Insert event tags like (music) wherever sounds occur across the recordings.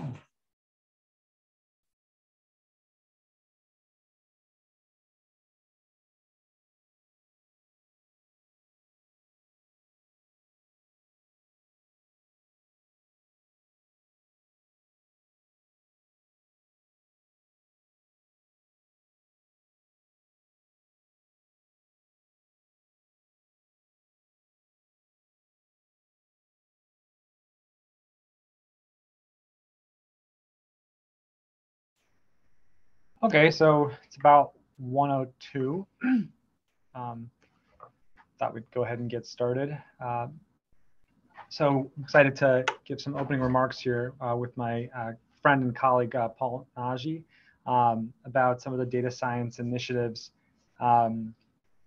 Oh. Okay, so it's about 102. (clears throat) um, thought we'd go ahead and get started. Uh, so excited to give some opening remarks here uh, with my uh, friend and colleague, uh, Paul Nagy, um, about some of the data science initiatives um,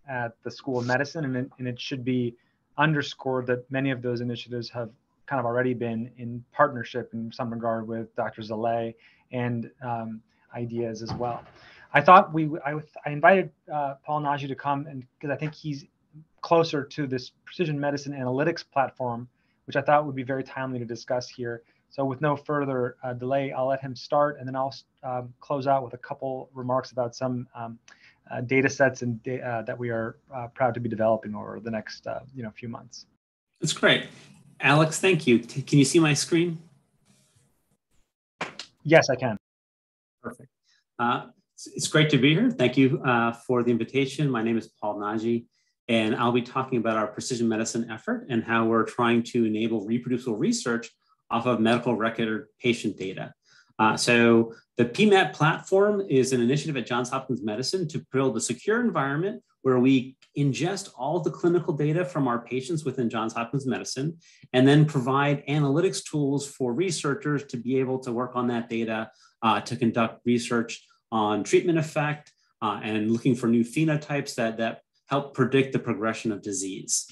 at the School of Medicine. And it, and it should be underscored that many of those initiatives have kind of already been in partnership in some regard with Dr. Szalay and um, IDIES as well. I thought we, I, I invited uh, Paul Nagy to come and because I think he's closer to this precision medicine analytics platform, which I thought would be very timely to discuss here. So with no further uh, delay, I'll let him start and then I'll um, close out with a couple remarks about some um, uh, data sets and da uh, that we are uh, proud to be developing over the next uh, you know few months. That's great. Alex, thank you. Can you see my screen? Yes, I can. Perfect. Uh, it's, it's, great to be here. Thank you uh, for the invitation. My name is Paul Nagy, and I'll be talking about our precision medicine effort and how we're trying to enable reproducible research off of medical record patient data. Uh, so the PMAP platform is an initiative at Johns Hopkins Medicine to build a secure environment where we ingest all the clinical data from our patients within Johns Hopkins Medicine and then provide analytics tools for researchers to be able to work on that data uh, to conduct research on treatment effect uh, and looking for new phenotypes that, that help predict the progression of disease.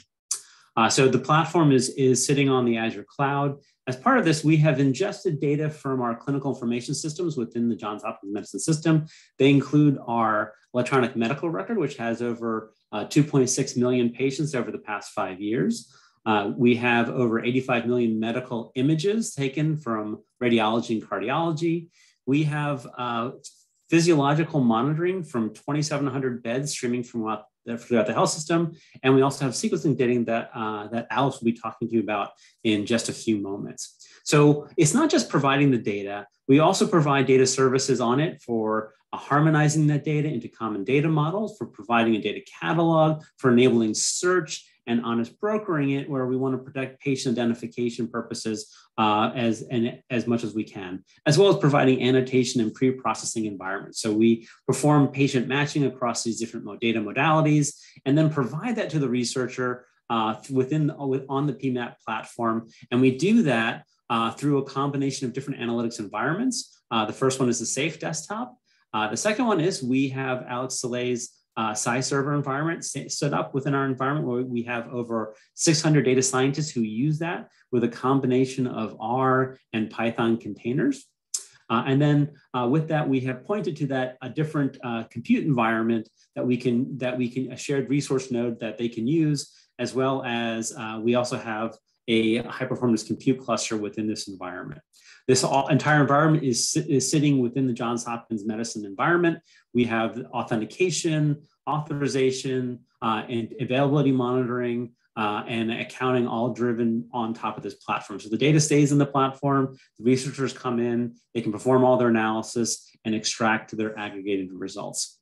Uh, so the platform is, is sitting on the Azure cloud. As part of this, we have ingested data from our clinical information systems within the Johns Hopkins Medicine System. They include our electronic medical record, which has over uh, 2.6 million patients over the past five years. Uh, we have over 85 million medical images taken from radiology and cardiology. We have uh, physiological monitoring from 2,700 beds streaming from throughout the health system. And we also have sequencing data that, uh, that Alice will be talking to you about in just a few moments. So it's not just providing the data, we also provide data services on it for uh, harmonizing that data into common data models, for providing a data catalog, for enabling search and honest brokering it where we want to protect patient identification purposes uh, as, and, as much as we can, as well as providing annotation and pre-processing environments. So we perform patient matching across these different data modalities and then provide that to the researcher uh, within on the PMAP platform. And we do that uh, through a combination of different analytics environments. Uh, the first one is the SAFE desktop. Uh, the second one is we have Alex Szalay's uh, server environment set up within our environment where we have over 600 data scientists who use that with a combination of R and Python containers. Uh, and then uh, with that, we have pointed to that a different uh, compute environment that we can that we can a shared resource node that they can use, as well as uh, we also have a high performance compute cluster within this environment. This all, entire environment is, is sitting within the Johns Hopkins medicine environment. We have authentication, authorization, uh, and availability monitoring, uh, and accounting all driven on top of this platform. So the data stays in the platform, the researchers come in, they can perform all their analysis and extract their aggregated results.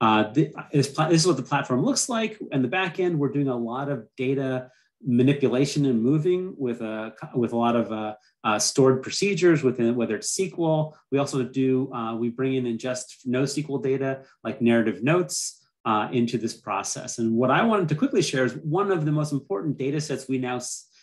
Uh, this, this, is what the platform looks like. And the back end, we're doing a lot of data manipulation and moving with a with a lot of uh, uh, stored procedures within whether it's SQL. We also do uh, we bring in ingest NoSQL data like narrative notes uh, into this process. And what I wanted to quickly share is one of the most important data sets we now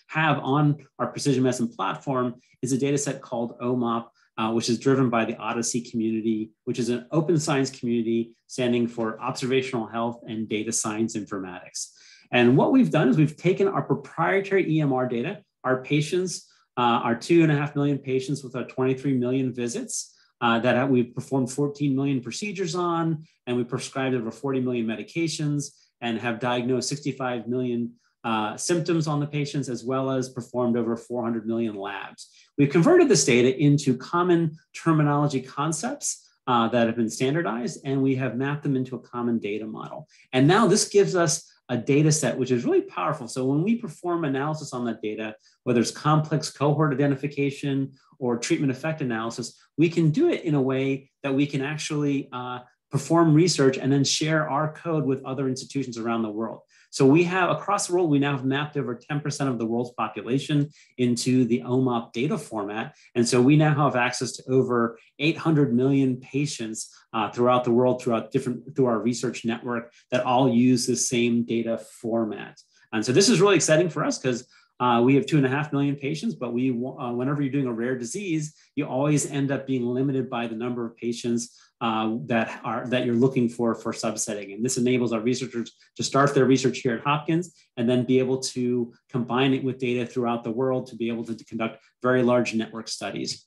have on our precision medicine platform is a data set called OMOP. Uh, which is driven by the OHDSI community, which is an open science community standing for observational health and data science informatics. And what we've done is we've taken our proprietary EMR data, our patients, uh, our two and a half million patients with our 23 million visits uh, that we've performed 14 million procedures on, and we prescribed over 40 million medications and have diagnosed 65 million uh, symptoms on the patients as well as performed over 400 million labs. We've converted this data into common terminology concepts uh, that have been standardized, and we have mapped them into a common data model. And now this gives us a data set which is really powerful. So when we perform analysis on that data, whether it's complex cohort identification or treatment effect analysis, we can do it in a way that we can actually uh, perform research and then share our code with other institutions around the world. So we have across the world, we now have mapped over 10% of the world's population into the OMOP data format. And so we now have access to over 800 million patients uh, throughout the world, throughout different, through our research network that all use the same data format. And so this is really exciting for us because uh, we have two and a half million patients, but we, uh, whenever you're doing a rare disease, you always end up being limited by the number of patients uh, that are that you're looking for for subsetting. And this enables our researchers to start their research here at Hopkins and then be able to combine it with data throughout the world to be able to conduct very large network studies.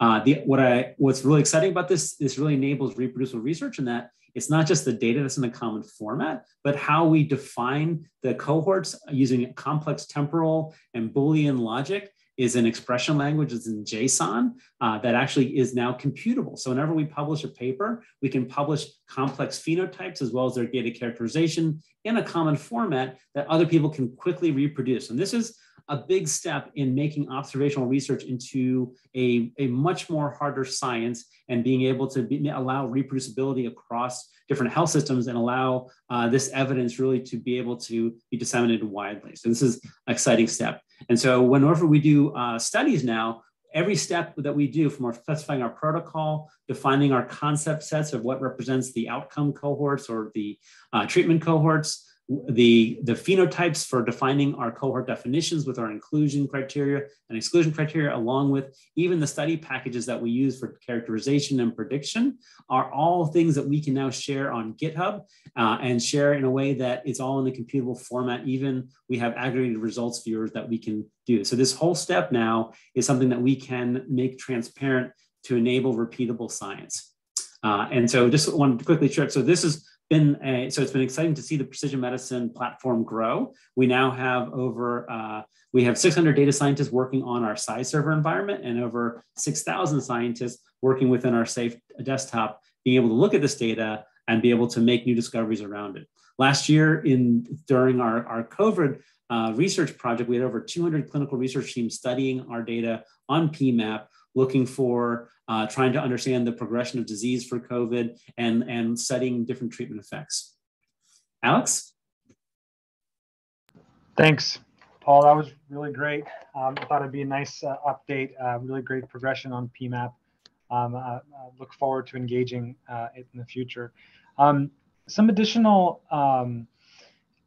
Uh, the, what I what's really exciting about this this really enables reproducible research in that it's not just the data that's in a common format, but how we define the cohorts using complex temporal and Boolean logic is an expression language that's in JSON uh, that actually is now computable. So whenever we publish a paper, we can publish complex phenotypes as well as their data characterization in a common format that other people can quickly reproduce. And this is a big step in making observational research into a, a much more harder science and being able to be, allow reproducibility across different health systems and allow uh, this evidence really to be able to be disseminated widely. So this is an exciting step. And so whenever we do uh, studies now, every step that we do from our specifying our protocol, defining our concept sets of what represents the outcome cohorts or the uh, treatment cohorts, the, the phenotypes for defining our cohort definitions with our inclusion criteria and exclusion criteria, along with even the study packages that we use for characterization and prediction, are all things that we can now share on GitHub uh, and share in a way that it's all in the computable format. Even we have aggregated results viewers that we can do. So this whole step now is something that we can make transparent to enable repeatable science. Uh, and so just want to quickly check. So this is been a, so it's been exciting to see the precision medicine platform grow. We now have over uh, we have 600 data scientists working on our SciServer environment and over 6,000 scientists working within our safe desktop, being able to look at this data and be able to make new discoveries around it. Last year, in during our, our COVID uh, research project, we had over 200 clinical research teams studying our data on PMAP, looking for uh, trying to understand the progression of disease for COVID and, and studying different treatment effects. Alex? Thanks, Paul. That was really great. Um, I thought it'd be a nice uh, update, uh, really great progression on PMAP. Um, I, look forward to engaging uh, it in the future. Um, some additional um,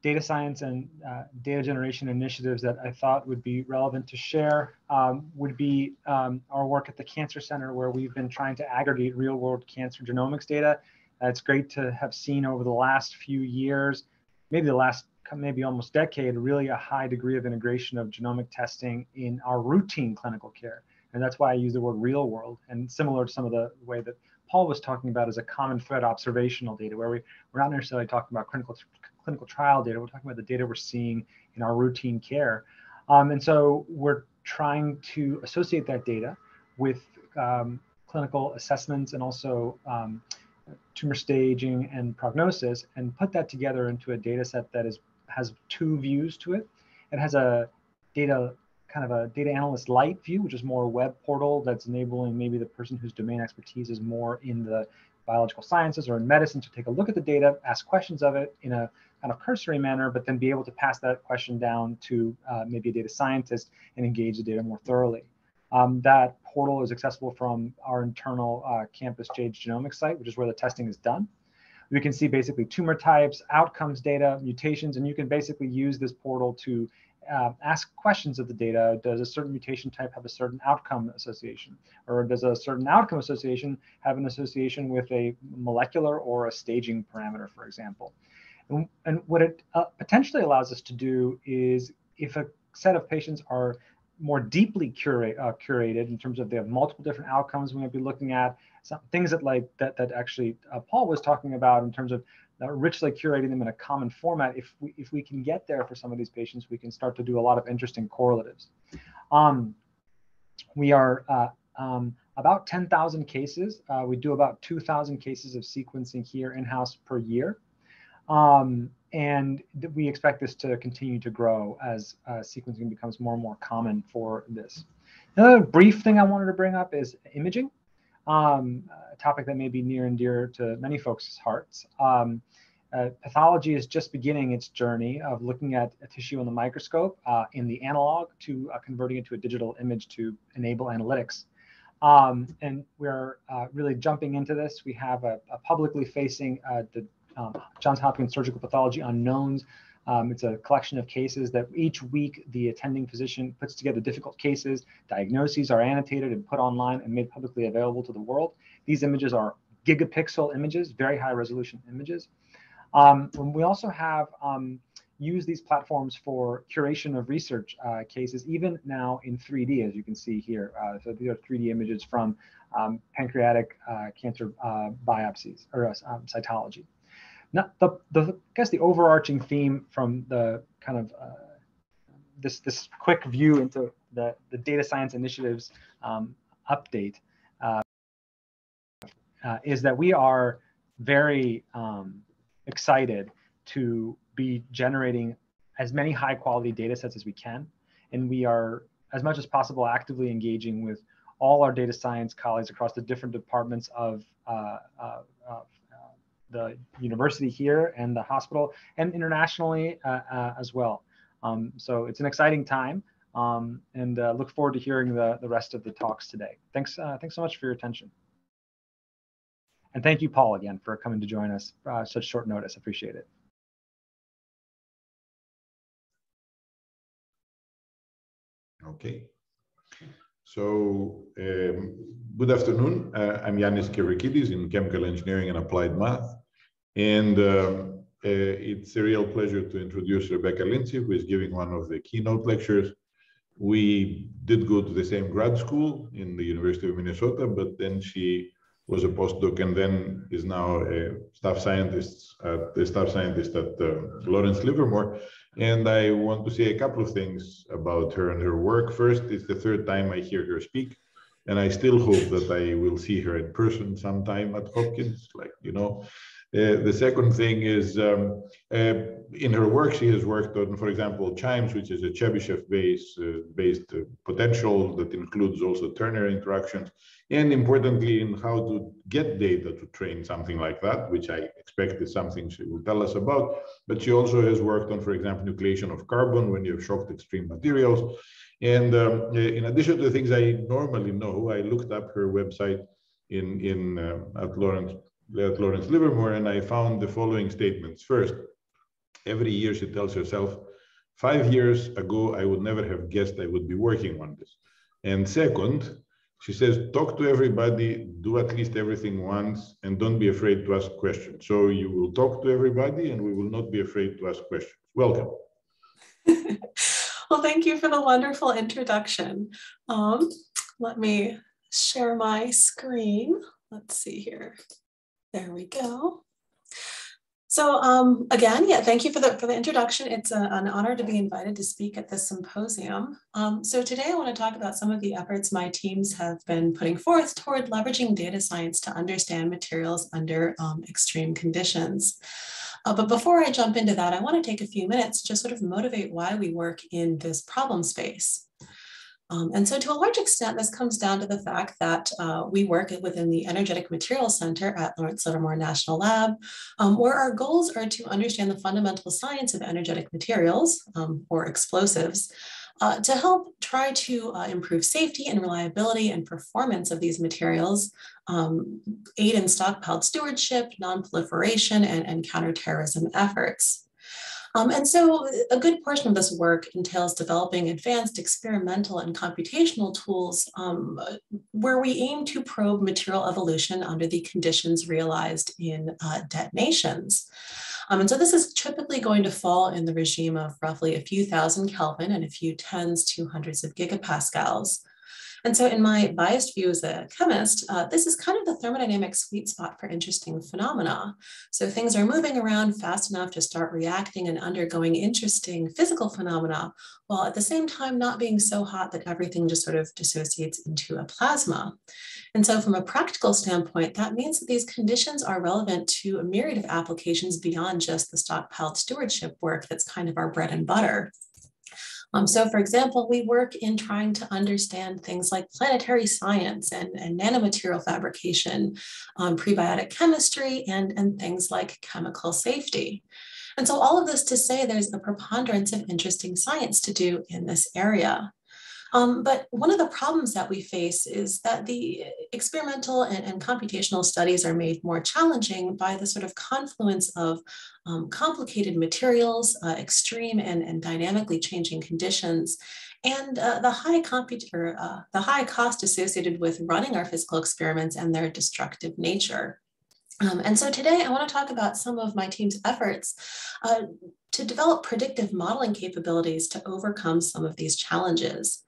data science and uh, data generation initiatives that I thought would be relevant to share um, would be um, our work at the Cancer Center, where we've been trying to aggregate real world cancer genomics data. Uh, it's great to have seen over the last few years, maybe the last maybe almost decade, really a high degree of integration of genomic testing in our routine clinical care. And that's why I use the word real world and similar to some of the way that Paul was talking about as a common thread observational data, where we, we're not necessarily talking about clinical clinical trial data. We're talking about the data we're seeing in our routine care. Um, and so we're trying to associate that data with um, clinical assessments and also um, tumor staging and prognosis and put that together into a data set that is has two views to it. It has a data kind of a data analyst light view, which is more a web portal that's enabling maybe the person whose domain expertise is more in the biological sciences or in medicine to take a look at the data, ask questions of it in a kind of cursory manner, but then be able to pass that question down to uh, maybe a data scientist and engage the data more thoroughly. Um, that portal is accessible from our internal uh, campus JADES genomics site, which is where the testing is done. We can see basically tumor types, outcomes data, mutations, and you can basically use this portal to uh, ask questions of the data. Does a certain mutation type have a certain outcome association? Or does a certain outcome association have an association with a molecular or a staging parameter, for example? And, and what it uh, potentially allows us to do is if a set of patients are more deeply uh, curated in terms of they have multiple different outcomes we might be looking at some things that like that that actually uh, paul was talking about in terms of richly curating them in a common format, if we, if we can get there for some of these patients, we can start to do a lot of interesting correlatives. Um, we are uh, um, about 10,000 cases. Uh, we do about 2,000 cases of sequencing here in-house per year. Um, and we expect this to continue to grow as uh, sequencing becomes more and more common for this. Another brief thing I wanted to bring up is imaging, um, a topic that may be near and dear to many folks' hearts. Um, uh, pathology is just beginning its journey of looking at a tissue in the microscope uh, in the analog to uh, converting it to a digital image to enable analytics. Um, and we're uh, really jumping into this. We have a, a publicly facing uh, the um, Johns Hopkins Surgical Pathology Unknowns. Um, it's a collection of cases that each week the attending physician puts together difficult cases. Diagnoses are annotated and put online and made publicly available to the world. These images are gigapixel images, very high resolution images. Um, we also have um, used these platforms for curation of research uh, cases, even now in 3D, as you can see here. Uh, so these are 3D images from um, pancreatic uh, cancer uh, biopsies or uh, um, cytology. Now, the, the, I guess the overarching theme from the kind of uh, this this quick view into the, the data science initiatives um, update is that we are very um, excited to be generating as many high quality data sets as we can. And we are, as much as possible, actively engaging with all our data science colleagues across the different departments of uh, uh, uh, the university here and the hospital and internationally uh, uh, as well. Um, so it's an exciting time um, and uh, look forward to hearing the, the rest of the talks today. Thanks, thanks so much for your attention. And thank you, Paul, again, for coming to join us uh, such short notice. Appreciate it. Okay. So um, good afternoon. Uh, I'm Yannis Kevrekidis in Chemical Engineering and Applied Math. And um, uh, it's a real pleasure to introduce Rebecca Lindsey, who is giving one of the keynote lectures. We did go to the same grad school in the University of Minnesota, but then she was a postdoc and then is now a staff scientist at the staff scientist at uh, Lawrence Livermore. And I want to say a couple of things about her and her work. First, it's the third time I hear her speak, and I still hope that I will see her in person sometime at Hopkins. Like you know, uh, the second thing is um, uh, in her work, she has worked on, for example, CHIMES, which is a Chebyshev base, uh, based uh, potential that includes also Turner interactions, and importantly, in how to get data to train something like that, which I expect is something she will tell us about. But she also has worked on, for example, nucleation of carbon when you have shocked extreme materials. And um, in addition to things I normally know, I looked up her website in, in uh, at Lawrence Lawrence Livermore, and I found the following statements. First, every year she tells herself, five years ago, I would never have guessed I would be working on this. And second, she says, talk to everybody, do at least everything once, and don't be afraid to ask questions. So you will talk to everybody, and we will not be afraid to ask questions. Welcome. (laughs) well, thank you for the wonderful introduction. Um, let me share my screen. Let's see here. There we go. So um, again, yeah, thank you for the, for the introduction. It's a, an honor to be invited to speak at this symposium. Um, so today I want to talk about some of the efforts my teams have been putting forth toward leveraging data science to understand materials under um, extreme conditions. Uh, but before I jump into that, I want to take a few minutes to just sort of motivate why we work in this problem space. Um, and so to a large extent, this comes down to the fact that uh, we work within the Energetic Materials Center at Lawrence Livermore National Lab, um, where our goals are to understand the fundamental science of energetic materials, um, or explosives, uh, to help try to uh, improve safety and reliability and performance of these materials, um, aid in stockpiled stewardship, non-proliferation, and, and counterterrorism efforts. Um, and so a good portion of this work entails developing advanced experimental and computational tools um, where we aim to probe material evolution under the conditions realized in uh, detonations. Um, and so this is typically going to fall in the regime of roughly a few thousand Kelvin and a few tens to hundreds of gigapascals. And so in my biased view as a chemist, uh, this is kind of the thermodynamic sweet spot for interesting phenomena. So things are moving around fast enough to start reacting and undergoing interesting physical phenomena, while at the same time not being so hot that everything just sort of dissociates into a plasma. And so from a practical standpoint, that means that these conditions are relevant to a myriad of applications beyond just the stockpiled stewardship work that's kind of our bread and butter. Um, so for example, we work in trying to understand things like planetary science and, and nanomaterial fabrication, um, prebiotic chemistry, and, and things like chemical safety. And so all of this to say there's a preponderance of interesting science to do in this area. Um, but one of the problems that we face is that the experimental and, and computational studies are made more challenging by the sort of confluence of um, complicated materials, uh, extreme and, and dynamically changing conditions, and uh, the high or, uh, the high cost associated with running our physical experiments and their destructive nature. Um, and so today I want to talk about some of my team's efforts uh, to develop predictive modeling capabilities to overcome some of these challenges.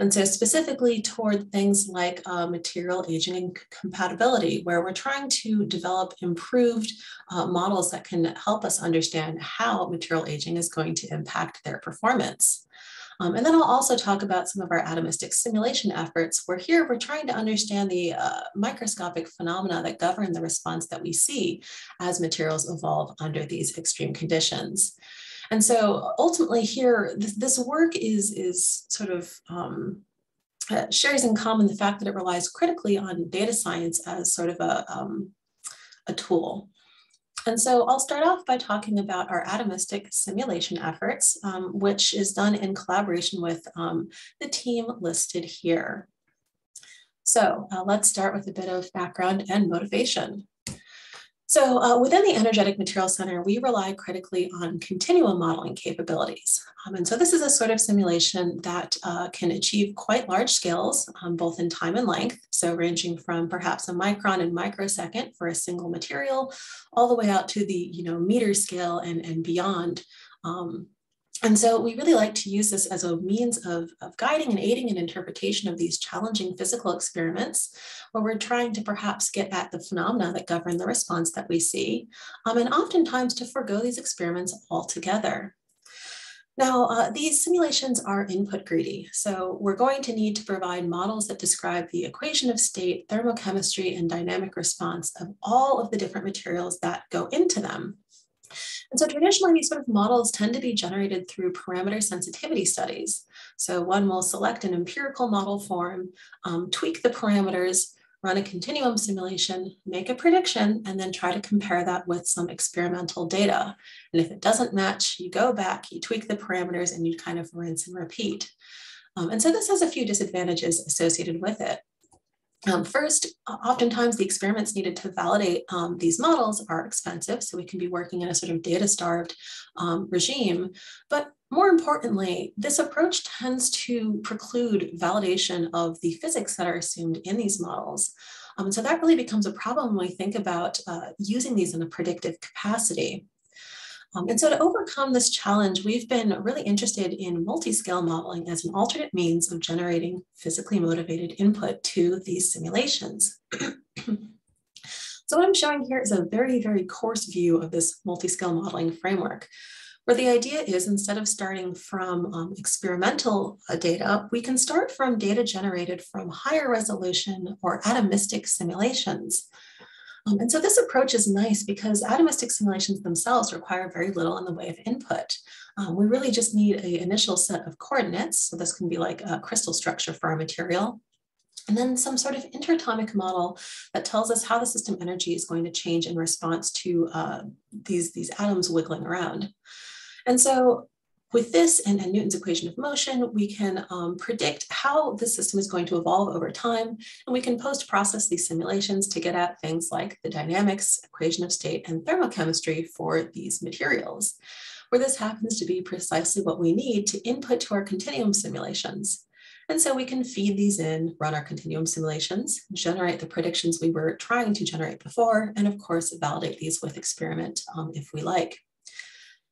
And so specifically toward things like uh, material aging and compatibility, where we're trying to develop improved uh, models that can help us understand how material aging is going to impact their performance. Um, and then I'll also talk about some of our atomistic simulation efforts, where here we're trying to understand the uh, microscopic phenomena that govern the response that we see as materials evolve under these extreme conditions. And so ultimately here, this, this work is, is sort of um, uh, shares in common the fact that it relies critically on data science as sort of a, um, a tool. And so I'll start off by talking about our atomistic simulation efforts, um, which is done in collaboration with um, the team listed here. So uh, let's start with a bit of background and motivation. So uh, within the Energetic Materials Center, we rely critically on continuum modeling capabilities. Um, and so this is a sort of simulation that uh, can achieve quite large scales, um, both in time and length. So ranging from perhaps a micron and microsecond for a single material, all the way out to the you know, meter scale and, and beyond um, and so we really like to use this as a means of, of guiding and aiding in interpretation of these challenging physical experiments, where we're trying to perhaps get at the phenomena that govern the response that we see, um, and oftentimes to forego these experiments altogether. Now, uh, these simulations are input greedy, so we're going to need to provide models that describe the equation of state, thermochemistry, and dynamic response of all of the different materials that go into them. And so traditionally, these sort of models tend to be generated through parameter sensitivity studies. So one will select an empirical model form, um, tweak the parameters, run a continuum simulation, make a prediction, and then try to compare that with some experimental data. And if it doesn't match, you go back, you tweak the parameters, and you kind of rinse and repeat. Um, and so this has a few disadvantages associated with it. Um, first, oftentimes the experiments needed to validate um, these models are expensive, so we can be working in a sort of data-starved um, regime. But more importantly, this approach tends to preclude validation of the physics that are assumed in these models. Um, so that really becomes a problem when we think about uh, using these in a predictive capacity. Um, and so to overcome this challenge, we've been really interested in multi-scale modeling as an alternate means of generating physically motivated input to these simulations. (clears throat) so what I'm showing here is a very, very coarse view of this multi-scale modeling framework, where the idea is instead of starting from um, experimental uh, data, we can start from data generated from higher resolution or atomistic simulations. Um, and so this approach is nice because atomistic simulations themselves require very little in the way of input. Um, we really just need an initial set of coordinates. So this can be like a crystal structure for our material. And then some sort of interatomic model that tells us how the system energy is going to change in response to uh, these, these atoms wiggling around. And so with this and, and, Newton's equation of motion, we can um, predict how the system is going to evolve over time, and we can post-process these simulations to get at things like the dynamics, equation of state, and thermochemistry for these materials, where this happens to be precisely what we need to input to our continuum simulations. And so we can feed these in, run our continuum simulations, generate the predictions we were trying to generate before, and of course, validate these with experiment um, if we like.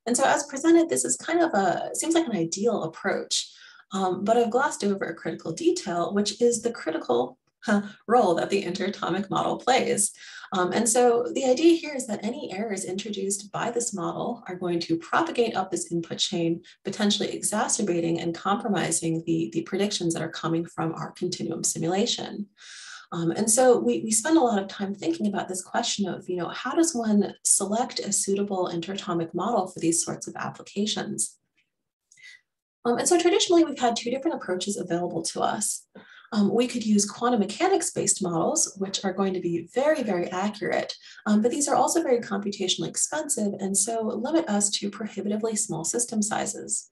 And so as presented, this is kind of a, seems like an ideal approach. Um, but I've glossed over a critical detail, which is the critical huh, role that the interatomic model plays. Um, and so the idea here is that any errors introduced by this model are going to propagate up this input chain, potentially exacerbating and compromising the, the predictions that are coming from our continuum simulation. Um, and so we, we spend a lot of time thinking about this question of, you know, how does one select a suitable interatomic model for these sorts of applications? Um, and so traditionally, we've had two different approaches available to us. Um, we could use quantum mechanics-based models, which are going to be very, very accurate, um, but these are also very computationally expensive and so limit us to prohibitively small system sizes.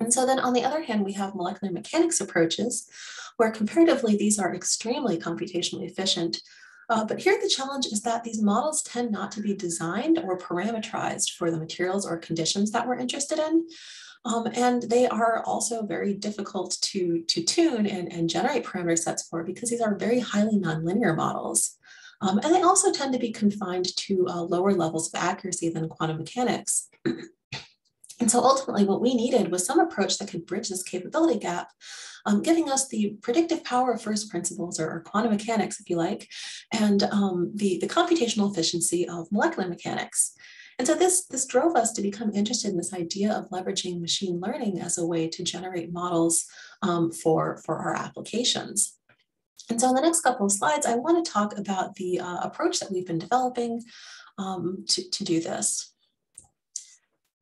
And so then on the other hand, we have molecular mechanics approaches, where comparatively these are extremely computationally efficient. Uh, but here the challenge is that these models tend not to be designed or parameterized for the materials or conditions that we're interested in. Um, and they are also very difficult to, to tune and, and generate parameter sets for because these are very highly nonlinear models. Um, and they also tend to be confined to uh, lower levels of accuracy than quantum mechanics. (clears throat) and so ultimately what we needed was some approach that could bridge this capability gap, um, giving us the predictive power of first principles or, or quantum mechanics, if you like, and um, the, the computational efficiency of molecular mechanics. And so this, this drove us to become interested in this idea of leveraging machine learning as a way to generate models um, for, for our applications. And so in the next couple of slides, I want to talk about the uh, approach that we've been developing um, to, to do this.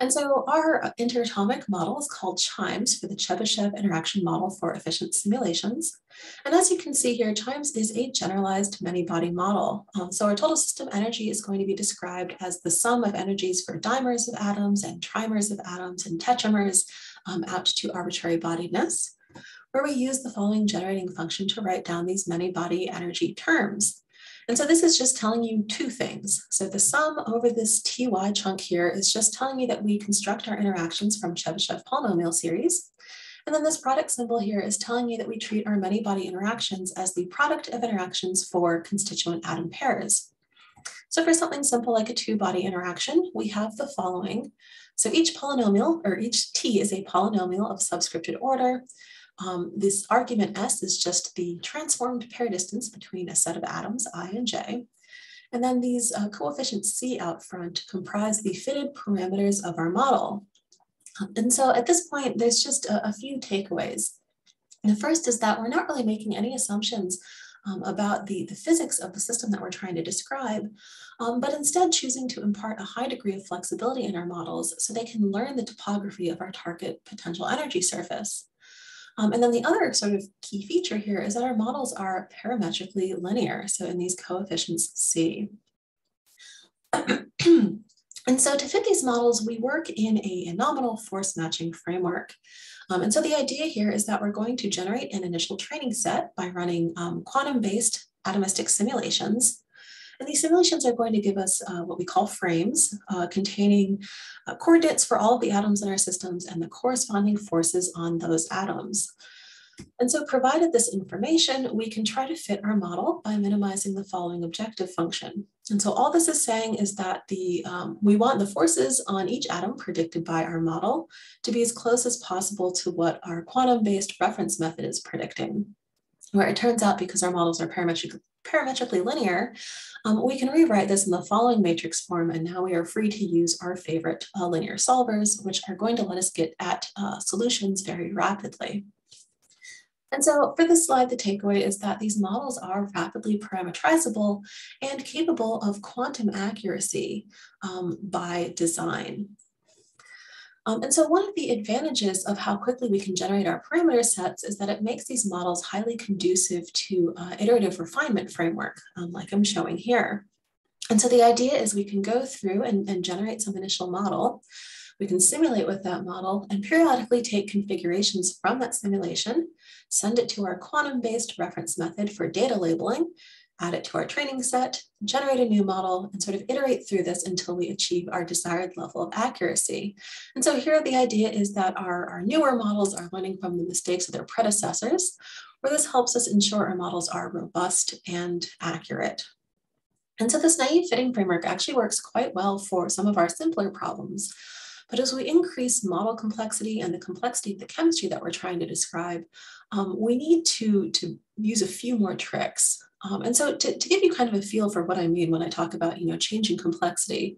And so our interatomic model is called CHIMES for the Chebyshev Interaction Model for Efficient Simulations. And as you can see here, CHIMES is a generalized many-body model. Um, so our total system energy is going to be described as the sum of energies for dimers of atoms and trimers of atoms and tetramers um, out to arbitrary bodiedness, where we use the following generating function to write down these many-body energy terms. And so this is just telling you two things. So the sum over this ty chunk here is just telling you that we construct our interactions from Chebyshev polynomial series. And then this product symbol here is telling you that we treat our many body interactions as the product of interactions for constituent atom pairs. So for something simple like a two body interaction, we have the following. So each polynomial or each t is a polynomial of subscripted order. Um, this argument S is just the transformed pair distance between a set of atoms, I and J. And then these uh, coefficients C out front comprise the fitted parameters of our model. And so at this point, there's just a, a few takeaways. The first is that we're not really making any assumptions um, about the, the physics of the system that we're trying to describe, um, but instead choosing to impart a high degree of flexibility in our models so they can learn the topography of our target potential energy surface. Um, and then the other sort of key feature here is that our models are parametrically linear, so in these coefficients C. (clears throat) and so to fit these models, we work in a, nominal force matching framework. Um, and so the idea here is that we're going to generate an initial training set by running um, quantum-based atomistic simulations and these simulations are going to give us uh, what we call frames uh, containing uh, coordinates for all of the atoms in our systems and the corresponding forces on those atoms. And so provided this information, we can try to fit our model by minimizing the following objective function. And so all this is saying is that the um, we want the forces on each atom predicted by our model to be as close as possible to what our quantum-based reference method is predicting. Where it turns out because our models are parametric, parametrically linear, um, we can rewrite this in the following matrix form, and now we are free to use our favorite uh, linear solvers, which are going to let us get at uh, solutions very rapidly. And so for this slide, the takeaway is that these models are rapidly parameterizable and capable of quantum accuracy um, by design. Um, and so one of the advantages of how quickly we can generate our parameter sets is that it makes these models highly conducive to uh, iterative refinement framework, um, like I'm showing here. And so the idea is we can go through and, and generate some initial model. We can simulate with that model and periodically take configurations from that simulation, send it to our quantum-based reference method for data labeling, add it to our training set, generate a new model, and sort of iterate through this until we achieve our desired level of accuracy. And so here the idea is that our, our newer models are learning from the mistakes of their predecessors, where this helps us ensure our models are robust and accurate. And so this naive fitting framework actually works quite well for some of our simpler problems. But as we increase model complexity and the complexity of the chemistry that we're trying to describe, um, we need to, to use a few more tricks. Um, and so to, to give you kind of a feel for what I mean when I talk about, you know, changing complexity,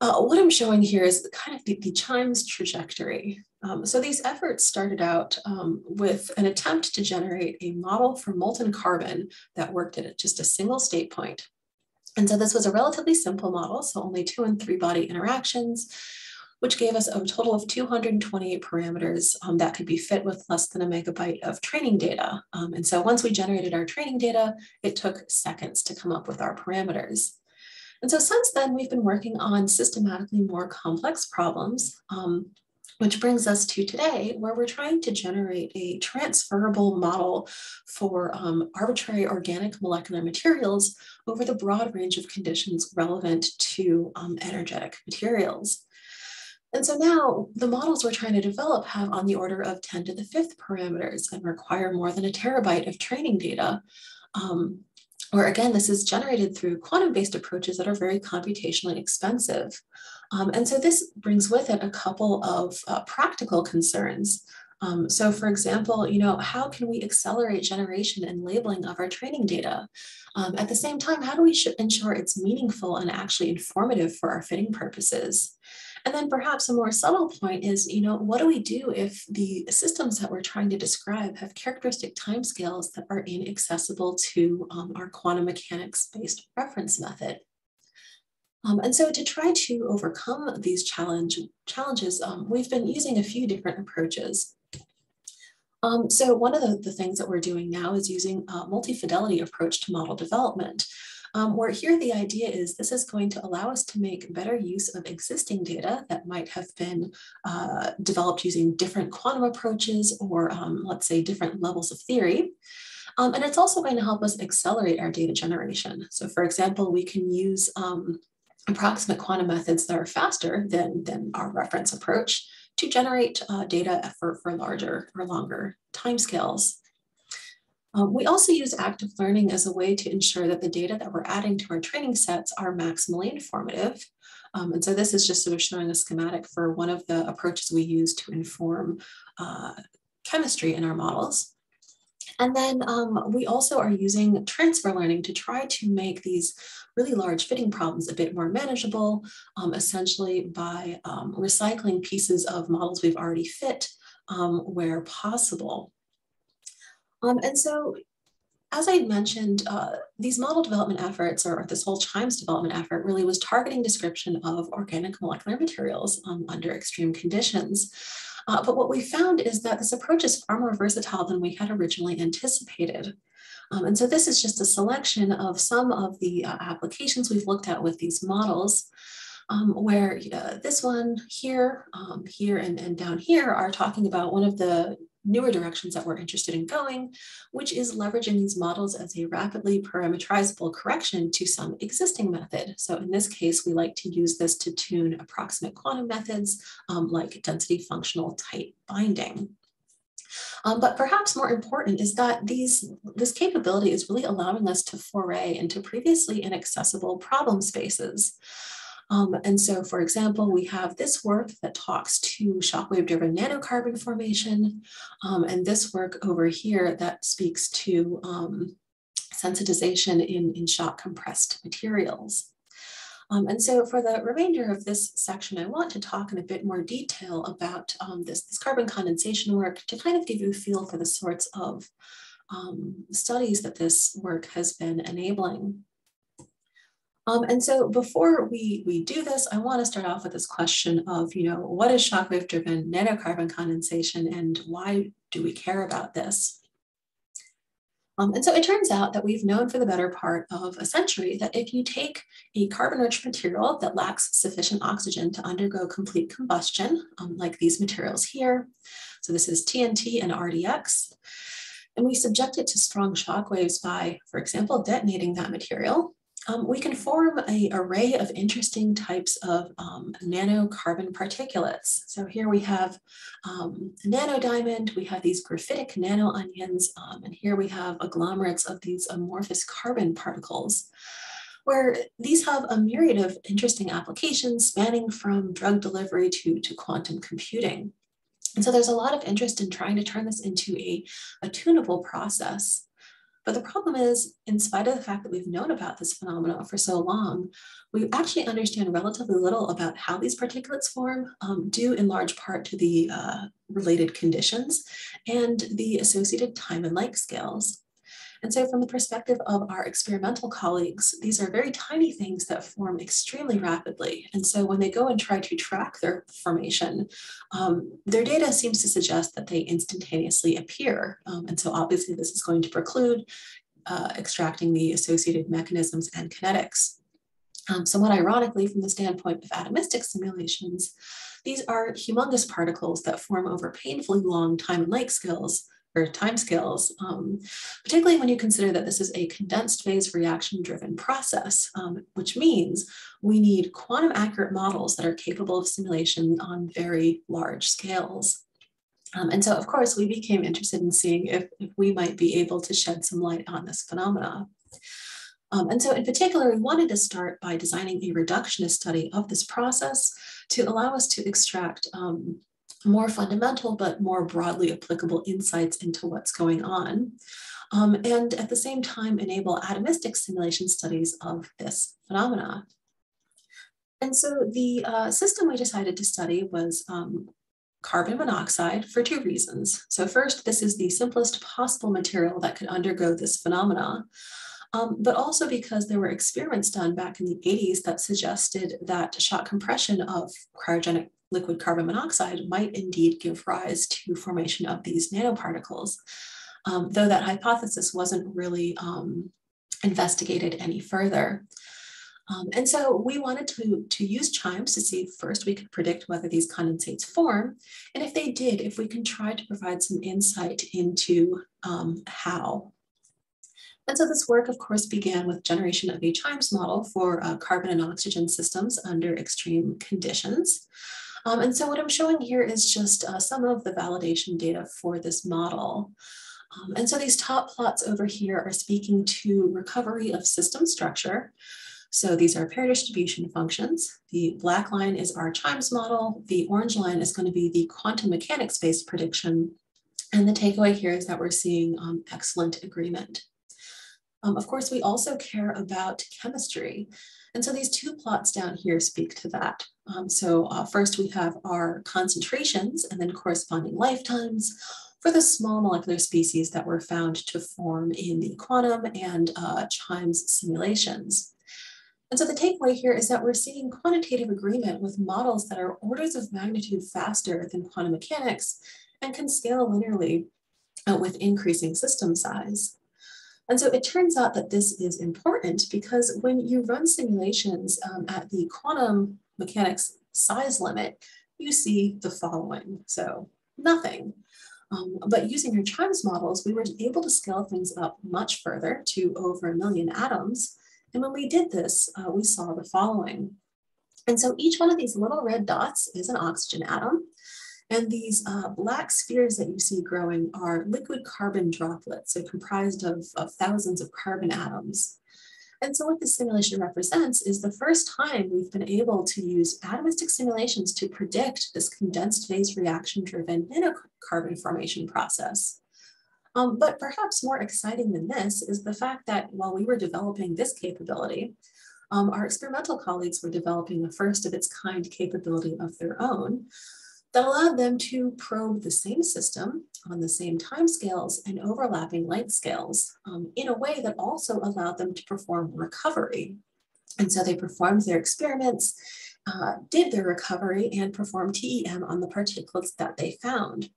uh, what I'm showing here is kind of the, the CHIMES trajectory. Um, so these efforts started out um, with an attempt to generate a model for molten carbon that worked at just a single state point. And so this was a relatively simple model, so only two and three body interactions, which gave us a total of 228 parameters um, that could be fit with less than a megabyte of training data. Um, and so once we generated our training data, it took seconds to come up with our parameters. And so since then, we've been working on systematically more complex problems, um, which brings us to today, where we're trying to generate a transferable model for um, arbitrary organic molecular materials over the broad range of conditions relevant to um, energetic materials. And so now the models we're trying to develop have on the order of 10 to the fifth parameters and require more than a terabyte of training data. Um, or again, this is generated through quantum-based approaches that are very computationally expensive. Um, and so this brings with it a couple of uh, practical concerns. Um, so for example, you know, how can we accelerate generation and labeling of our training data? Um, at the same time, how do we ensure it's meaningful and actually informative for our fitting purposes? And then perhaps a more subtle point is, you know, what do we do if the systems that we're trying to describe have characteristic timescales that are inaccessible to um, our quantum mechanics based reference method? Um, and so to try to overcome these challenge, challenges, um, we've been using a few different approaches. Um, so one of the, the, things that we're doing now is using a multi-fidelity approach to model development, um, where here the idea is this is going to allow us to make better use of existing data that might have been uh, developed using different quantum approaches or um, let's say different levels of theory. Um, and it's also going to help us accelerate our data generation. So for example, we can use um, approximate quantum methods that are faster than, than our reference approach to generate uh, data for, for larger or longer timescales. Um, we also use active learning as a way to ensure that the data that we're adding to our training sets are maximally informative. Um, and so this is just sort of showing a schematic for one of the approaches we use to inform uh, chemistry in our models. And then um, we also are using transfer learning to try to make these really large fitting problems a bit more manageable, um, essentially by um, recycling pieces of models we've already fit um, where possible. Um, and so as I mentioned, uh, these model development efforts, or this whole CHIMES development effort, really was targeting description of organic molecular materials um, under extreme conditions. Uh, but what we found is that this approach is far more versatile than we had originally anticipated. Um, and so this is just a selection of some of the uh, applications we've looked at with these models, um, where uh, this one here, um, here, and, and down here are talking about one of the newer directions that we're interested in going, which is leveraging these models as a rapidly parametrizable correction to some existing method. So in this case, we like to use this to tune approximate quantum methods um, like density functional tight binding. Um, but perhaps more important is that these, this capability is really allowing us to foray into previously inaccessible problem spaces. Um, and so, for example, we have this work that talks to shockwave-driven nanocarbon formation, um, and this work over here that speaks to um, sensitization in, in shock compressed materials. Um, and so for the remainder of this section, I want to talk in a bit more detail about um, this, this carbon condensation work to kind of give you a feel for the sorts of um, studies that this work has been enabling. Um, and so before we, we do this, I want to start off with this question of, you know, what is shockwave driven nanocarbon condensation and why do we care about this? Um, and so it turns out that we've known for the better part of a century that if you take a carbon-rich material that lacks sufficient oxygen to undergo complete combustion, um, like these materials here, so this is TNT and RDX, and we subject it to strong shock waves by, for example, detonating that material, um, we can form an array of interesting types of um, nanocarbon particulates. So here we have um, nanodiamond, we have these graphitic nanoonions, um, and here we have agglomerates of these amorphous carbon particles. where these have a myriad of interesting applications spanning from drug delivery to, to quantum computing. And so there's a lot of interest in trying to turn this into a, a tunable process. But the problem is, in spite of the fact that we've known about this phenomenon for so long, we actually understand relatively little about how these particulates form, um, due in large part to the uh, related conditions and the associated time and light scales. And so from the perspective of our experimental colleagues, these are very tiny things that form extremely rapidly. And so when they go and try to track their formation, um, their data seems to suggest that they instantaneously appear. Um, and so obviously this is going to preclude uh, extracting the associated mechanisms and kinetics. Um, somewhat ironically, from the standpoint of atomistic simulations, these are humongous particles that form over painfully long time and scales timescales, um, particularly when you consider that this is a condensed phase reaction driven process, um, which means we need quantum accurate models that are capable of simulation on very large scales. Um, and so, of course, we became interested in seeing if, if, we might be able to shed some light on this phenomena. Um, and so in particular, we wanted to start by designing a reductionist study of this process to allow us to extract um, more fundamental but more broadly applicable insights into what's going on. Um, and at the same time enable atomistic simulation studies of this phenomena. And so the uh, system we decided to study was um, carbon monoxide for two reasons. So first, this is the simplest possible material that could undergo this phenomena, um, but also because there were experiments done back in the 80s that suggested that shock compression of cryogenic liquid carbon monoxide might indeed give rise to formation of these nanoparticles, um, though that hypothesis wasn't really um, investigated any further. Um, and so we wanted to, to use ChIMES to see first we could predict whether these condensates form. And if they did, if we can try to provide some insight into um, how. And so this work, of course, began with generation of a ChIMES model for uh, carbon and oxygen systems under extreme conditions. Um, and so what I'm showing here is just uh, some of the validation data for this model. Um, and so these top plots over here are speaking to recovery of system structure. So these are pair distribution functions. The black line is our ChIMES model. The orange line is going to be the quantum mechanics based prediction. And the takeaway here is that we're seeing um, excellent agreement. Um, of course, we also care about chemistry. And so these two plots down here speak to that. Um, so uh, first we have our concentrations and then corresponding lifetimes for the small molecular species that were found to form in the quantum and uh, CHIMES simulations. And so the takeaway here is that we're seeing quantitative agreement with models that are orders of magnitude faster than quantum mechanics and can scale linearly uh, with increasing system size. And so it turns out that this is important because when you run simulations um, at the quantum mechanics size limit, you see the following. So nothing. Um, but using our ChIMES models, we were able to scale things up much further to over a million atoms. And when we did this, uh, we saw the following. And so each one of these little red dots is an oxygen atom. And these uh, black spheres that you see growing are liquid carbon droplets, so comprised of, of thousands of carbon atoms. And so what this simulation represents is the first time we've been able to use atomistic simulations to predict this condensed phase reaction driven nanocarbon formation process. Um, but perhaps more exciting than this is the fact that while we were developing this capability, um, our experimental colleagues were developing a first of its kind capability of their own, that allowed them to probe the same system on the same timescales and overlapping length scales um, in a way that also allowed them to perform recovery. And so they performed their experiments, uh, did their recovery, and performed TEM on the particulates that they found.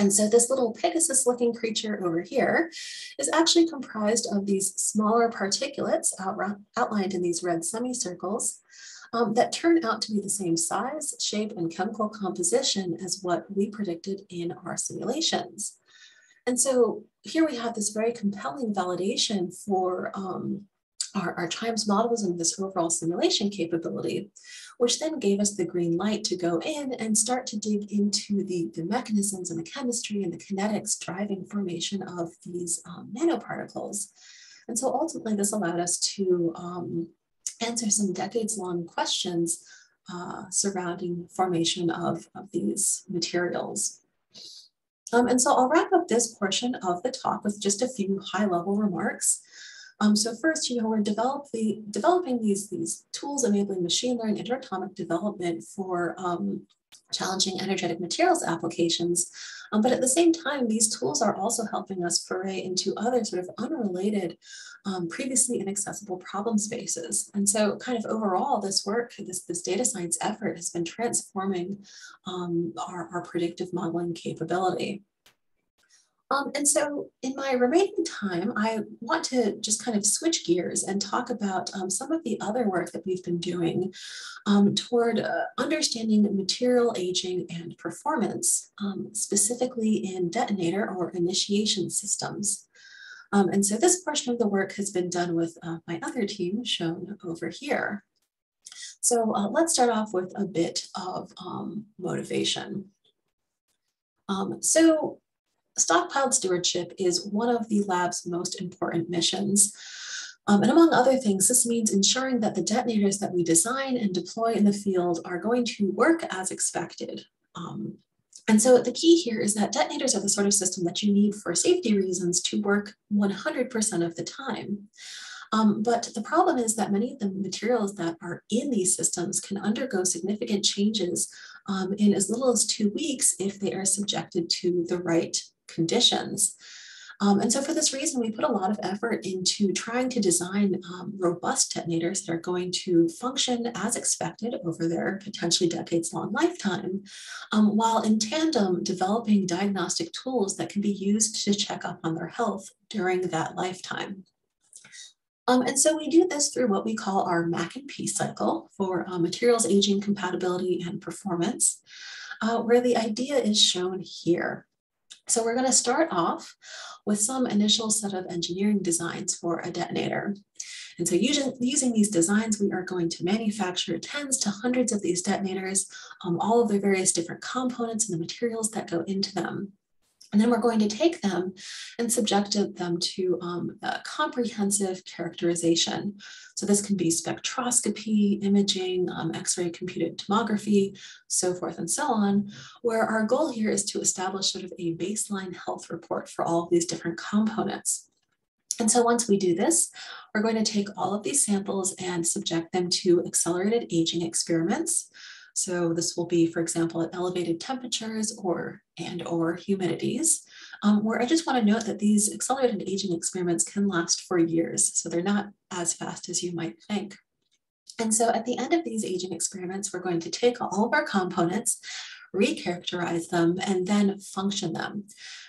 And so this little Pegasus looking creature over here is actually comprised of these smaller particulates outlined in these red semicircles um, that turn out to be the same size, shape, and chemical composition as what we predicted in our simulations. And so here we have this very compelling validation for um, our, our ChIMES models and this overall simulation capability, which then gave us the green light to go in and start to dig into the, the mechanisms and the chemistry and the kinetics driving formation of these um, nanoparticles. And so ultimately this allowed us to um, answer some decades long questions uh, surrounding formation of, of these materials. Um, and so I'll wrap up this portion of the talk with just a few high level remarks. Um, so first, you know, we're develop the, developing these, these tools enabling machine learning interatomic development for um, challenging energetic materials applications. Um, but at the same time, these tools are also helping us foray into other sort of unrelated, um, previously inaccessible problem spaces. And so kind of overall, this work, this, this data science effort has been transforming um, our, our predictive modeling capability. Um, and so in my remaining time, I want to just kind of switch gears and talk about um, some of the other work that we've been doing um, toward uh, understanding material aging and performance, um, specifically in detonator or initiation systems. Um, and so this portion of the work has been done with uh, my other team shown over here. So uh, let's start off with a bit of um, motivation. so stockpiled stewardship is one of the lab's most important missions. Um, and among other things, this means ensuring that the detonators that we design and deploy in the field are going to work as expected. Um, and so the key here is that detonators are the sort of system that you need for safety reasons to work 100% of the time. Um, but the problem is that many of the materials that are in these systems can undergo significant changes um, in as little as two weeks if they are subjected to the right conditions. Um, and so for this reason, we put a lot of effort into trying to design um, robust detonators that are going to function as expected over their potentially decades long lifetime, um, while in tandem developing diagnostic tools that can be used to check up on their health during that lifetime. Um, and so we do this through what we call our MAC and P cycle for uh, materials aging compatibility and performance, uh, where the idea is shown here. So we're going to start off with some initial set of engineering designs for a detonator. And so using, using these designs, we are going to manufacture tens to hundreds of these detonators, um, all of the various different components and the materials that go into them. And then we're going to take them and subject them to um, comprehensive characterization. So this can be spectroscopy, imaging, um, X-ray computed tomography, so forth and so on, where our goal here is to establish sort of a baseline health report for all of these different components. And so once we do this, we're going to take all of these samples and subject them to accelerated aging experiments. So this will be, for example, at elevated temperatures or and or humidities, um, where I just want to note that these accelerated aging experiments can last for years. So they're not as fast as you might think. And so at the end of these aging experiments, we're going to take all of our components, recharacterize them, and then function them.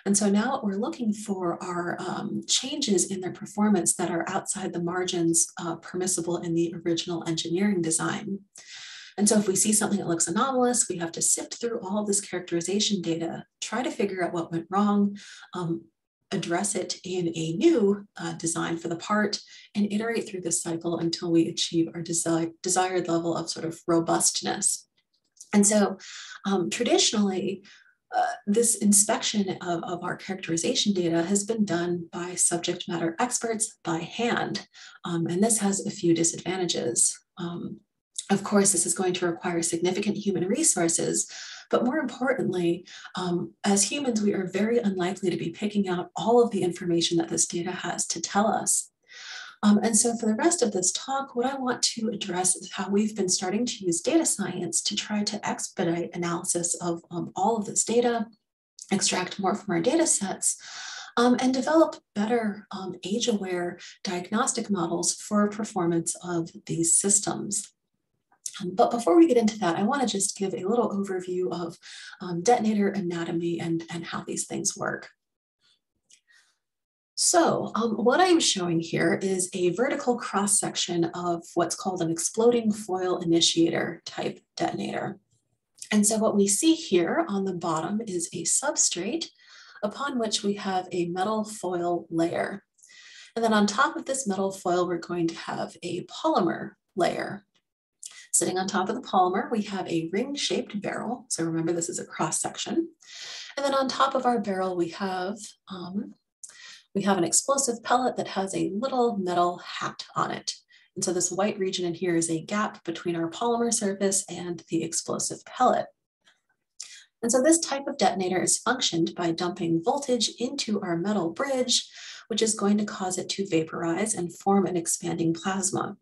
And so now what we're looking for are um, changes in their performance that are outside the margins uh, permissible in the original engineering design. And so if we see something that looks anomalous, we have to sift through all this characterization data, try to figure out what went wrong, um, address it in a new uh, design for the part, and iterate through this cycle until we achieve our desi desired level of sort of robustness. And so um, traditionally, uh, this inspection of, of, our characterization data has been done by subject matter experts by hand. Um, and this has a few disadvantages. Um, of course, this is going to require significant human resources, but more importantly, um, as humans, we are very unlikely to be picking out all of the information that this data has to tell us. Um, and so for the rest of this talk, what I want to address is how we've been starting to use data science to try to expedite analysis of um, all of this data, extract more from our data sets, um, and develop better um, age-aware diagnostic models for performance of these systems. Um, but before we get into that, I want to just give a little overview of um, detonator anatomy and, and how these things work. So um, what I'm showing here is a vertical cross section of what's called an exploding foil initiator type detonator. And so what we see here on the bottom is a substrate upon which we have a metal foil layer. And then on top of this metal foil, we're going to have a polymer layer. Sitting on top of the polymer, we have a ring-shaped barrel. So remember, this is a cross section. And then on top of our barrel, we have um, we have an explosive pellet that has a little metal hat on it. And so this white region in here is a gap between our polymer surface and the explosive pellet. And so this type of detonator is functioned by dumping voltage into our metal bridge, which is going to cause it to vaporize and form an expanding plasma.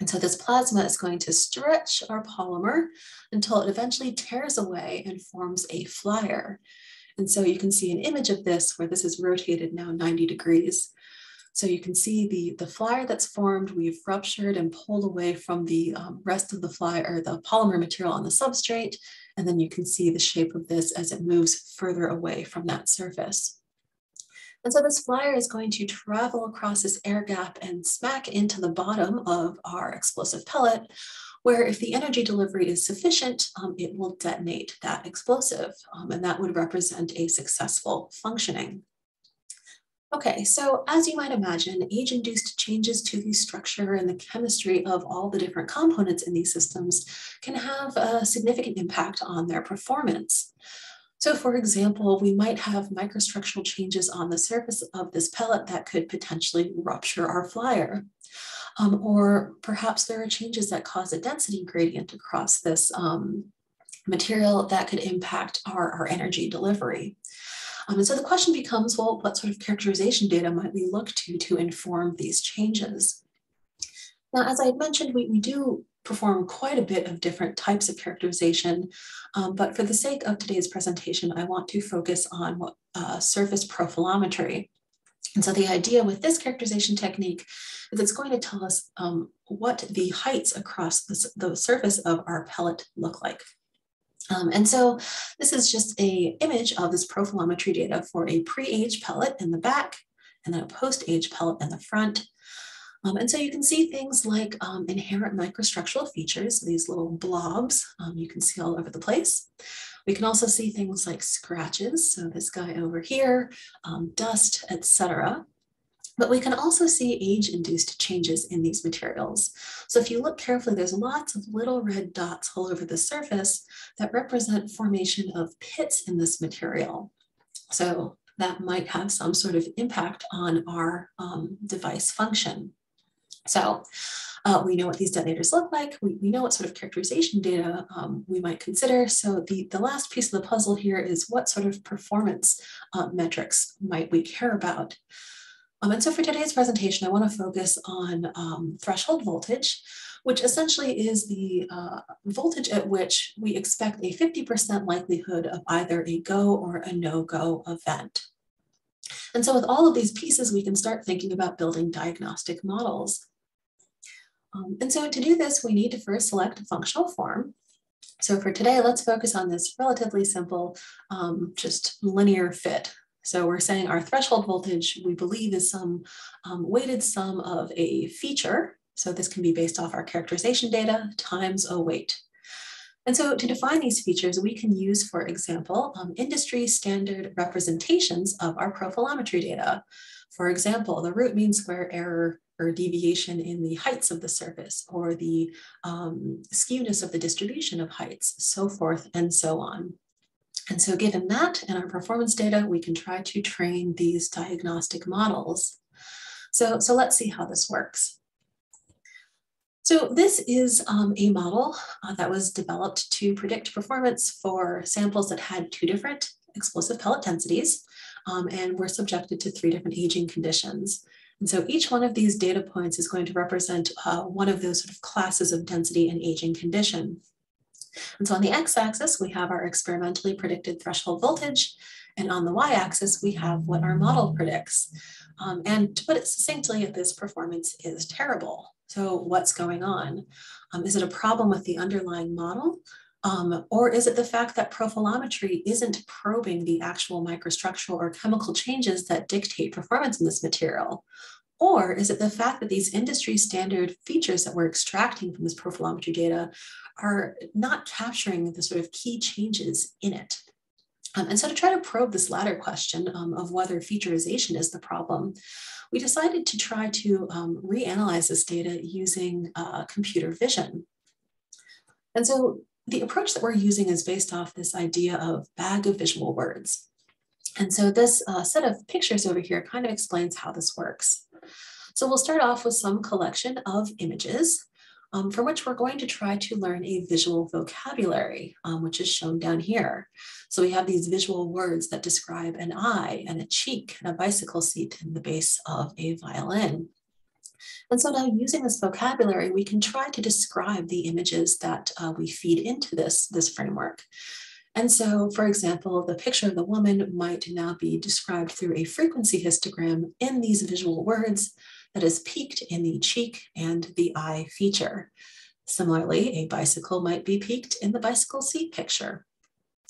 And so this plasma is going to stretch our polymer until it eventually tears away and forms a flyer. And so you can see an image of this where this is rotated now 90 degrees. So you can see the, the flyer that's formed, we've ruptured and pulled away from the um, rest of the flyer or the polymer material on the substrate. And then you can see the shape of this as it moves further away from that surface. And so this flyer is going to travel across this air gap and smack into the bottom of our explosive pellet, where if the energy delivery is sufficient, um, it will detonate that explosive, um, and that would represent a successful functioning. Okay, so as you might imagine, age-induced changes to the structure and the chemistry of all the different components in these systems can have a significant impact on their performance. So for example, we might have microstructural changes on the surface of this pellet that could potentially rupture our flyer. Um, or perhaps there are changes that cause a density gradient across this um, material that could impact our, our energy delivery. Um, and so the question becomes, well, what sort of characterization data might we look to to inform these changes? Now, as I mentioned, we, we do perform quite a bit of different types of characterization, um, but for the sake of today's presentation, I want to focus on what uh, surface profilometry. And so the idea with this characterization technique is it's going to tell us um, what the heights across the, the surface of our pellet look like. Um, and so this is just a image of this profilometry data for a pre-age pellet in the back and then a post-age pellet in the front. Um, and so you can see things like um, inherent microstructural features, these little blobs um, you can see all over the place. We can also see things like scratches, so this guy over here, um, dust, etc. But we can also see age-induced changes in these materials. So if you look carefully, there's lots of little red dots all over the surface that represent formation of pits in this material. So that might have some sort of impact on our um, device function. So uh, we know what these detonators look like. We, we know what sort of characterization data um, we might consider. So the, the last piece of the puzzle here is what sort of performance uh, metrics might we care about. Um, and so for today's presentation, I want to focus on um, threshold voltage, which essentially is the uh, voltage at which we expect a 50% likelihood of either a go or a no-go event. And so with all of these pieces, we can start thinking about building diagnostic models. Um, and so to do this, we need to first select a functional form. So for today, let's focus on this relatively simple, um, just linear fit. So we're saying our threshold voltage, we believe is some um, weighted sum of a feature. So this can be based off our characterization data times a weight. And so to define these features, we can use, for example, um, industry standard representations of our profilometry data. For example, the root mean square error or deviation in the heights of the surface or the um, skewness of the distribution of heights, so forth and so on. And so given that and our performance data, we can try to train these diagnostic models. So, so let's see how this works. So this is um, a model uh, that was developed to predict performance for samples that had two different explosive pellet densities um, and were subjected to three different aging conditions. And so each one of these data points is going to represent uh, one of those sort of classes of density and aging condition. And so on the x-axis, we have our experimentally predicted threshold voltage, and on the y-axis, we have what our model predicts. Um, and to put it succinctly, this performance is terrible. So what's going on? Um, is it a problem with the underlying model? Um, or is it the fact that profilometry isn't probing the actual microstructural or chemical changes that dictate performance in this material? Or is it the fact that these industry standard features that we're extracting from this profilometry data are not capturing the sort of key changes in it? Um, and so to try to probe this latter question um, of whether featureization is the problem, we decided to try to um, reanalyze this data using uh, computer vision. And so the approach that we're using is based off this idea of bag of visual words. And so this uh, set of pictures over here kind of explains how this works. So we'll start off with some collection of images um, from which we're going to try to learn a visual vocabulary, um, which is shown down here. So we have these visual words that describe an eye and a cheek and a bicycle seat in the base of a violin. And so now using this vocabulary, we can try to describe the images that uh, we feed into this, this framework. And so, for example, the picture of the woman might now be described through a frequency histogram in these visual words that is peaked in the cheek and the eye feature. Similarly, a bicycle might be peaked in the bicycle seat picture,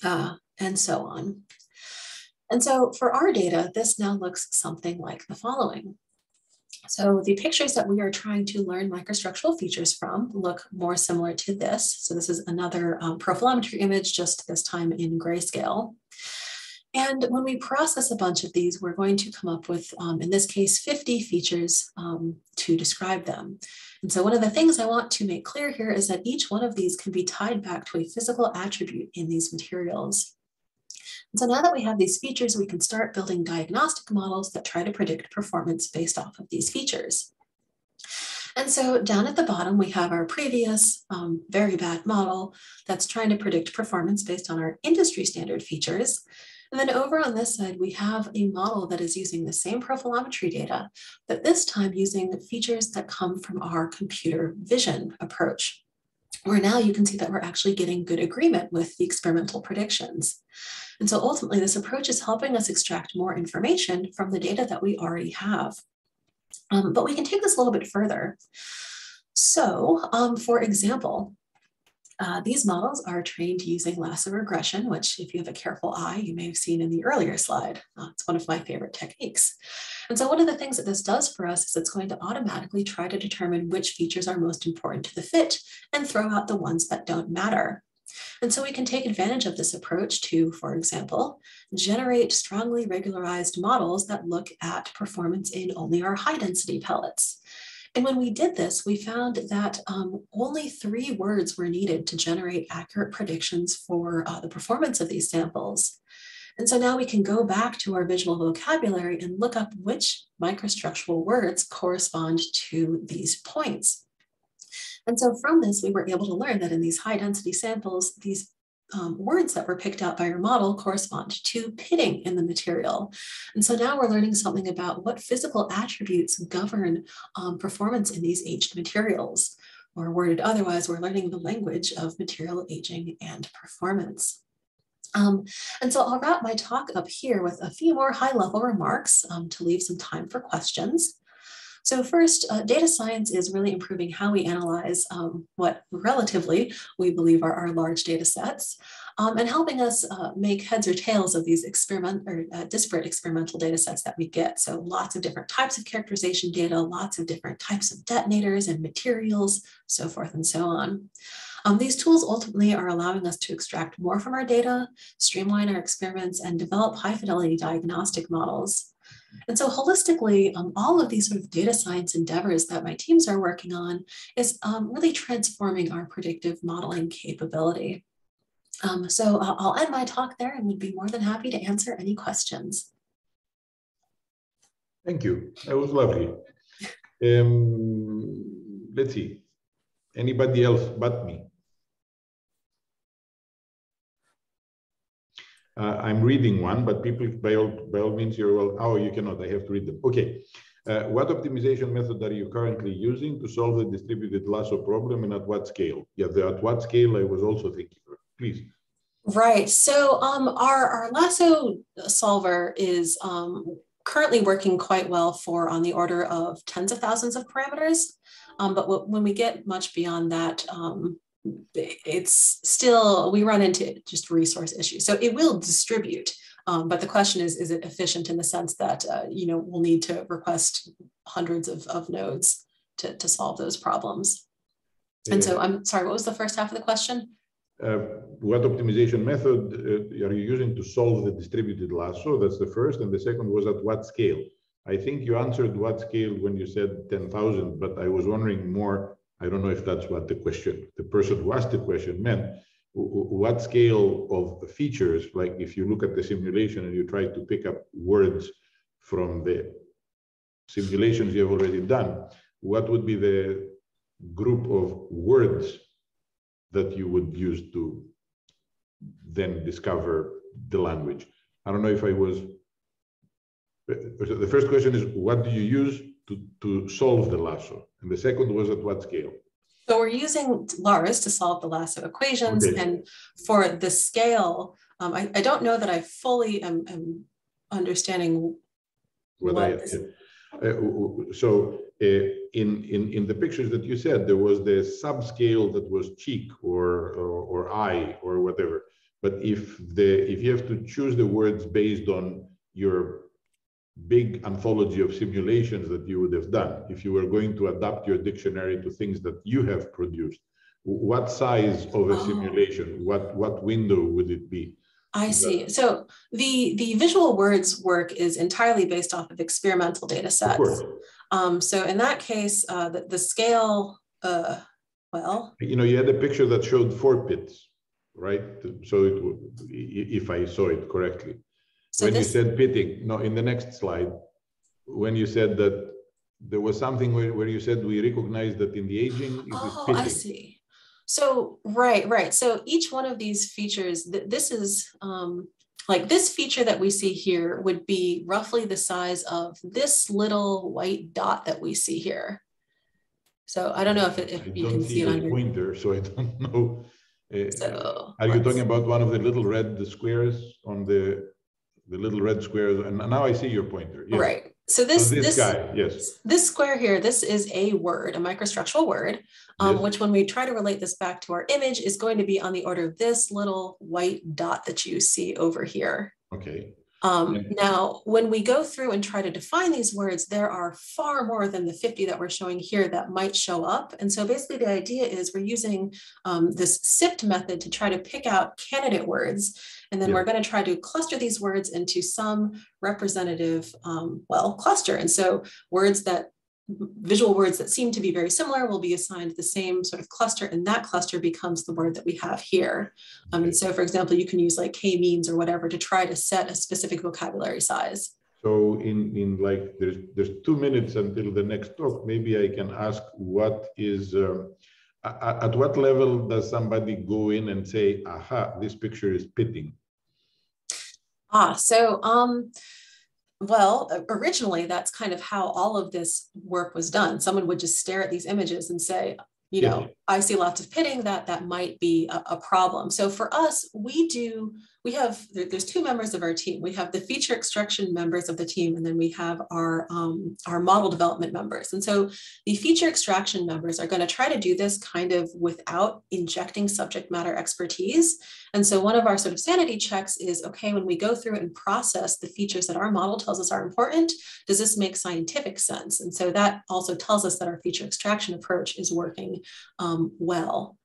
uh, and so on. And so for our data, this now looks something like the following. So the pictures that we are trying to learn microstructural features from look more similar to this. So this is another um, profilometry image, just this time in grayscale. And when we process a bunch of these, we're going to come up with, um, in this case, 50 features um, to describe them. And so one of the things I want to make clear here is that each one of these can be tied back to a physical attribute in these materials. And so now that we have these features, we can start building diagnostic models that try to predict performance based off of these features. And so down at the bottom, we have our previous um, very bad model that's trying to predict performance based on our industry standard features. And then over on this side, we have a model that is using the same profilometry data, but this time using features that come from our computer vision approach where now you can see that we're actually getting good agreement with the experimental predictions. And so ultimately, this approach is helping us extract more information from the data that we already have. Um, but we can take this a little bit further. So um, for example, uh, these models are trained using lasso regression, which if you have a careful eye, you may have seen in the earlier slide. Uh, it's one of my favorite techniques. And so one of the things that this does for us is it's going to automatically try to determine which features are most important to the fit and throw out the ones that don't matter. And so we can take advantage of this approach to, for example, generate strongly regularized models that look at performance in only our high density pellets. And when we did this, we found that um, only three words were needed to generate accurate predictions for uh, the performance of these samples. And so now we can go back to our visual vocabulary and look up which microstructural words correspond to these points. And so from this, we were able to learn that in these high density samples, these um, words that were picked out by your model correspond to pitting in the material. And so now we're learning something about what physical attributes govern um, performance in these aged materials. Or worded otherwise, we're learning the language of material aging and performance. Um, and so I'll wrap my talk up here with a few more high level remarks um, to leave some time for questions. So first, uh, data science is really improving how we analyze um, what relatively we believe are our large data sets um, and helping us uh, make heads or tails of these experiment or uh, disparate experimental data sets that we get. So lots of different types of characterization data, lots of different types of detonators and materials, so forth and so on. Um, these tools ultimately are allowing us to extract more from our data, streamline our experiments, and develop high fidelity diagnostic models. And so holistically, um, all of these sort of data science endeavors that my teams are working on is um, really transforming our predictive modeling capability. Um, so uh, I'll end my talk there and would be more than happy to answer any questions. Thank you. That was lovely. Um, let's see. Anybody else but me? Uh, I'm reading one, but people, by all, by all means, you're well, oh, you cannot, I have to read them. Okay. Uh, what optimization method are you currently using to solve the distributed lasso problem and at what scale? Yeah, the at what scale I was also thinking, please. Right. So um, our, our lasso solver is um, currently working quite well for on the order of tens of thousands of parameters. Um, but when we get much beyond that, um, it's still, we run into just resource issues. So it will distribute, um, but the question is, is it efficient in the sense that, uh, you know, we'll need to request hundreds of, of nodes to, to solve those problems. Yeah. And so I'm sorry, what was the first half of the question? Uh, what optimization method uh, are you using to solve the distributed lasso? That's the first. And the second was at what scale? I think you answered what scale when you said 10,000, but I was wondering more I don't know if that's what the question, the person who asked the question meant. what scale of features, like if you look at the simulation and you try to pick up words from the simulations you have already done, what would be the group of words that you would use to then discover the language? I don't know if I was. Uh, the first question is what do you use to, to solve the lasso? And the second was at what scale? So we're using LARS to solve the lasso equations. Okay. And for the scale, um, I, I don't know that I fully am, am understanding what, what I, uh, so uh, in, in, in the pictures that you said, there was the subscale that was cheek or, or, or eye or whatever. But if the if you have to choose the words based on your big anthology of simulations that you would have done if you were going to adapt your dictionary to things that you have produced what size of a oh. simulation what what window would it be I see. So the the visual words work is entirely based off of experimental data sets. Um, so in that case, uh, the, the scale, uh, well, you know, you had a picture that showed four pits, right? So it, if I saw it correctly, so when this, you said pitting, no, in the next slide, when you said that there was something where, where you said we recognize that in the aging, it oh, I see. So, right, right. So each one of these features, th this is um, like this feature that we see here would be roughly the size of this little white dot that we see here. So I don't know if, it, if you can see, see it on your pointer, so I don't (laughs) know. Uh, so, are you talking about one of the little red squares on the the little red squares. And now I see your pointer. Yes. Right. So this, so this, this, guy, yes. This square here, this is a word, a microstructural word, um, yes. which when we try to relate this back to our image is going to be on the order of this little white dot that you see over here. Okay. Um, now, when we go through and try to define these words, there are far more than the 50 that we're showing here that might show up. And so basically the idea is we're using um, this SIFT method to try to pick out candidate words. And then yeah. we're going to try to cluster these words into some representative, um, well, cluster. And so words that visual words that seem to be very similar will be assigned the same sort of cluster and that cluster becomes the word that we have here. Um, and so for example, you can use like k-means or whatever to try to set a specific vocabulary size. So in, in like, there's, there's two minutes until the next talk, maybe I can ask what is, um, at what level does somebody go in and say, aha, this picture is pitting? Ah, so um, well, originally, that's kind of how all of this work was done. Someone would just stare at these images and say, you know, I see lots of pitting that that might be a, a, problem. So for us, we do, we have, there, there's two members of our team. We have the feature extraction members of the team, and then we have our, um, our model development members. And so the feature extraction members are gonna try to do this kind of without injecting subject matter expertise. And so one of our sort of sanity checks is, okay, when we go through and process the features that our model tells us are important, does this make scientific sense? And so that also tells us that our feature extraction approach is working um, well.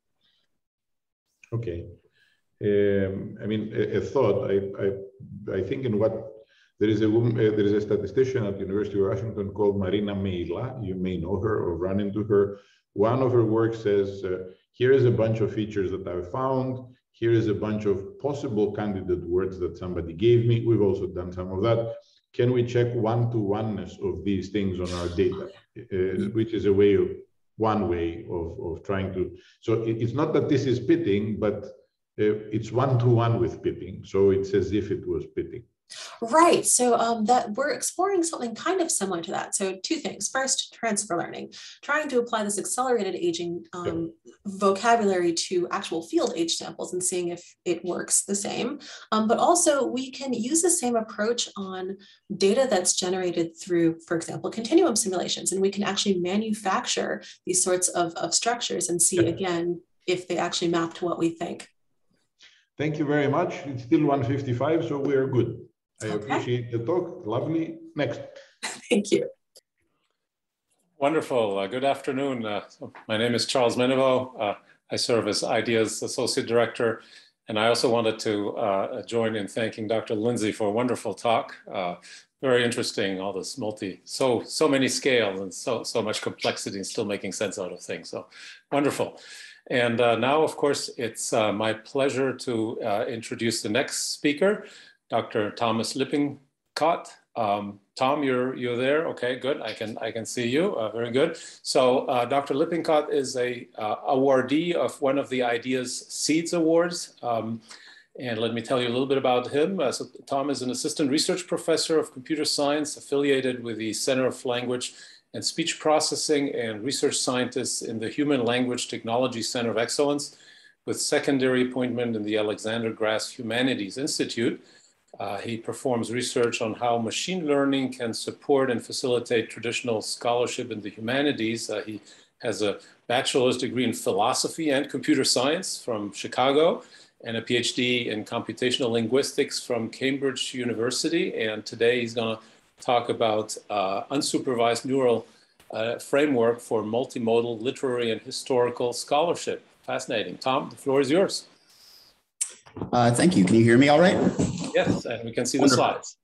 Okay. Um, I mean, a, a thought. I, I, I think in what there is a woman, uh, there is a statistician at the University of Washington called Marina Meila. You may know her or run into her. One of her works says, uh, "Here is a bunch of features that I've found. Here is a bunch of possible candidate words that somebody gave me. We've also done some of that. Can we check one-to-oneness of these things on our data, uh, which is a way of one way of, of trying to. So it, it's not that this is pitting, but uh, it's one-to-one with pitting. So it's as if it was pitting. Right. So um, that we're exploring something kind of similar to that. So two things. First, transfer learning, trying to apply this accelerated aging um, vocabulary to actual field age samples and seeing if it works the same. Um, but also we can use the same approach on data that's generated through, for example, continuum simulations. And we can actually manufacture these sorts of, of structures and see again if they actually map to what we think. Thank you very much. It's still 155, so we are good. I okay. appreciate the talk. Lovely. Next. (laughs) Thank you. Wonderful. Uh, good afternoon. Uh, my name is Charles Meneveau. Uh, I serve as IDIES Associate Director. And I also wanted to uh, join in thanking Dr. Lindsey for a wonderful talk. Uh, very interesting, all this multi, so so many scales and so so much complexity and still making sense out of things. So wonderful. And uh, now, of course, it's uh, my pleasure to uh, introduce the next speaker, Dr. Thomas Lippincott. Um, Tom, you're you're there. Okay, good. I can I can see you. Uh, very good. So uh, Dr. Lippincott is a uh, awardee of one of the IDIES Seeds Awards. Um, and let me tell you a little bit about him. Uh, so Tom is an assistant research professor of computer science affiliated with the Center of Language and Speech Processing and research scientists in the Human Language Technology Center of Excellence with secondary appointment in the Alexander Grass Humanities Institute. Uh, he performs research on how machine learning can support and facilitate traditional scholarship in the humanities. Uh, he has a bachelor's degree in philosophy and computer science from Chicago and a PhD in computational linguistics from Cambridge University. And today he's going to talk about uh, unsupervised neural uh, framework for multimodal literary and historical scholarship. Fascinating. Tom, the floor is yours. Uh, thank you. Can you hear me all right? Yes, and we can see Wonderful. the slides.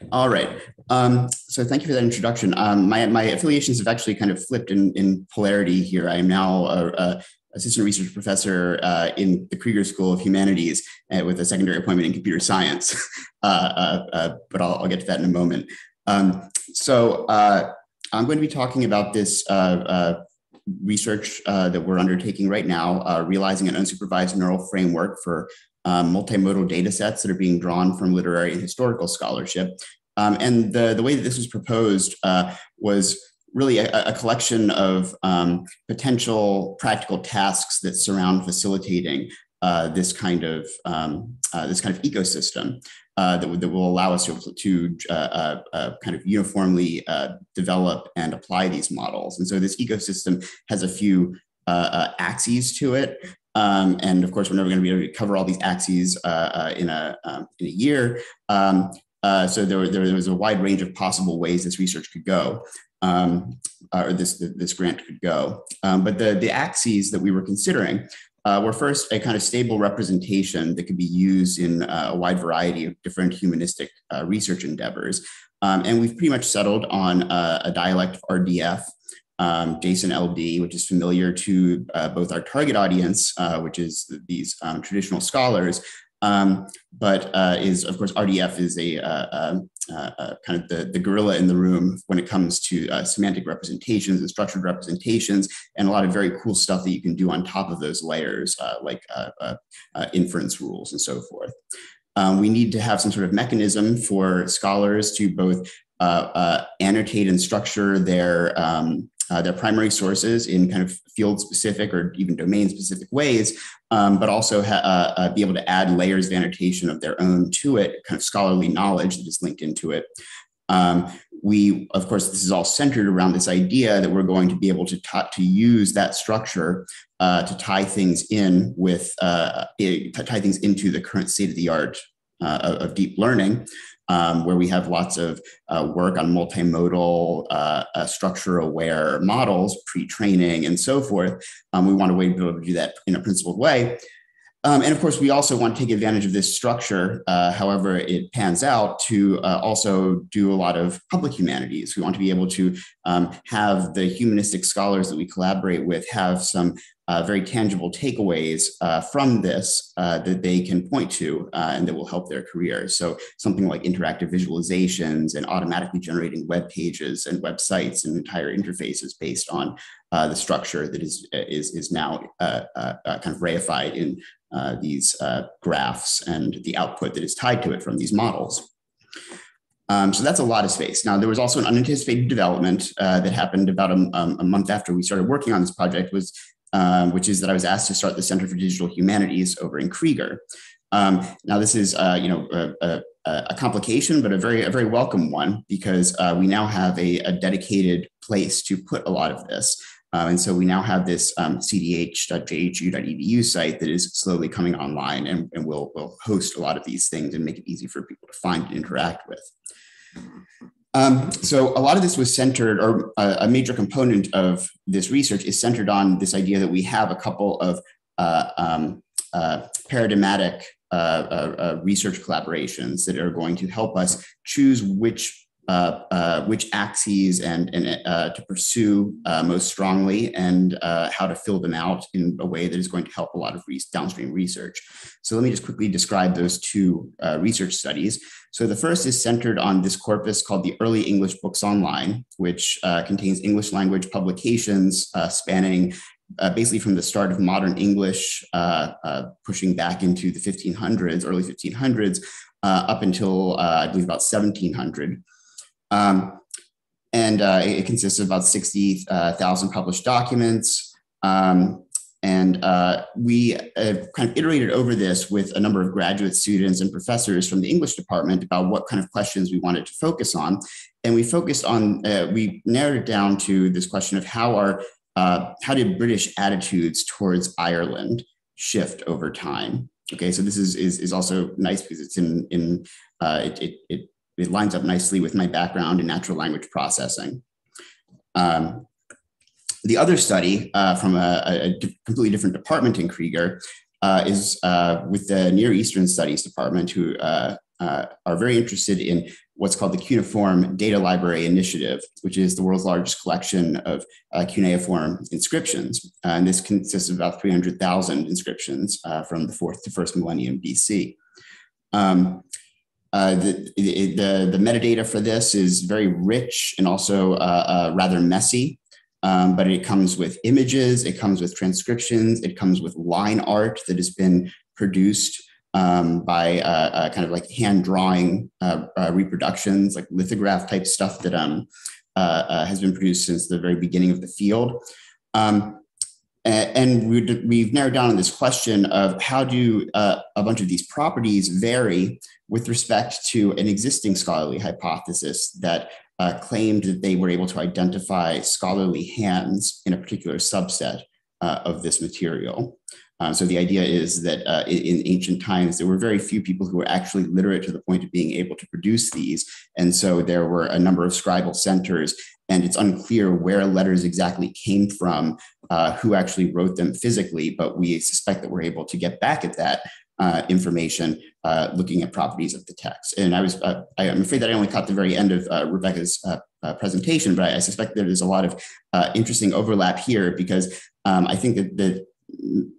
(laughs) all right. Um, so thank you for that introduction. Um, my, my affiliations have actually kind of flipped in, in polarity here. I am now a, a assistant research professor uh, in the Krieger School of Humanities uh, with a secondary appointment in computer science. (laughs) Uh, uh, uh, but I'll, I'll, get to that in a moment. Um, so I'm going to be talking about this research that we're undertaking right now, realizing an unsupervised neural framework for um, multimodal data sets that are being drawn from literary and historical scholarship. Um, and the, the way that this was proposed uh, was really a, a collection of um, potential practical tasks that surround facilitating uh, this kind of um, uh, this kind of ecosystem uh, that, that will allow us to, to uh, uh, uh, kind of uniformly develop and apply these models. And so this ecosystem has a few axes to it. Um, and of course, we're never going to be able to cover all these axes in a um, in a year. Um, so there, there, there, was a wide range of possible ways this research could go um, or this, this grant could go. Um, but the, the axes that we were considering uh, were first a kind of stable representation that could be used in uh, a wide variety of different humanistic uh, research endeavors. Um, and we've pretty much settled on uh, a dialect of RDF, um, JSON LD, which is familiar to uh, both our target audience, uh, which is these um, traditional scholars, um, but is of course RDF is a, uh, uh, uh, kind of the, the gorilla in the room when it comes to uh, semantic representations and structured representations, and a lot of very cool stuff that you can do on top of those layers, uh, like inference rules and so forth. Um, we need to have some sort of mechanism for scholars to both annotate and structure their um, uh, their primary sources in kind of field specific or even domain specific ways, um, but also ha- uh, uh, be able to add layers of annotation of their own to it, kind of scholarly knowledge that is linked into it. Um, we, of course, this is all centered around this idea that we're going to be able to t- to use that structure uh, to tie things in with uh, tie things into the current state of the art uh, of deep learning um, where we have lots of uh, work on multimodal, uh, uh, structure aware models, pre training, and so forth. Um, we want to be able to do that in a principled way. Um, and of course, we also want to take advantage of this structure, uh, however it pans out, to uh, also do a lot of public humanities. We want to be able to um, have the humanistic scholars that we collaborate with have some uh, very tangible takeaways uh, from this uh, that they can point to uh, and that will help their career. So something like interactive visualizations and automatically generating web pages and websites and entire interfaces based on uh, the structure that is is is now uh, kind of reified in these graphs and the output that is tied to it from these models. Um, so that's a lot of space. Now, there was also an unanticipated development uh, that happened about a, um, a, month after we started working on this project was um, which is that I was asked to start the Center for Digital Humanities over in Krieger. Um, now, this is uh, you know a, a, a, complication, but a very a very welcome one because uh, we now have a, dedicated place to put a lot of this. Uh, and so we now have this um, cdh.jhu.edu site that is slowly coming online and, and will will host a lot of these things and make it easy for people to find and interact with. Um, so a lot of this was centered, or a, a, major component of this research is centered on this idea that we have a couple of uh, um, uh, paradigmatic uh, uh, uh research collaborations that are going to help us choose which which axes and, and uh, to pursue uh, most strongly and uh, how to fill them out in a way that is going to help a lot of re downstream research. So let me just quickly describe those two uh, research studies. So the first is centered on this corpus called the Early English Books Online, which contains English language publications spanning uh, basically from the start of modern English, uh, uh, pushing back into the 1500s, early 1500s, up until I believe about 1700. Um, and uh, it consists of about 60,000 uh, published documents. Um, and uh, we kind of iterated over this with a number of graduate students and professors from the English department about what kind of questions we wanted to focus on. And we focused on, uh, we narrowed it down to this question of how are, uh, how did British attitudes towards Ireland shift over time? Okay, so this is, is, is also nice because it's in, in uh, it, it, it it lines up nicely with my background in natural language processing. Um, the other study uh, from a, a, completely different department in Krieger uh, is uh, with the Near Eastern Studies Department, who uh, uh, are very interested in what's called the Cuneiform Data Library Initiative, which is the world's largest collection of uh, cuneiform inscriptions. and this consists of about 300,000 inscriptions from the fourth to first millennium BC. Um, uh, the, the, the, metadata for this is very rich and also uh, uh, rather messy, um, but it comes with images, it comes with transcriptions, it comes with line art that has been produced um, by uh, uh, kind of like hand drawing reproductions, like lithograph type stuff that um, has been produced since the very beginning of the field. Um, and we've narrowed down on this question of how do uh, a bunch of these properties vary with respect to an existing scholarly hypothesis that uh, claimed that they were able to identify scholarly hands in a particular subset uh, of this material. Uh, so the idea is that uh, in, ancient times, there were very few people who were actually literate to the point of being able to produce these. And so there were a number of scribal centers, and it's unclear where letters exactly came from, uh, who actually wrote them physically, but we suspect that we're able to get back at that uh, information uh, looking at properties of the text. And I was, uh, I am afraid that I only caught the very end of uh, Rebecca's uh, presentation, but I, I, suspect that there's a lot of interesting overlap here because um, I think that, that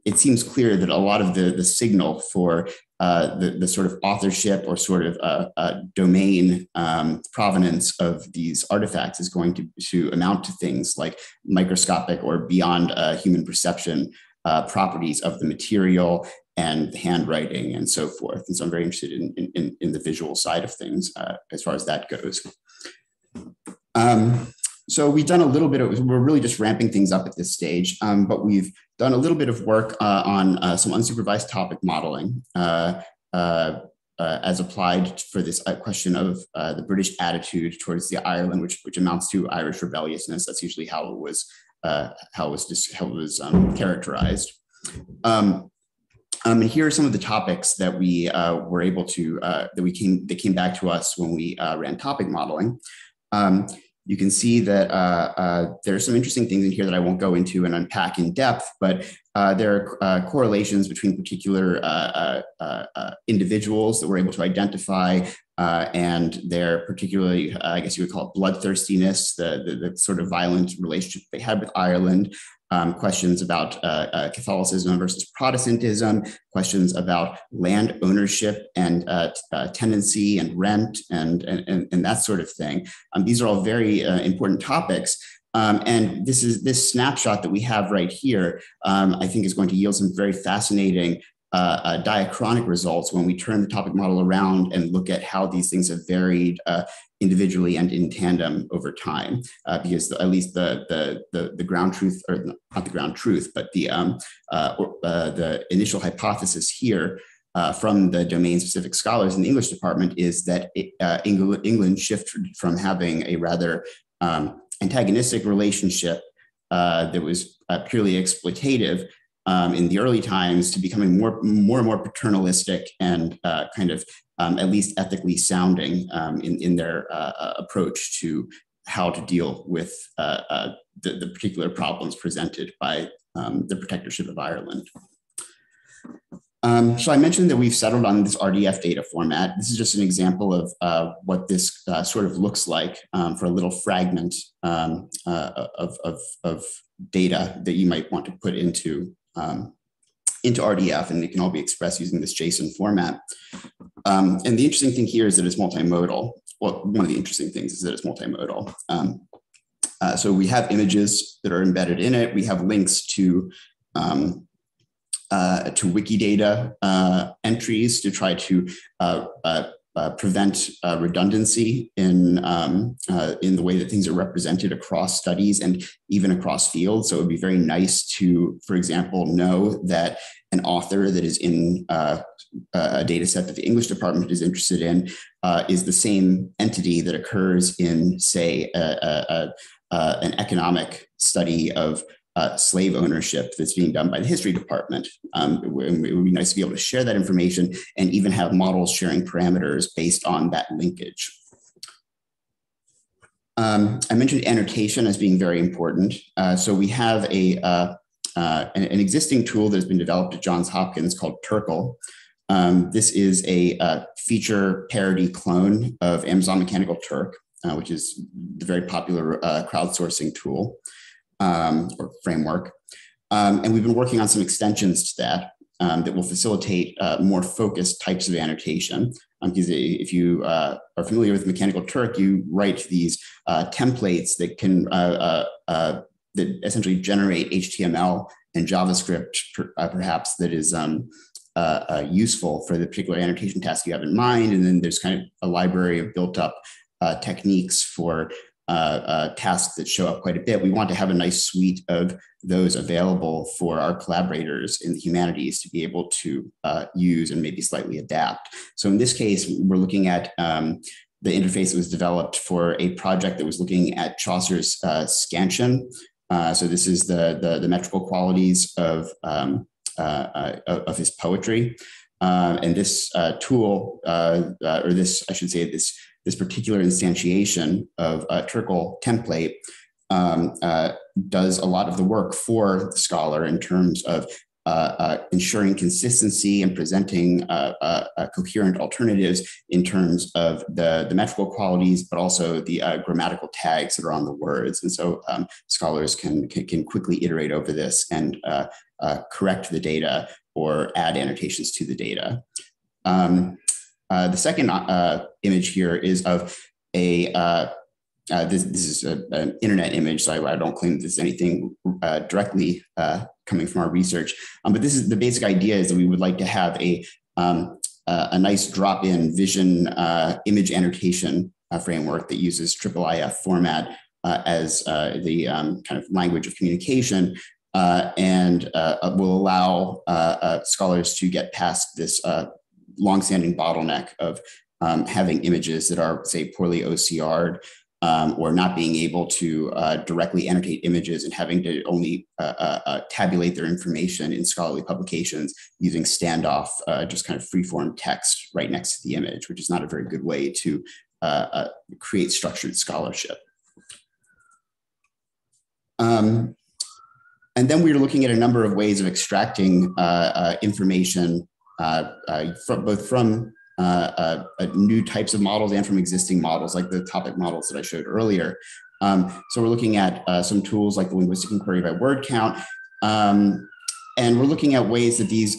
it seems clear that a lot of the, the signal for the, the sort of authorship or sort of domain um, provenance of these artifacts is going to, to amount to things like microscopic or beyond human perception uh, properties of the material and handwriting and so forth. And so I'm very interested in, in, in the visual side of things uh, as far as that goes. Um, so we've done a little bit of, we're really just ramping things up at this stage, um, but we've done a little bit of work uh, on uh, some unsupervised topic modeling uh, uh, uh, as applied for this question of the British attitude towards the Ireland, which, which amounts to Irish rebelliousness. That's usually how it was, how it was, how it was um, characterized. Um, um, and here are some of the topics that we uh, were able to uh, that we came that came back to us when we uh, ran topic modeling. Um, you can see that uh, uh, there are some interesting things in here that I won't go into and unpack in depth, but uh, there are uh, correlations between particular uh, uh, individuals that we're able to identify and their particularly, I guess you would call it bloodthirstiness, the, the, the, sort of violent relationship they had with Ireland, um, questions about uh, uh, Catholicism versus Protestantism, questions about land ownership and uh, uh tenancy and rent and, and, and, that sort of thing. Um, these are all very uh, important topics. Um, and this is this snapshot that we have right here, um, I think is going to yield some very fascinating uh, uh, diachronic results when we turn the topic model around and look at how these things have varied uh, individually and in tandem over time, uh, because the, at least the, the, the the ground truth, or not the ground truth, but the um, uh, uh, the initial hypothesis here. from the domain-specific scholars in the English department is that it, England, England shifted from having a rather um, antagonistic relationship that was purely exploitative um, in the early times to becoming more, more and more paternalistic and uh, kind of um, at least ethically sounding um, in, in their uh, uh, approach to how to deal with uh, uh, the, the, particular problems presented by um, the protectorship of Ireland. Um, so I mentioned that we've settled on this RDF data format. This is just an example of uh, what this uh, sort of looks like um, for a little fragment um, uh, of, of, of, data that you might want to put into, um, into RDF, and it can all be expressed using this JSON format. Um, and the interesting thing here is that it's multimodal. Well, one of the interesting things is that it's multimodal. Um, uh, so we have images that are embedded in it. We have links to um, uh, to Wikidata uh, entries to try to uh, uh, uh prevent uh, redundancy in, um, in the way that things are represented across studies and even across fields. So it would be very nice to, for example, know that an author that is in a data set that the English department is interested in is the same entity that occurs in, say, a, a, a, an economic study of uh, slave ownership that's being done by the history department. Um, it, would, it, would be nice to be able to share that information and even have models sharing parameters based on that linkage. Um, I mentioned annotation as being very important. Uh, so we have a uh, uh, an, an, existing tool that has been developed at Johns Hopkins called Turkle. Um, this is a uh, feature parity clone of Amazon Mechanical Turk, uh, which is the very popular crowdsourcing tool um, or framework. Um, and we've been working on some extensions to that um, that will facilitate uh, more focused types of annotation. Because um, if you uh, are familiar with Mechanical Turk, you write these uh, templates that can uh, uh, uh, that essentially generate HTML and JavaScript, per, perhaps that is um, useful for the particular annotation task you have in mind. And then there's kind of a library of built up techniques for uh, uh, tasks that show up quite a bit. We want to have a nice suite of those available for our collaborators in the humanities to be able to uh, use and maybe slightly adapt. So in this case, we're looking at um, the interface that was developed for a project that was looking at Chaucer's uh, scansion. Uh, so this is the, the, the metrical qualities of, um, uh, of his poetry. and this tool, or this, I should say, this this particular instantiation of a Turkle template um, uh, does a lot of the work for the scholar in terms of uh, uh, ensuring consistency and presenting uh, uh, uh, coherent alternatives in terms of the, the metrical qualities, but also the grammatical tags that are on the words. And so um, scholars can, can, can, quickly iterate over this and correct the data or add annotations to the data. Um, uh, the second uh, image here is of a, uh, uh this, this, is a, an internet image, so I, I, don't claim this is anything uh, directly coming from our research. Um, but this is the basic idea is that we would like to have a, um, a nice drop-in vision image annotation framework that uses IIIF format as the um, kind of language of communication uh, and uh, will allow uh, scholars to get past this longstanding bottleneck of um, having images that are, say, poorly OCR'd um, or not being able to uh, directly annotate images and having to only uh, uh, uh tabulate their information in scholarly publications using standoff, uh, just kind of freeform text right next to the image, which is not a very good way to uh, create structured scholarship. Um, and then we are looking at a number of ways of extracting information from, both from uh, new types of models and from existing models, like the topic models that I showed earlier. Um, so we're looking at some tools like the linguistic inquiry by word count, um, and we're looking at ways that these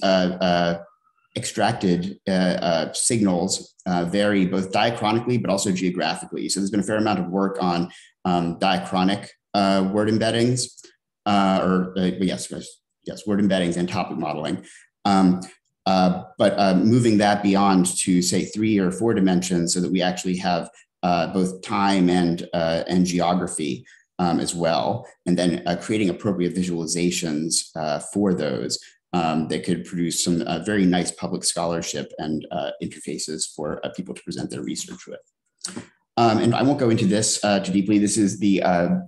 extracted uh, uh, signals uh, vary both diachronically but also geographically. So there's been a fair amount of work on um, diachronic word embeddings, or yes, yes, word embeddings and topic modeling. Um, uh, but uh, moving that beyond to say three or four dimensions so that we actually have uh, both time and, uh, and geography um, as well, and then uh, creating appropriate visualizations for those um, that could produce some very nice public scholarship and interfaces for people to present their research with. Um, and I won't go into this too deeply. This is the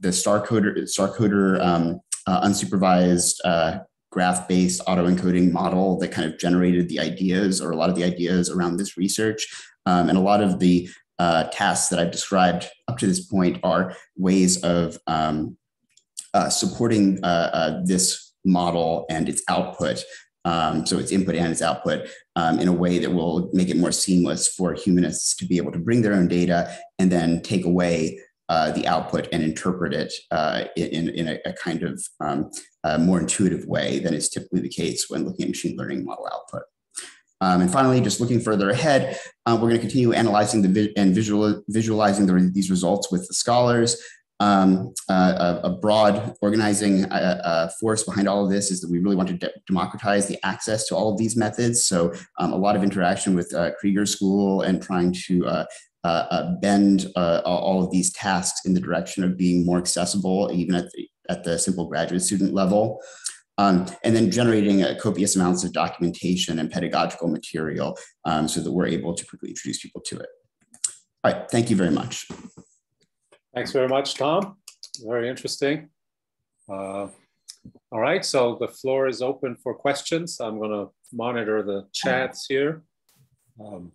the StarCoder StarCoder um, unsupervised graph-based autoencoding model that kind of generated the ideas or a lot of the ideas around this research. Um, and a lot of the uh, tasks that I've described up to this point are ways of um, uh, supporting uh, uh this model and its output um, so its input and its output, um, in a way that will make it more seamless for humanists to be able to bring their own data and then take away uh, the output and interpret it uh, in, in a, a, kind of um, a more intuitive way than is typically the case when looking at machine learning model output. Um, and finally, just looking further ahead, uh, we're going to continue analyzing the vi and visual visualizing the, these results with the scholars. Um, uh, a, a, broad organizing uh, uh, force behind all of this is that we really want to de democratize the access to all of these methods. So um, a lot of interaction with Krieger School and trying to bend all of these tasks in the direction of being more accessible, even at the, at the simple graduate student level. Um, and then generating copious amounts of documentation and pedagogical material um, so that we're able to quickly introduce people to it. All right, thank you very much. Thanks very much, Tom. Very interesting. Uh, all right, so the floor is open for questions. I'm going to monitor the chats here. Um,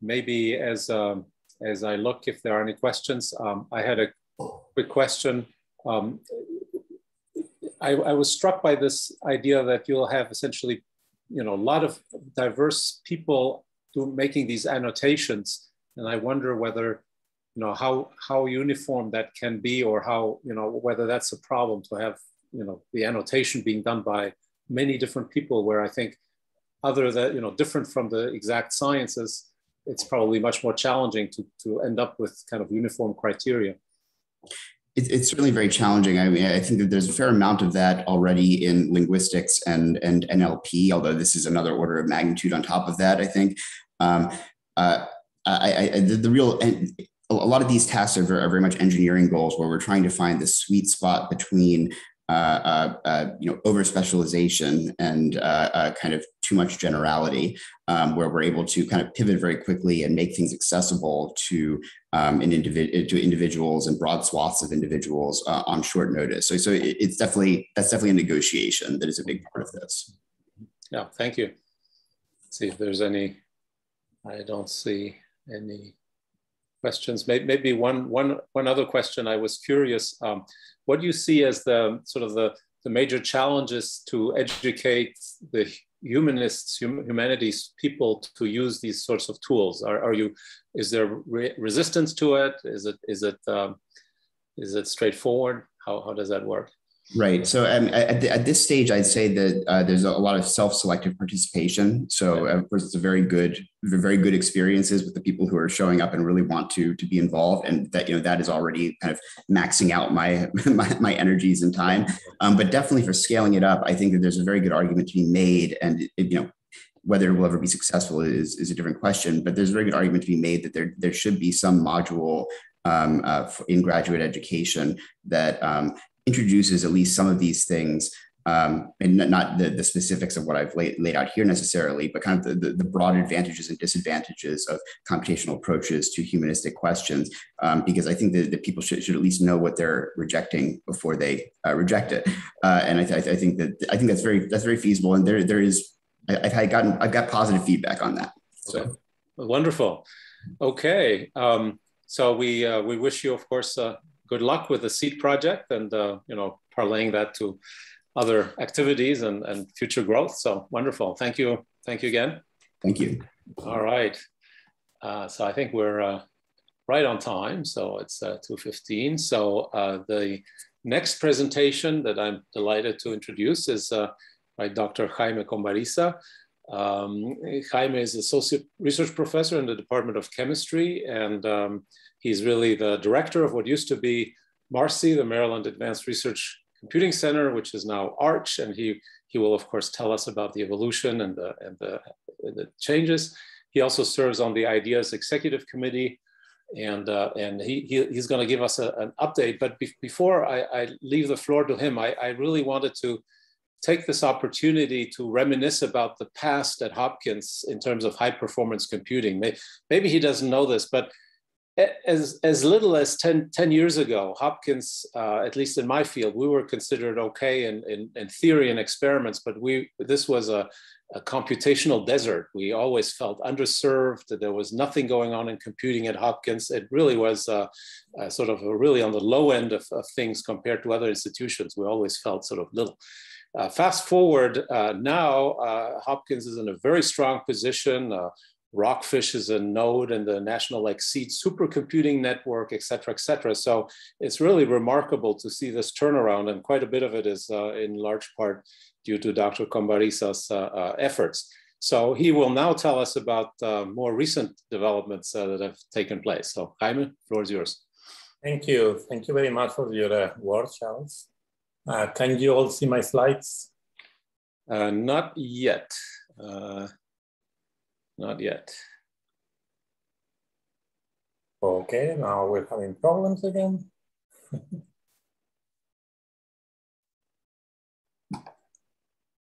maybe as um, as I look, if there are any questions, um, I had a quick question. Um, I, I, was struck by this idea that you'll have essentially, you know, a lot of diverse people do, making these annotations, and I wonder whether you know how how uniform that can be or how you know whether that's a problem to have you know the annotation being done by many different people where i think other than you know different from the exact sciences it's probably much more challenging to to end up with kind of uniform criteria it's certainly very challenging. I mean, I think that there's a fair amount of that already in linguistics and and NLP, although this is another order of magnitude on top of that. I think um, uh, I, I, the, the real a lot of these tasks are very, are very, much engineering goals where we're trying to find the sweet spot between uh, uh, uh, you know over specialization and uh, kind of too much generality um, where we're able to kind of pivot very quickly and make things accessible to um, an individ- to individuals and broad swaths of individuals on short notice so, so it's definitely that's definitely a negotiation that is a big part of this yeah thank you Let's see if there's any i don't see any questions. Maybe one, one, one other question. I was curious. Um, what do you see as the sort of the, the major challenges to educate the humanists, hum, humanities people to use these sorts of tools? Are, are you, is there re resistance to it? Is it, is it, um, is it straightforward? How, how does that work? Right. So um, at, the, at, this stage, I'd say that uh, there's a lot of self-selective participation. So of course, it's a very good, very good experiences with the people who are showing up and really want to to be involved, and that you know that is already kind of maxing out my (laughs) my, my energies and time. Um, but definitely for scaling it up, I think that there's a very good argument to be made, and it, you know whether it will ever be successful is, is a different question. But there's a very good argument to be made that there there should be some module um, uh, in graduate education that um, introduces at least some of these things um, and not the, the specifics of what I've laid, laid out here necessarily, but kind of the, the, the, broad advantages and disadvantages of computational approaches to humanistic questions, um, because I think that, that people should, should at least know what they're rejecting before they uh, reject it. Uh, and I, th I, think that I think that's very that's very feasible, and there there is I, have gotten I've got positive feedback on that. So okay. wonderful. Okay, um, so we uh, we wish you, of course, uh, good luck with the seed project and uh, you know parlaying that to other activities and, and future growth. So wonderful. Thank you. Thank you again. Thank you. All right. Uh, so I think we're uh, right on time. So it's uh, 2.15. So uh, the next presentation that I'm delighted to introduce is uh, by Dr. Jaime Combariza. Um, Jaime is associate research professor in the Department of Chemistry and um, He's really the director of what used to be MARCC, the Maryland Advanced Research Computing Center, which is now ARCH, and he, he will of course tell us about the evolution and the, and the, the changes. He also serves on the IDIES Executive Committee, and, uh, and he, he, he's gonna give us a, an update. But be before I, I, leave the floor to him, I, I really wanted to take this opportunity to reminisce about the past at Hopkins in terms of high performance computing. Maybe he doesn't know this, but as, as little as 10, 10 years ago, Hopkins, uh, at least in my field, we were considered okay in, in, in theory and experiments, but we this was a, a, computational desert. We always felt underserved. There was nothing going on in computing at Hopkins. It really was uh, uh, sort of really on the low end of, of, things compared to other institutions. We always felt sort of little. Uh, fast forward uh, now, uh, Hopkins is in a very strong position. Uh, Rockfish is a node in the National Lake Seed supercomputing network, et cetera, et cetera. So it's really remarkable to see this turnaround, and quite a bit of it is uh, in large part due to Dr. Combariza's uh, efforts. So he will now tell us about more recent developments that have taken place. So Jaime, floor is yours. Thank you. Thank you very much for your uh, words, Charles. Uh, can you all see my slides? Uh, not yet. Not yet. Okay, now we're having problems again. (laughs)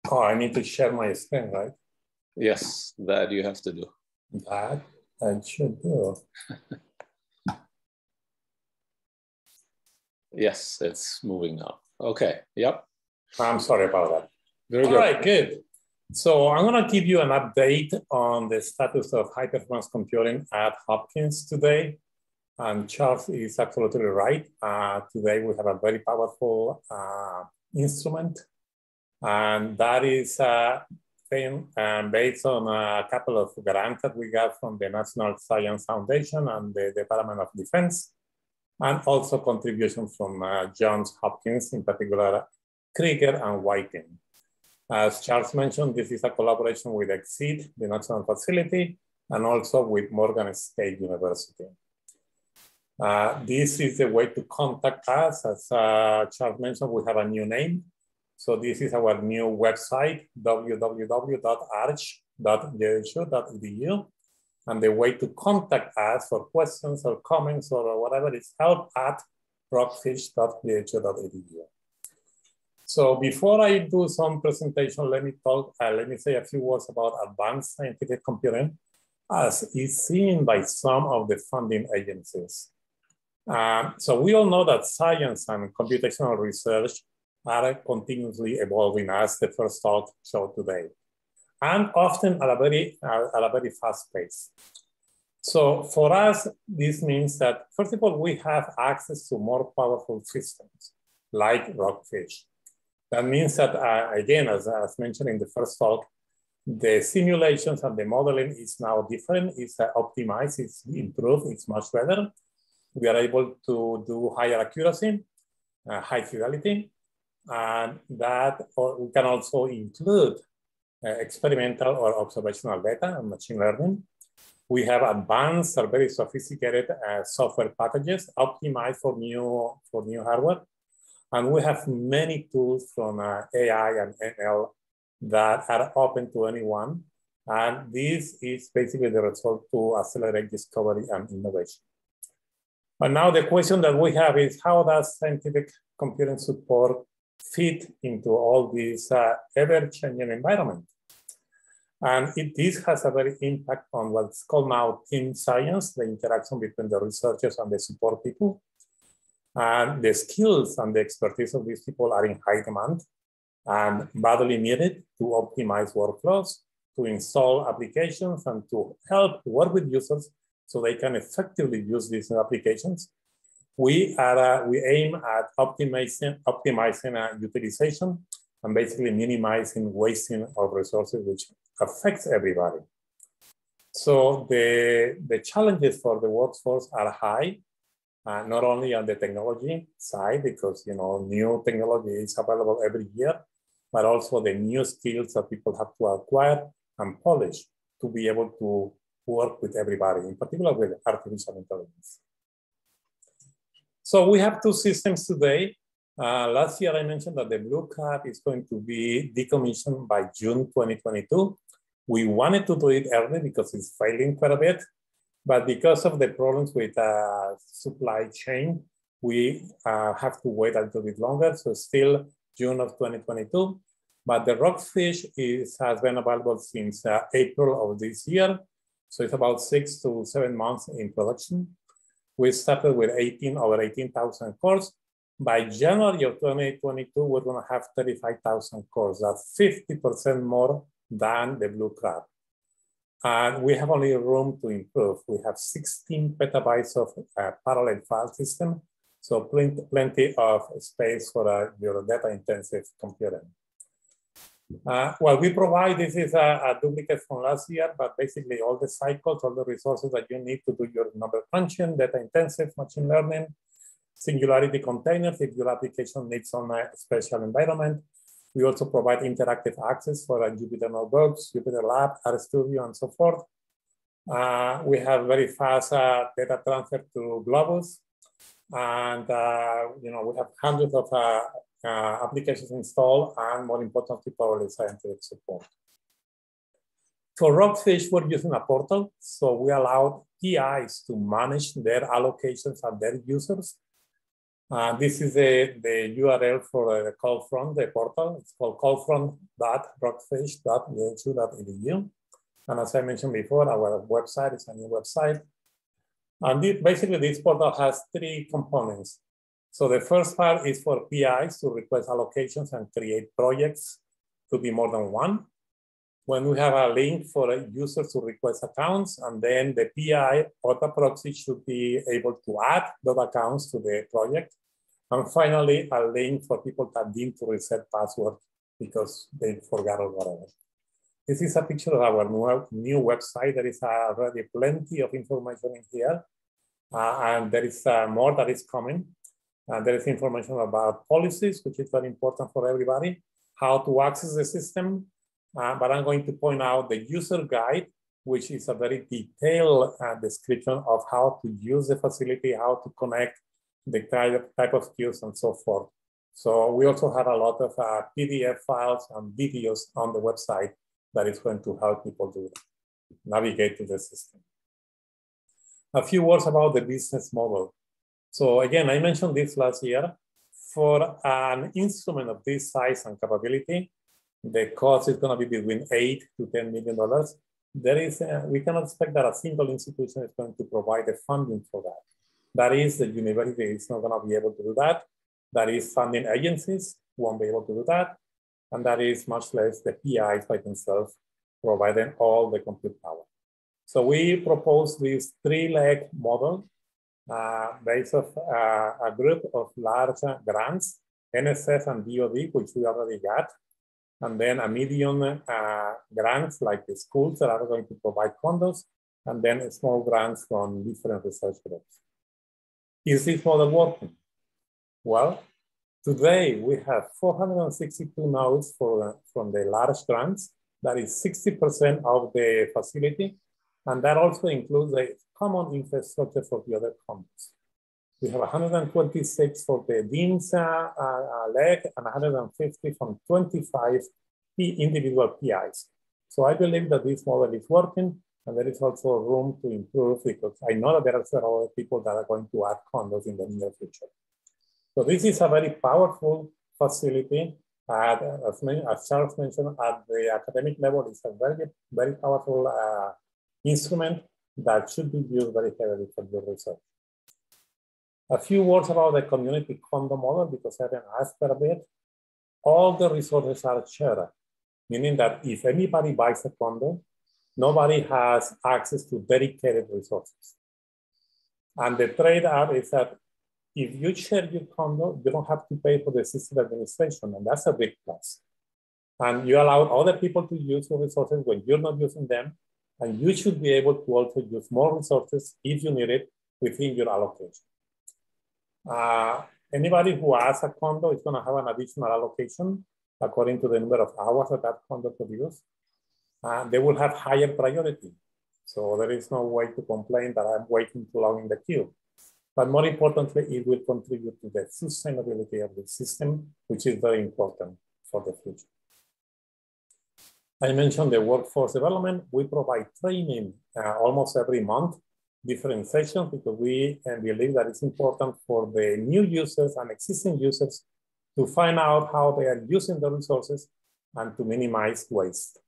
oh, I need to share my screen, right? Yes, that you have to do. That I should do. (laughs) Yes, it's moving now. Okay, yep. I'm sorry about that. Very All good. right, good. So I'm gonna give you an update on the status of high performance computing at Hopkins today. And Charles is absolutely right. Uh, today we have a very powerful uh, instrument. And that is uh, thing, um, based on a couple of grants that we got from the National Science Foundation and the Department of Defense and also contributions from uh, Johns Hopkins, in particular, Krieger and Whiting. As Charles mentioned, this is a collaboration with XSEDE, the national facility, and also with Morgan State University. Uh, this is the way to contact us. As uh, Charles mentioned, we have a new name. So this is our new website, www.arch.jhu.edu. And the way to contact us for questions or comments or whatever is help at rockfish.jhu.edu. So before I do some presentation, let me talk, uh, let me say a few words about advanced scientific computing as is seen by some of the funding agencies. Um, so we all know that science and computational research are continuously evolving as the first talk showed today and often at a very, uh, at a very fast pace. So for us, this means that, first of all, we have access to more powerful systems like Rockfish. That means that, uh, again, as, as mentioned in the first talk, the simulations and the modeling is now different, it's uh, optimized, it's improved, it's much better. We are able to do higher accuracy, uh, high fidelity, and that we can also include uh, experimental or observational data and machine learning. We have advanced or very sophisticated uh, software packages optimized for new, for new hardware. And we have many tools from uh, AI and ML that are open to anyone. And this is basically the result to accelerate discovery and innovation. But now the question that we have is how does scientific computing support fit into all this uh, ever-changing environment? And it, this has a very impact on what's called now team science, the interaction between the researchers and the support people. And the skills and the expertise of these people are in high demand and badly needed to optimize workflows, to install applications, and to help work with users so they can effectively use these applications. We, are, uh, we aim at optimizing, optimizing uh, utilization and basically minimizing wasting of resources, which affects everybody. So the, the challenges for the workforce are high, uh, not only on the technology side, because you know new technology is available every year, but also the new skills that people have to acquire and polish to be able to work with everybody, in particular with artificial intelligence. So we have two systems today. Uh, last year, I mentioned that the Blue Crab is going to be decommissioned by June 2022. We wanted to do it early because it's failing quite a bit, but because of the problems with uh, supply chain, we uh, have to wait a little bit longer. So still June of 2022, but the Rockfish is, has been available since uh, April of this year. So it's about six to seven months in production. We started with 18 over 18,000 cores. By January of 2022, we're gonna have 35,000 cores. That's 50% more than the blue crab. And we have only room to improve. We have 16 petabytes of uh, parallel file system, so plenty, plenty of space for uh, your data intensive computing. Uh, well, we provide, this is a, a, duplicate from last year, but basically all the cycles, all the resources that you need to do your number crunching, data intensive machine learning, singularity containers if your application needs on a special environment. We also provide interactive access for Jupyter Notebooks, Jupyter Lab, RStudio, and so forth. Uh, we have very fast uh, data transfer to Globus. And, uh, you know, we have hundreds of uh, uh, applications installed and more importantly, probably scientific support. For Rockfish, we're using a portal. So we allow PIs to manage their allocations and their users uh, this is the, the URL for the ColdFront, the portal. It's called coldfront.rockfish.jhu.edu. And as I mentioned before, our website is a new website. And basically, this portal has three components. So the first part is for PIs to request allocations and create projects to be more than one. When we have a link for users to request accounts, and then the PI or the proxy should be able to add those accounts to the project. And finally, a link for people that need to reset password because they forgot or whatever. This is a picture of our new, new website. There is already plenty of information in here. Uh, and there is uh, more that is coming. There is information about policies, which is very important for everybody, how to access the system, uh, but I'm going to point out the user guide, which is a very detailed uh, description of how to use the facility, how to connect the type, of skills and so forth. So we also have a lot of uh, PDF files and videos on the website that is going to help people to navigate to the system. A few words about the business model. So again, I mentioned this last year. For an instrument of this size and capability, the cost is going to be between eight to ten million dollars. There is, a, we cannot expect that a single institution is going to provide the funding for that. That is, the university is not going to be able to do that. That is, funding agencies won't be able to do that, and that is much less the PIs by themselves providing all the compute power. So we propose this three-leg model uh, based of uh, a group of large grants, NSF and DoD, which we already got, and then a medium uh, grants like the schools that are going to provide condos, and then small grants from different research groups. Is this model working? Well, today we have 462 nodes for, from the large grants. That is 60% of the facility. And that also includes a common infrastructure for the other condos. We have 126 for the DIMS uh, uh, leg and 150 from 25 individual PIs. So I believe that this model is working and there is also room to improve because I know that there are several people that are going to add condos in the near future. So this is a very powerful facility. At, as, as Charles mentioned, at the academic level, it's a very, very powerful uh, instrument that should be used very heavily for your research. A few words about the community condo model because I've been asked a bit. All the resources are shared, meaning that if anybody buys a condo, nobody has access to dedicated resources. And the trade-off is that if you share your condo, you don't have to pay for the system administration, and that's a big plus. And you allow other people to use your resources when you're not using them, and you should be able to also use more resources if you need it within your allocation. Uh, anybody who has a condo is going to have an additional allocation according to the number of hours that that condo produces. Uh, they will have higher priority. So there is no way to complain that I'm waiting too long in the queue. But more importantly, it will contribute to the sustainability of the system, which is very important for the future. I mentioned the workforce development. We provide training uh, almost every month different sessions because we believe that it's important for the new users and existing users to find out how they are using the resources and to minimize waste.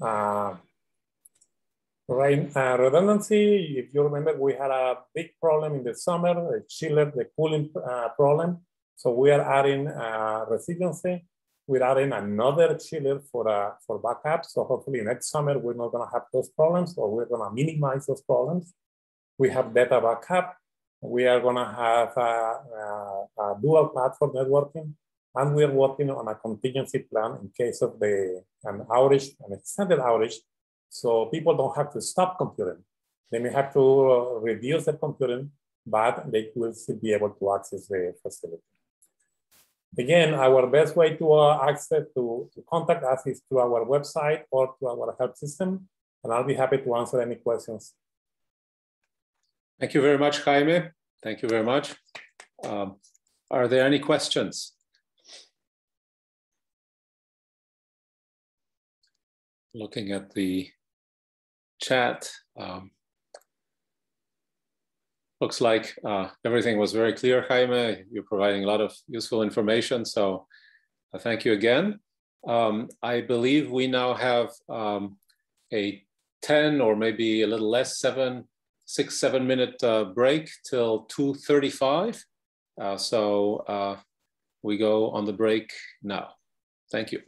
Uh, right, uh, redundancy, if you remember, we had a big problem in the summer, the chiller, the cooling uh, problem. So we are adding uh, resiliency. We're adding another chiller for, uh, for backup. So hopefully next summer, we're not gonna have those problems or we're gonna minimize those problems. We have data backup. We are going to have a, a, a, dual platform networking. And we're working on a contingency plan in case of the an outage, an extended outage, so people don't have to stop computing. They may have to uh, reduce their computing, but they will still be able to access the facility. Again, our best way to uh, access to, to contact us is through our website or through our help system, and I'll be happy to answer any questions. Thank you very much, Jaime. Thank you very much. Um, are there any questions? Looking at the chat, um, looks like uh, everything was very clear, Jaime. You're providing a lot of useful information, so uh, thank you again. Um, I believe we now have um, a 10 or maybe a little less, seven, six, seven minute uh, break till 2.35. Uh, so uh, we go on the break now. Thank you.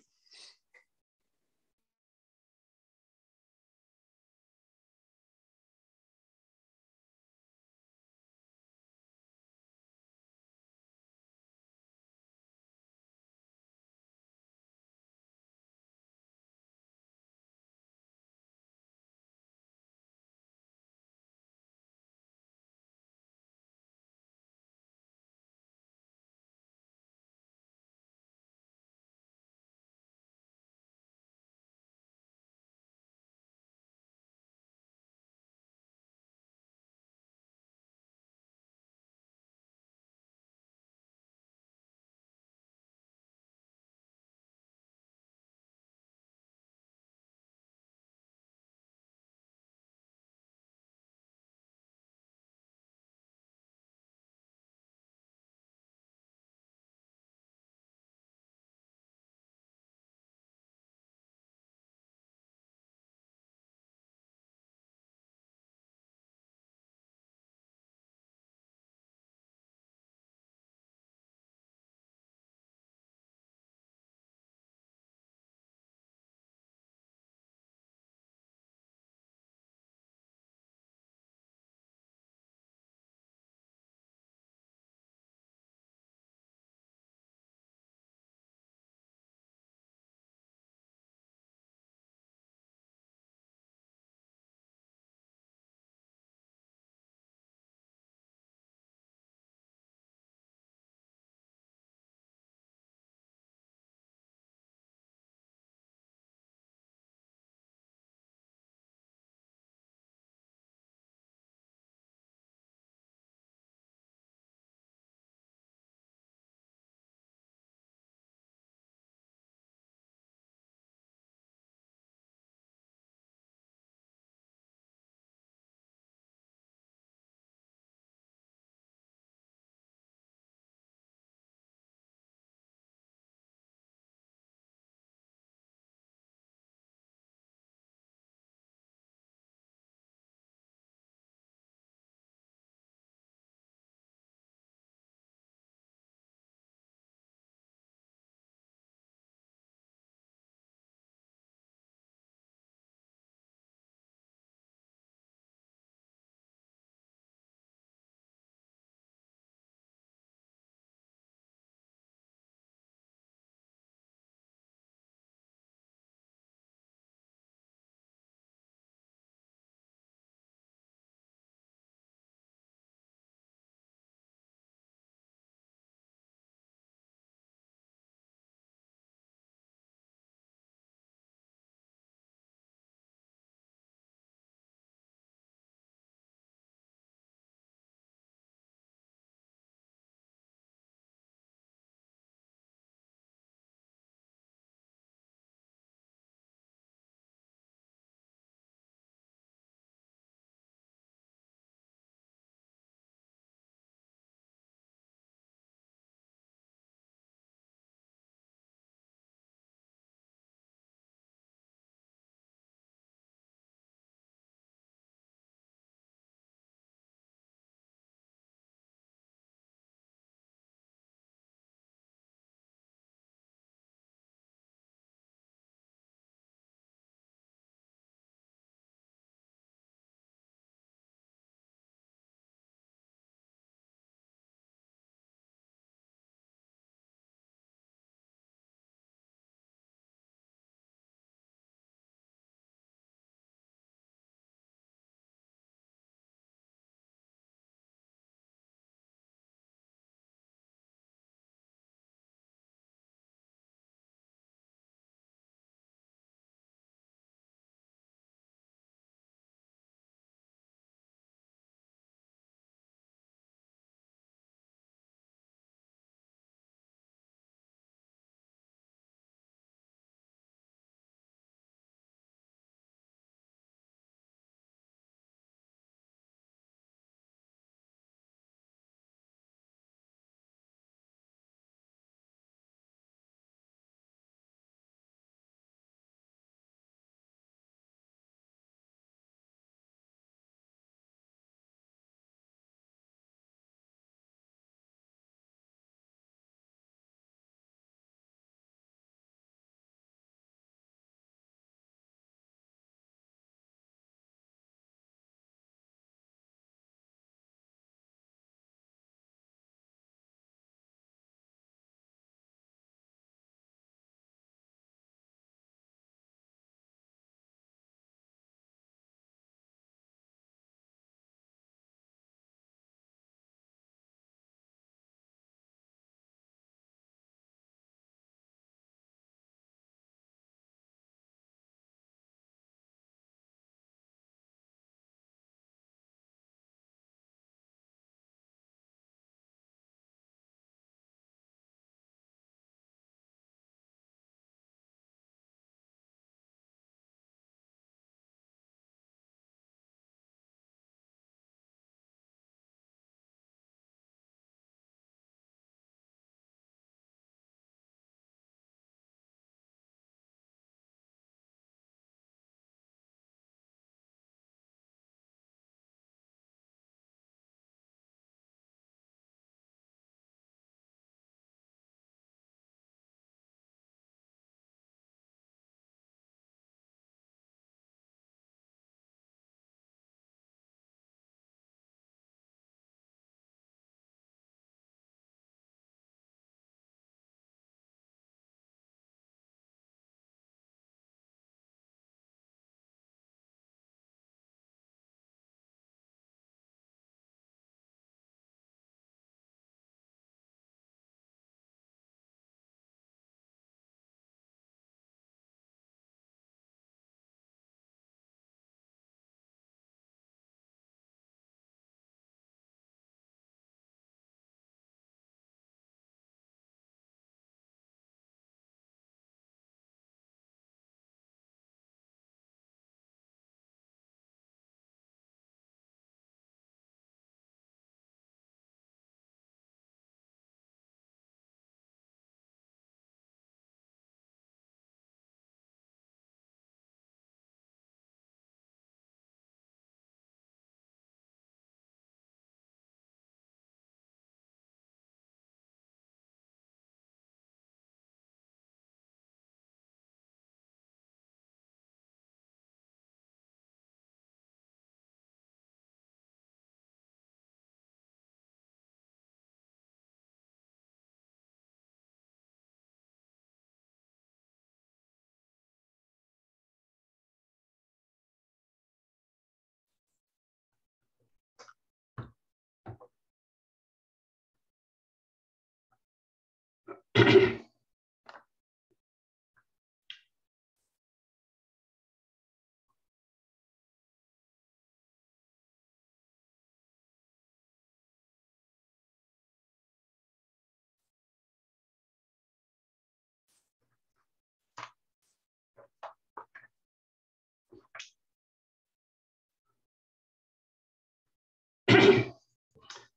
(coughs)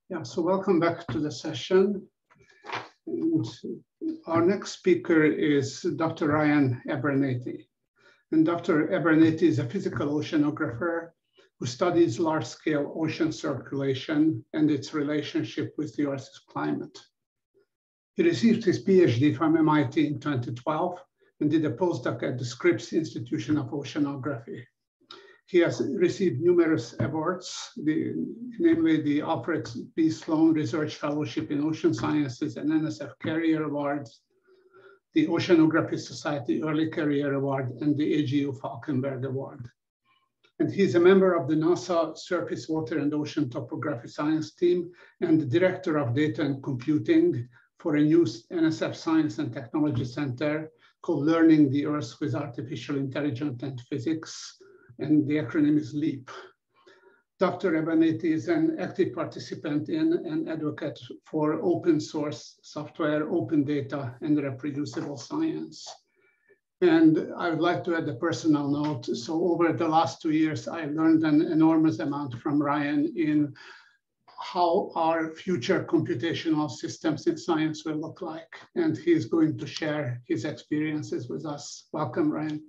Yeah, so welcome back to the session. Our next speaker is Dr. Ryan Abernathey. And Dr. Abernathey is a physical oceanographer who studies large-scale ocean circulation and its relationship with the Earth's climate. He received his PhD from MIT in 2012 and did a postdoc at the Scripps Institution of Oceanography. He has received numerous awards, the, namely the Alfred P. Sloan Research Fellowship in Ocean Sciences and NSF Career Awards, the Oceanography Society Early Career Award, and the AGU Falkenberg Award. And he's a member of the NASA Surface Water and Ocean Topography Science Team and the Director of Data and Computing for a new NSF Science and Technology Center called Learning the Earth with Artificial Intelligence and Physics, and the acronym is LEAP. Dr. Abernathey is an active participant in and advocate for open source software, open data, and reproducible science. And I would like to add a personal note. So over the last two years, I learned an enormous amount from Ryan in how our future computational systems in science will look like. And he's going to share his experiences with us. Welcome, Ryan.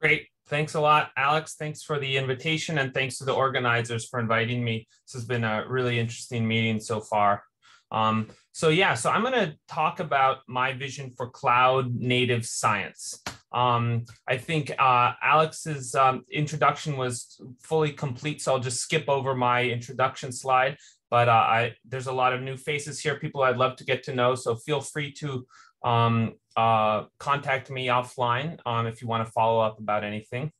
Great. Thanks a lot, Alex. Thanks for the invitation and thanks to the organizers for inviting me. This has been a really interesting meeting so far. Um, so yeah, so I'm going to talk about my vision for cloud native science. Um, I think uh, Alex's um, introduction was fully complete, so I'll just skip over my introduction slide. But uh, I, there's a lot of new faces here, people I'd love to get to know. So feel free to um, uh, contact me offline um, if you want to follow up about anything.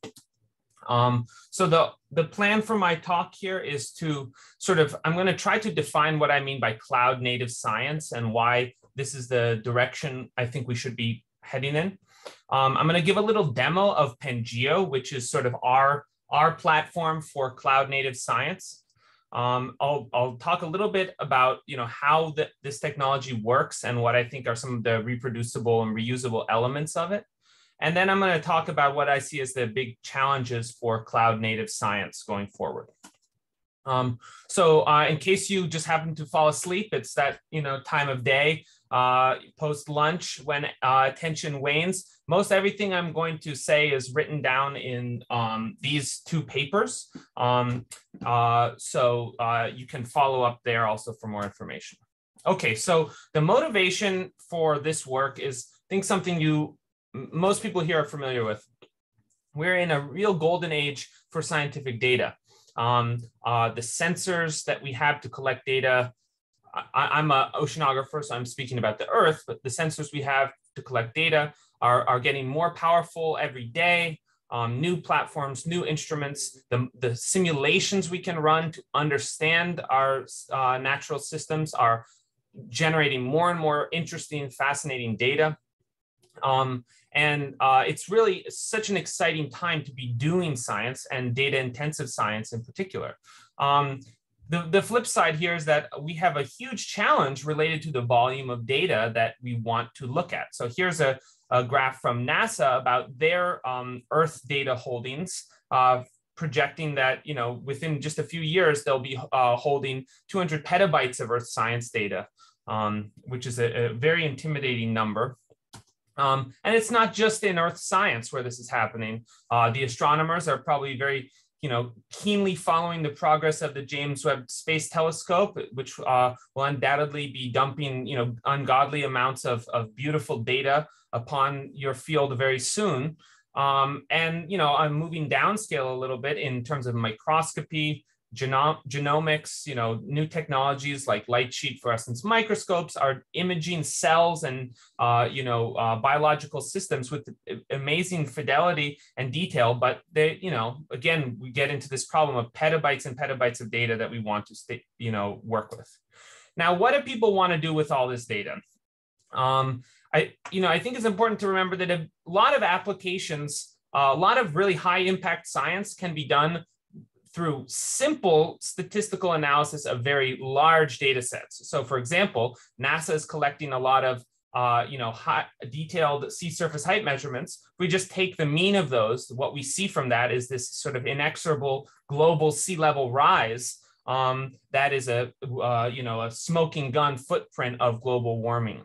Um, so the, the plan for my talk here is to sort of, I'm going to try to define what I mean by cloud native science and why this is the direction I think we should be heading in. Um, I'm going to give a little demo of Pangeo, which is sort of our, our platform for cloud native science. Um, I'll, I'll talk a little bit about you know how the, this technology works and what I think are some of the reproducible and reusable elements of it. And then I'm going to talk about what I see as the big challenges for cloud native science going forward. Um, so uh, in case you just happen to fall asleep, it's that you know time of day uh, post lunch when uh, attention wanes. Most everything I'm going to say is written down in um, these two papers. Um, uh, so uh, you can follow up there also for more information. Okay, so the motivation for this work is, I think something you, most people here are familiar with. We're in a real golden age for scientific data. Um, uh, the sensors that we have to collect data I, am an oceanographer, so I'm speaking about the Earth, but the sensors we have to collect data are, are getting more powerful every day. Um, new platforms, new instruments, the, the simulations we can run to understand our uh, natural systems are generating more and more interesting, fascinating data. Um, and uh, it's really such an exciting time to be doing science and data intensive science in particular. Um, the, the flip side here is that we have a huge challenge related to the volume of data that we want to look at. So here's a, a graph from NASA about their um, Earth data holdings, uh, projecting that you know within just a few years they'll be uh, holding 200 petabytes of Earth science data, um, which is a, a, very intimidating number. Um, and it's not just in Earth science where this is happening. Uh, the astronomers are probably very you know, keenly following the progress of the James Webb Space Telescope, which uh, will undoubtedly be dumping, you know, ungodly amounts of, of beautiful data upon your field very soon. Um, and, you know, I'm moving downscale a little bit in terms of microscopy, Genom genomics, you know, new technologies like light sheet fluorescence microscopes are imaging cells and, uh, you know, uh, biological systems with amazing fidelity and detail. But they, you know, again, we get into this problem of petabytes and petabytes of data that we want to, stay, you know, work with. Now, what do people want to do with all this data? Um, I, you know, I think it's important to remember that a lot of applications, uh, a lot of really high impact science can be done through simple statistical analysis of very large data sets. So for example, NASA is collecting a lot of uh, you know, detailed sea surface height measurements. If we just take the mean of those, what we see from that is this sort of inexorable global sea level rise um, that is a, uh, you know, a smoking gun footprint of global warming.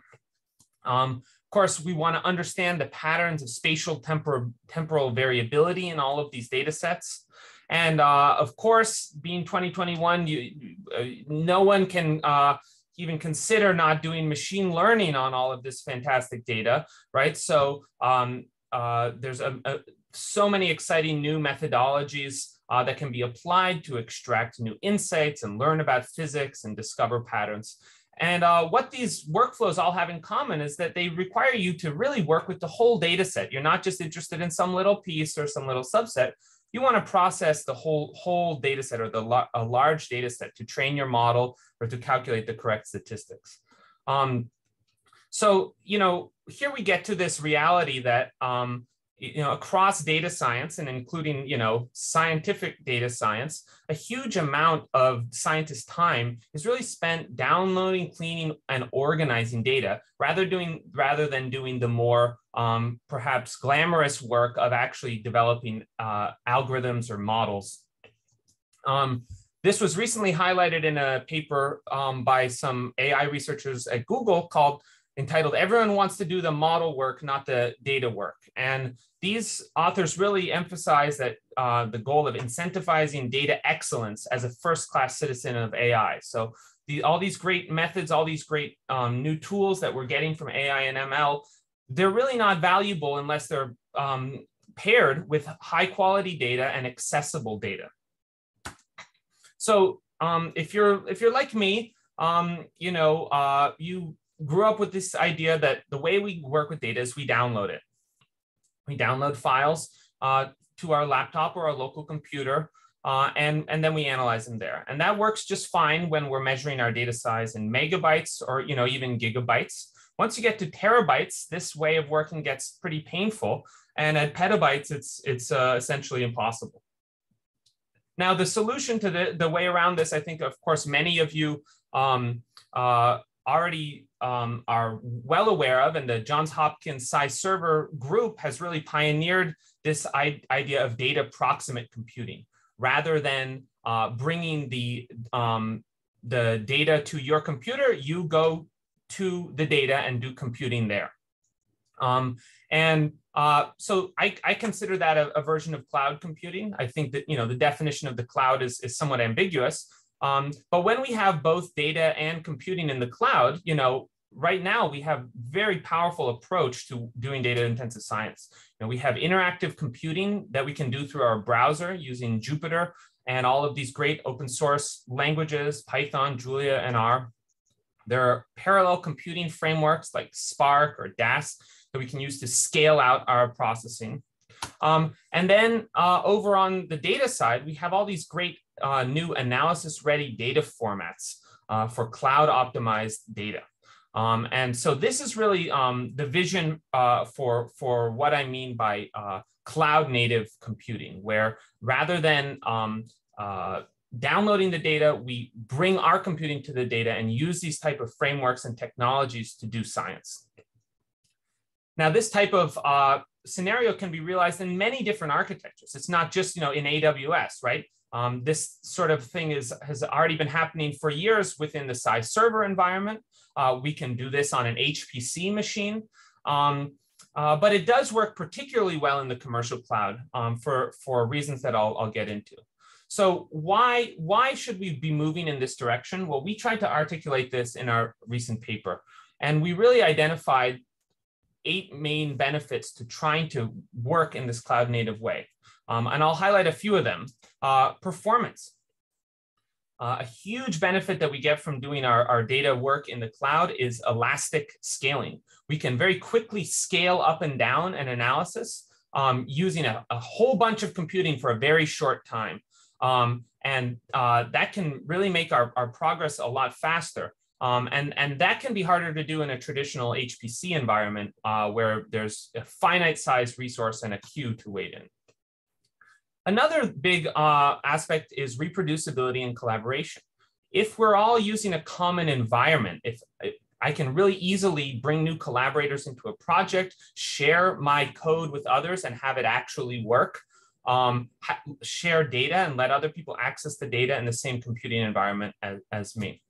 Um, of course, we want to understand the patterns of spatial tempor temporal variability in all of these data sets. And uh, of course, being 2021, you, uh, no one can uh, even consider not doing machine learning on all of this fantastic data, right? So um, uh, there's a, a, so many exciting new methodologies uh, that can be applied to extract new insights and learn about physics and discover patterns. And uh, what these workflows all have in common is that they require you to really work with the whole data set. You're not just interested in some little piece or some little subset. You want to process the whole, whole data set or the a large data set to train your model or to calculate the correct statistics. Um, so, you know, here we get to this reality that um, you know, across data science and including, you know, scientific data science, a huge amount of scientists' time is really spent downloading, cleaning, and organizing data rather doing rather than doing the more um, perhaps glamorous work of actually developing uh, algorithms or models. Um, this was recently highlighted in a paper um, by some AI researchers at Google called entitled Everyone Wants to Do the Model Work, Not the Data Work. And these authors really emphasize that uh, the goal of incentivizing data excellence as a first class citizen of AI. So the, all these great methods, all these great um, new tools that we're getting from AI and ML, they're really not valuable unless they're um, paired with high quality data and accessible data. So um, if you're if you're like me, um, you know, uh, you grew up with this idea that the way we work with data is we download it. We download files uh, to our laptop or our local computer, uh, and, and then we analyze them there. And that works just fine when we're measuring our data size in megabytes or you know even gigabytes. Once you get to terabytes, this way of working gets pretty painful. And at petabytes, it's, it's uh, essentially impossible. Now, the solution to the, the way around this, I think, of course, many of you um, uh, already um, are well aware of, and the Johns Hopkins SciServer group has really pioneered this idea of data proximate computing, rather than uh, bringing the um, the data to your computer, you go to the data and do computing there. Um, and uh, so I, I, consider that a, a, version of cloud computing. I think that you know the definition of the cloud is, is somewhat ambiguous, um, but when we have both data and computing in the cloud, you know, right now we have very powerful approach to doing data intensive science. You know, we have interactive computing that we can do through our browser using Jupyter and all of these great open source languages, Python, Julia, and R. There are parallel computing frameworks like Spark or Dask that we can use to scale out our processing. Um, and then uh, over on the data side, we have all these great uh, new analysis ready data formats uh, for cloud optimized data. Um, and so this is really um, the vision uh, for, for what I mean by uh, cloud native computing, where rather than um, uh, downloading the data, we bring our computing to the data and use these type of frameworks and technologies to do science. Now, this type of uh, scenario can be realized in many different architectures. It's not just you know in AWS, right? Um, this sort of thing is, has already been happening for years within the SciServer environment. Uh, we can do this on an HPC machine. Um, uh, but it does work particularly well in the commercial cloud um, for, for reasons that I'll, I'll get into. So why, why should we be moving in this direction? Well, we tried to articulate this in our recent paper. And we really identified eight main benefits to trying to work in this cloud native way. Um, and I'll highlight a few of them. Uh, performance. Uh, a huge benefit that we get from doing our, our data work in the cloud is elastic scaling. We can very quickly scale up and down an analysis um, using a, a, whole bunch of computing for a very short time. Um, and uh, that can really make our, our progress a lot faster. Um, and, and that can be harder to do in a traditional HPC environment uh, where there's a finite size resource and a queue to wait in. Another big uh, aspect is reproducibility and collaboration. If we're all using a common environment, if, I can really easily bring new collaborators into a project, share my code with others and have it actually work, um, share data and let other people access the data in the same computing environment as, as me.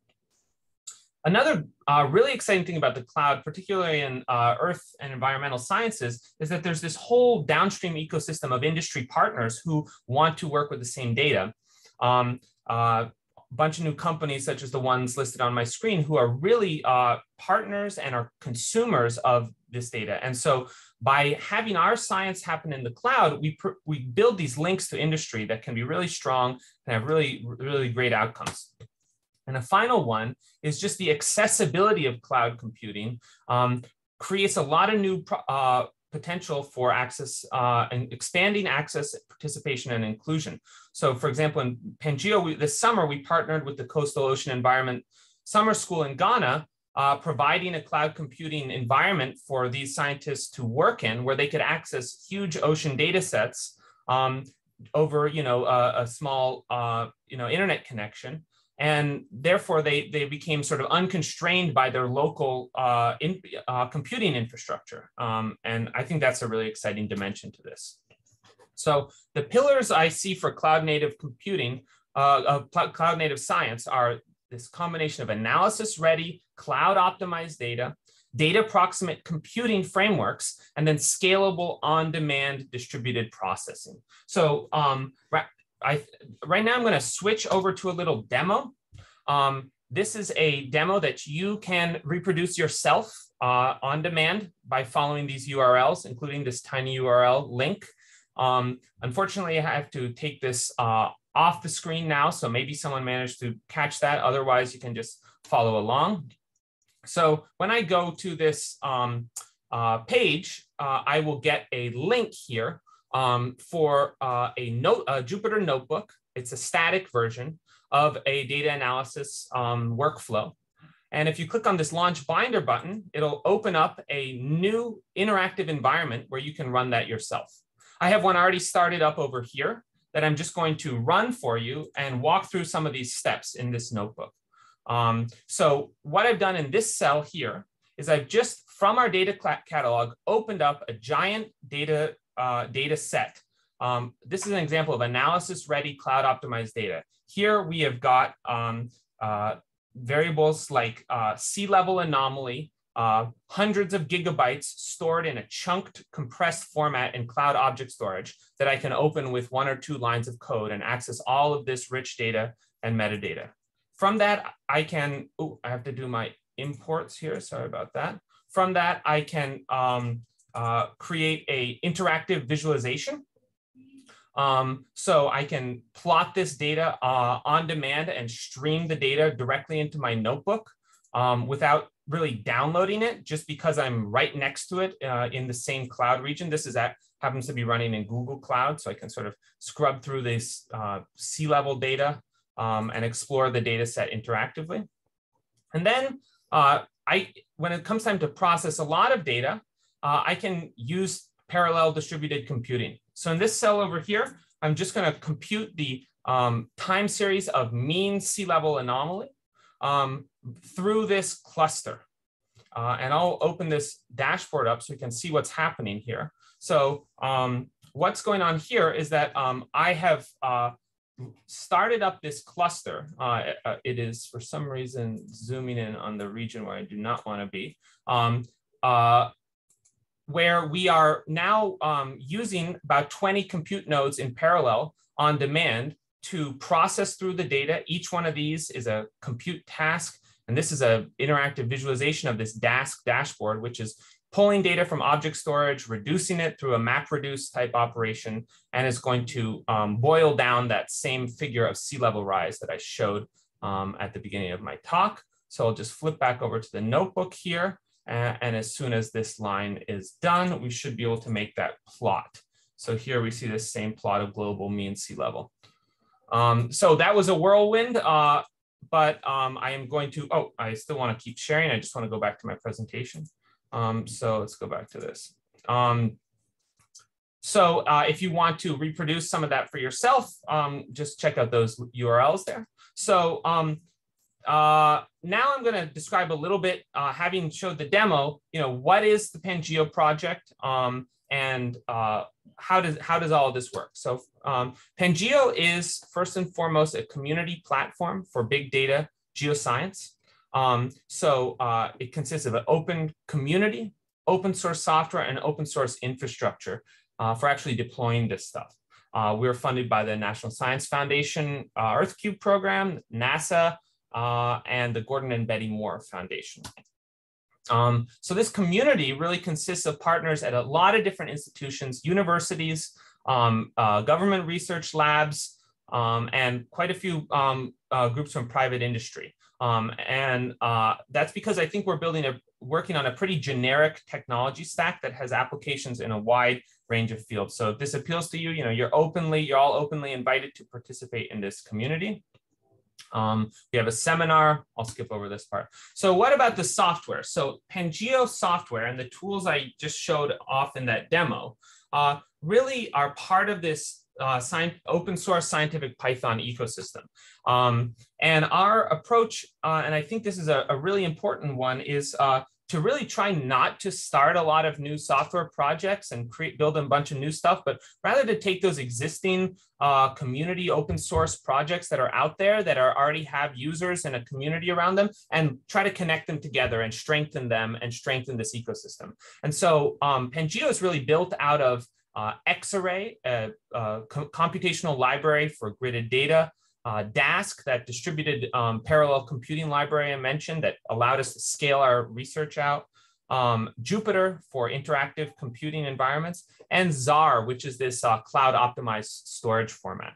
Another uh, really exciting thing about the cloud, particularly in uh, earth and environmental sciences, is that there's this whole downstream ecosystem of industry partners who want to work with the same data. Um, uh, bunch of new companies, such as the ones listed on my screen, who are really uh, partners and are consumers of this data. And so by having our science happen in the cloud, we, we build these links to industry that can be really strong and have really, really great outcomes. And a final one is just the accessibility of cloud computing um, creates a lot of new uh, potential for access uh, and expanding access, participation, and inclusion. So for example, in Pangeo, we, this summer, we partnered with the Coastal Ocean Environment Summer School in Ghana, uh, providing a cloud computing environment for these scientists to work in where they could access huge ocean data sets um, over you know, a, a small uh, you know, internet connection and therefore they, they became sort of unconstrained by their local uh, in, uh, computing infrastructure. Um, and I think that's a really exciting dimension to this. So the pillars I see for cloud native computing, uh, of cloud native science are this combination of analysis ready, cloud optimized data, data proximate computing frameworks, and then scalable on-demand distributed processing. So um, I right now I'm going to switch over to a little demo. Um, this is a demo that you can reproduce yourself uh, on demand by following these URLs, including this tiny URL link. Um, unfortunately, I have to take this uh, off the screen now, so maybe someone managed to catch that. Otherwise, you can just follow along. So when I go to this um, uh, page, uh, I will get a link here um, for uh, a, note, a Jupyter notebook. It's a static version of a data analysis um, workflow. And if you click on this launch binder button, it'll open up a new interactive environment where you can run that yourself. I have one already started up over here that I'm just going to run for you and walk through some of these steps in this notebook. Um, so what I've done in this cell here is I've just from our data catalog opened up a giant data uh, data set. Um, this is an example of analysis ready cloud optimized data. Here we have got um, uh, variables like uh, sea level anomaly, uh, hundreds of gigabytes stored in a chunked compressed format in cloud object storage that I can open with one or two lines of code and access all of this rich data and metadata. From that, I can, oh, I have to do my imports here, sorry about that. From that, I can um, uh, create a interactive visualization. Um, so I can plot this data uh, on demand and stream the data directly into my notebook um, without really downloading it just because I'm right next to it uh, in the same cloud region. This is that happens to be running in Google Cloud. So I can sort of scrub through this uh, sea level data um, and explore the data set interactively. And then uh, I, when it comes time to process a lot of data, uh, I can use parallel distributed computing. So in this cell over here, I'm just going to compute the um, time series of mean sea level anomaly um, through this cluster. Uh, and I'll open this dashboard up so we can see what's happening here. So um, what's going on here is that um, I have uh, started up this cluster. Uh, uh, it is for some reason zooming in on the region where I do not want to be. Where we are now um, using about 20 compute nodes in parallel on demand to process through the data. Each one of these is a compute task. And this is an interactive visualization of this Dask dashboard, which is pulling data from object storage, reducing it through a MapReduce type operation, and is going to um, boil down that same figure of sea level rise that I showed um, at the beginning of my talk. So I'll just flip back over to the notebook here. And as soon as this line is done, we should be able to make that plot. So here we see the same plot of global mean sea level. Um, so that was a whirlwind, uh, but um, I am going to, oh, I still want to keep sharing. I just want to go back to my presentation. Um, so let's go back to this. Um, so uh, if you want to reproduce some of that for yourself, um, just check out those URLs there. So um, uh, now I'm going to describe a little bit, uh, having showed the demo, you know, what is the Pangeo project um, and uh, how does how does all of this work? So um, Pangeo is first and foremost a community platform for big data geoscience. Um, so uh, it consists of an open community, open source software, and open source infrastructure uh, for actually deploying this stuff. Uh, we're funded by the National Science Foundation EarthCube program, NASA, uh, and the Gordon and Betty Moore Foundation. Um, so this community really consists of partners at a lot of different institutions, universities, um, uh, government research labs, um, and quite a few um, uh, groups from private industry. Um, and uh, that's because I think we're building a, working on a pretty generic technology stack that has applications in a wide range of fields. So if this appeals to you, you know, you're openly, you're all openly invited to participate in this community. Um, we have a seminar. I'll skip over this part. So what about the software? So Pangeo software and the tools I just showed off in that demo uh, really are part of this uh, open source scientific Python ecosystem. Um, and our approach, uh, and I think this is a, a really important one, is uh, to really try not to start a lot of new software projects and create build a bunch of new stuff, but rather to take those existing uh, community open source projects that are out there that are already have users and a community around them and try to connect them together and strengthen them and strengthen this ecosystem. And so um, Pangeo is really built out of uh, Xarray, a, a computational library for gridded data, uh, Dask, that distributed um, parallel computing library I mentioned that allowed us to scale our research out, um, Jupyter for interactive computing environments, and Zarr, which is this uh, cloud optimized storage format.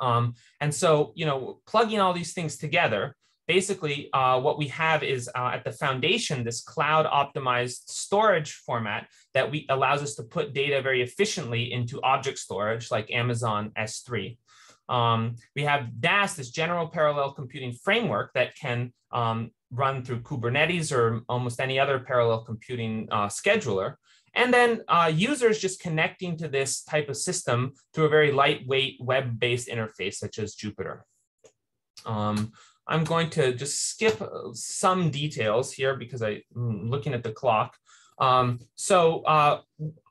Um, and so, you know, plugging all these things together, basically uh, what we have is uh, at the foundation, this cloud optimized storage format that we allows us to put data very efficiently into object storage like Amazon S3. Um, we have Dask, this general parallel computing framework that can um, run through Kubernetes or almost any other parallel computing uh, scheduler. And then uh, users just connecting to this type of system through a very lightweight web-based interface, such as Jupyter. Um, I'm going to just skip uh, some details here because I'm looking at the clock. Um, so uh,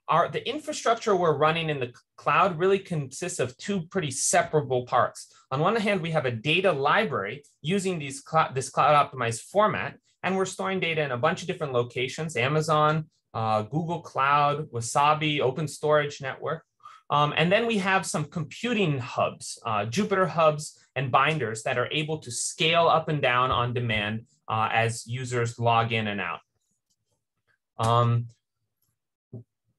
our, the infrastructure we're running in the cloud really consists of two pretty separable parts. On one hand, we have a data library using these this cloud optimized format, and we're storing data in a bunch of different locations, Amazon, uh, Google Cloud, Wasabi, Open Storage Network. Um, and then we have some computing hubs, uh, Jupyter hubs and binders that are able to scale up and down on demand uh, as users log in and out. Um,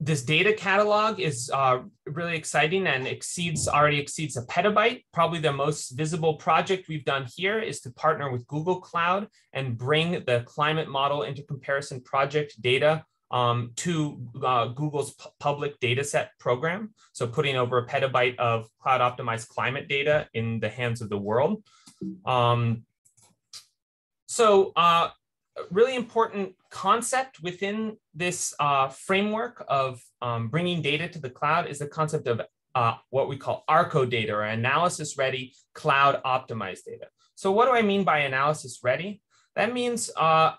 this data catalog is uh, really exciting and exceeds already exceeds a petabyte. Probably the most visible project we've done here is to partner with Google Cloud and bring the climate model intercomparison project data um, to uh, Google's public dataset program. So putting over a petabyte of cloud optimized climate data in the hands of the world. Um, so uh, really important concept within this uh, framework of um, bringing data to the cloud is the concept of uh, what we call ARCO data or analysis ready cloud optimized data. So what do I mean by analysis ready? That means uh,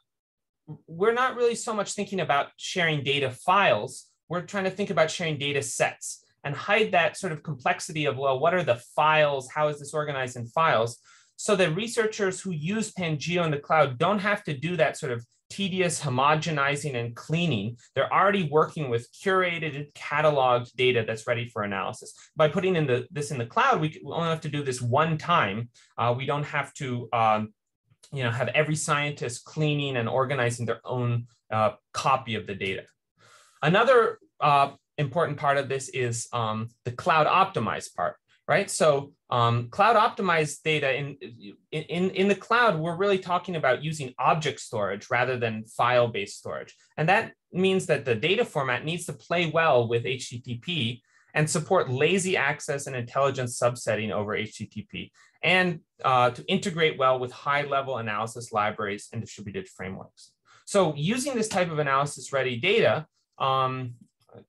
we're not really so much thinking about sharing data files. We're trying to think about sharing data sets and hide that sort of complexity of, well, what are the files? How is this organized in files? So that researchers who use Pangeo in the cloud don't have to do that sort of tedious homogenizing and cleaning. They're already working with curated, cataloged data that's ready for analysis. By putting in the, this in the cloud, we, only have to do this one time. Uh, we don't have to um, you know, have every scientist cleaning and organizing their own uh, copy of the data. Another uh, important part of this is um, the cloud optimized part right? So um, cloud optimized data in, in, in the cloud, we're really talking about using object storage rather than file-based storage. And that means that the data format needs to play well with HTTP and support lazy access and intelligent subsetting over HTTP, and uh, to integrate well with high-level analysis libraries and distributed frameworks. So using this type of analysis-ready data, um,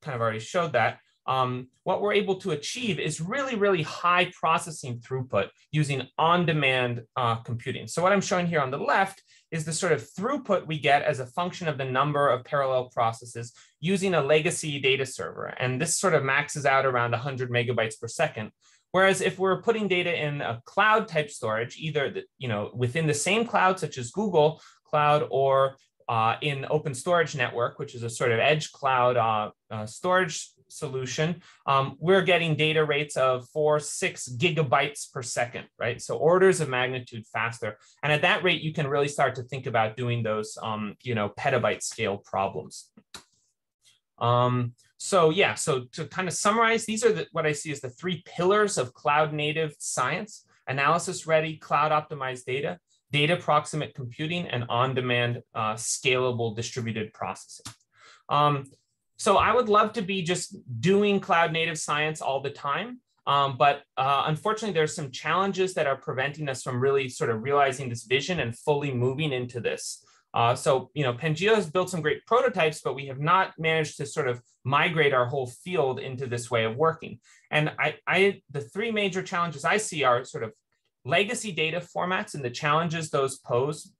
kind of already showed that, um, what we're able to achieve is really, really high processing throughput using on-demand uh, computing. So what I'm showing here on the left is the sort of throughput we get as a function of the number of parallel processes using a legacy data server. And this sort of maxes out around 100 megabytes per second. Whereas if we're putting data in a cloud type storage, either the, you know within the same cloud, such as Google Cloud, or uh, in Open Storage Network, which is a sort of edge cloud uh, uh, storage solution, um, we're getting data rates of four, six gigabytes per second, right? So orders of magnitude faster. And at that rate, you can really start to think about doing those, um, you know, petabyte scale problems. Um, so yeah, so to kind of summarize, these are the, what I see as the three pillars of cloud native science, analysis ready, cloud optimized data, data proximate computing, and on-demand uh, scalable distributed processing. Um, so I would love to be just doing cloud native science all the time. Um, but uh, unfortunately, there's some challenges that are preventing us from really sort of realizing this vision and fully moving into this. Uh, so, you know, Pangeo has built some great prototypes, but we have not managed to sort of migrate our whole field into this way of working. And I, I, the three major challenges I see are sort of legacy data formats and the challenges those pose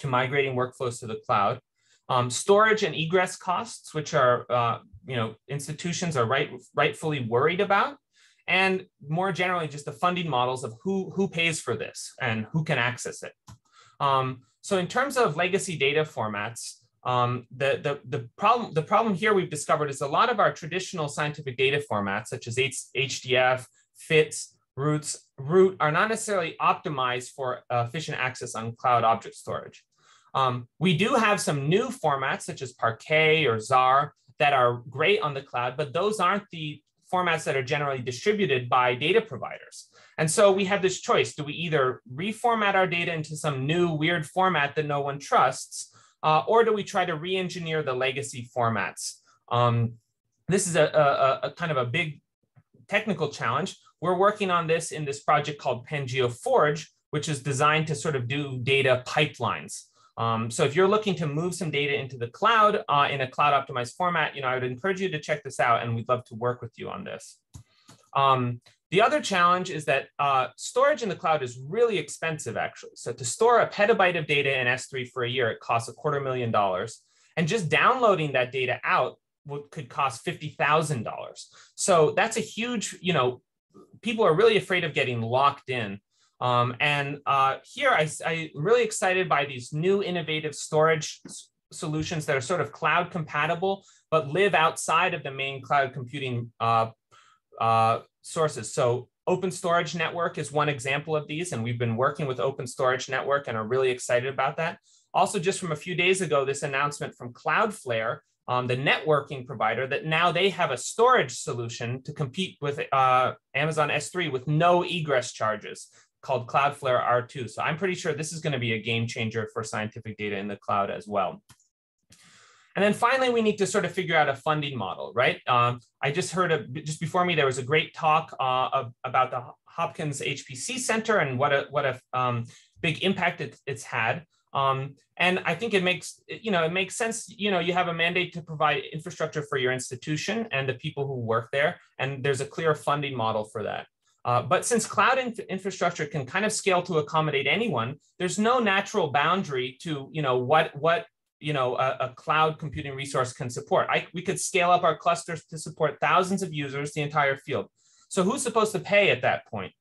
to migrating workflows to the cloud, um, storage and egress costs, which are, uh, you know, institutions are right, rightfully worried about, and more generally, just the funding models of who, who pays for this and who can access it. Um, so in terms of legacy data formats, um, the, the, the, problem, the problem here we've discovered is a lot of our traditional scientific data formats, such as HDF, FITS, roots, root, are not necessarily optimized for efficient access on cloud object storage. Um, we do have some new formats, such as Parquet or Zarr, that are great on the cloud, but those aren't the formats that are generally distributed by data providers. And so we have this choice. Do we either reformat our data into some new weird format that no one trusts, uh, or do we try to re-engineer the legacy formats? Um, this is a, a, a, kind of a big technical challenge. We're working on this in this project called Pangeo Forge, which is designed to sort of do data pipelines. Um, so if you're looking to move some data into the cloud uh, in a cloud optimized format, you know, I would encourage you to check this out and we'd love to work with you on this. Um, the other challenge is that uh, storage in the cloud is really expensive, actually. So to store a petabyte of data in S3 for a year, it costs a quarter million dollars. And just downloading that data out would, could cost $50,000. So that's a huge, you know, people are really afraid of getting locked in. Um, and uh, here I, I'm really excited by these new innovative storage solutions that are sort of cloud compatible, but live outside of the main cloud computing uh, uh, sources. So Open Storage Network is one example of these, and we've been working with Open Storage Network and are really excited about that. Also, just from a few days ago, this announcement from Cloudflare, um, the networking provider, that now they have a storage solution to compete with uh, Amazon S3 with no egress charges called Cloudflare R2. So I'm pretty sure this is going to be a game changer for scientific data in the cloud as well. And then finally, we need to sort of figure out a funding model, right? Um, I just heard, a, just before me, there was a great talk uh, of, about the Hopkins HPC Center and what a, what a um, big impact it, it's had. Um, and I think it makes, you know, it makes sense, you know, you have a mandate to provide infrastructure for your institution and the people who work there. And there's a clear funding model for that. Uh, but since cloud inf infrastructure can kind of scale to accommodate anyone, there's no natural boundary to, you know, what, what you know, a, a, cloud computing resource can support. I, we could scale up our clusters to support thousands of users, the entire field. So who's supposed to pay at that point?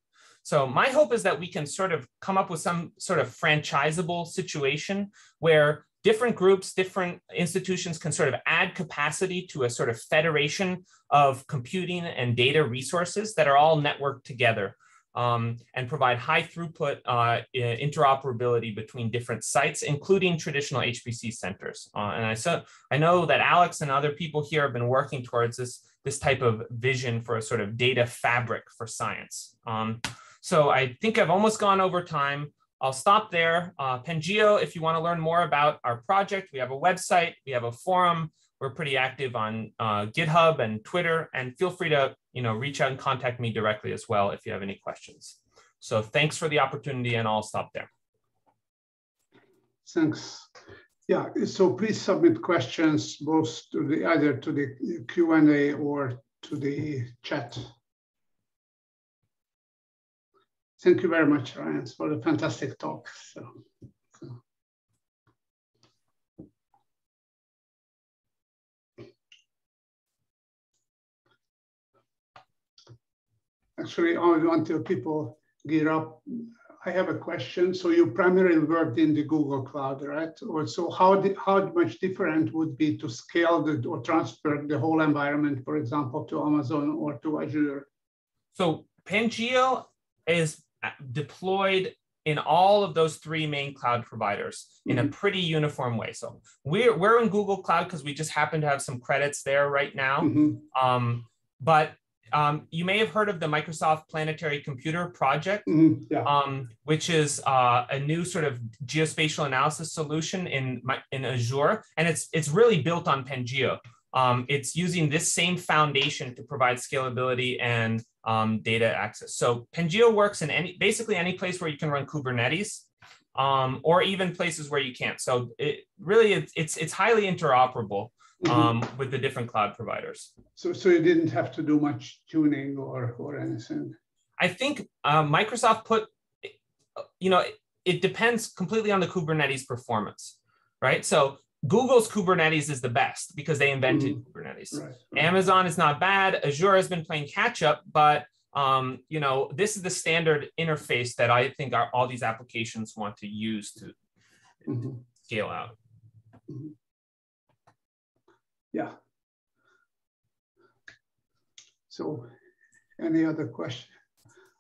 So my hope is that we can sort of come up with some sort of franchisable situation where different groups, different institutions can sort of add capacity to a sort of federation of computing and data resources that are all networked together um, and provide high throughput uh, interoperability between different sites, including traditional HPC centers. Uh, and I, so, I know that Alex and other people here have been working towards this, this type of vision for a sort of data fabric for science. Um, so I think I've almost gone over time. I'll stop there. Uh, if you want to learn more about our project, we have a website, we have a forum, we're pretty active on uh, GitHub and Twitter, and feel free to you know reach out and contact me directly as well if you have any questions. So thanks for the opportunity, and I'll stop there. Thanks. Yeah, so please submit questions both to the either to the Q&A or to the chat. Thank you very much, Ryan, for the fantastic talk. So. Actually, I want to people gear up. I have a question. So you primarily worked in the Google Cloud, right? Or so how how much different would be to scale the, or transfer the whole environment, for example, to Amazon or to Azure? So Pangeo is deployed in all of those three main cloud providers in a mm-hmm. pretty uniform way. So we're we're in Google Cloud because we just happen to have some credits there right now. Mm-hmm. Um, but um, you may have heard of the Microsoft Planetary Computer Project, mm-hmm. yeah. um, which is uh, a new sort of geospatial analysis solution in in Azure, and it's it's really built on Pangeo. Um, it's using this same foundation to provide scalability and um, data access. So Pangeo works in any basically any place where you can run Kubernetes, um, or even places where you can't. So it really it's it's, it's highly interoperable. Mm-hmm. um, with the different cloud providers. So, so you didn't have to do much tuning or or anything. I think uh, Microsoft put, you know, it, it depends completely on the Kubernetes performance, right? So Google's Kubernetes is the best because they invented mm-hmm. Kubernetes. Right, right. Amazon is not bad. Azure has been playing catch up, but um, you know, this is the standard interface that I think our, all these applications want to use to mm-hmm. scale out. Mm-hmm. Yeah. So any other question?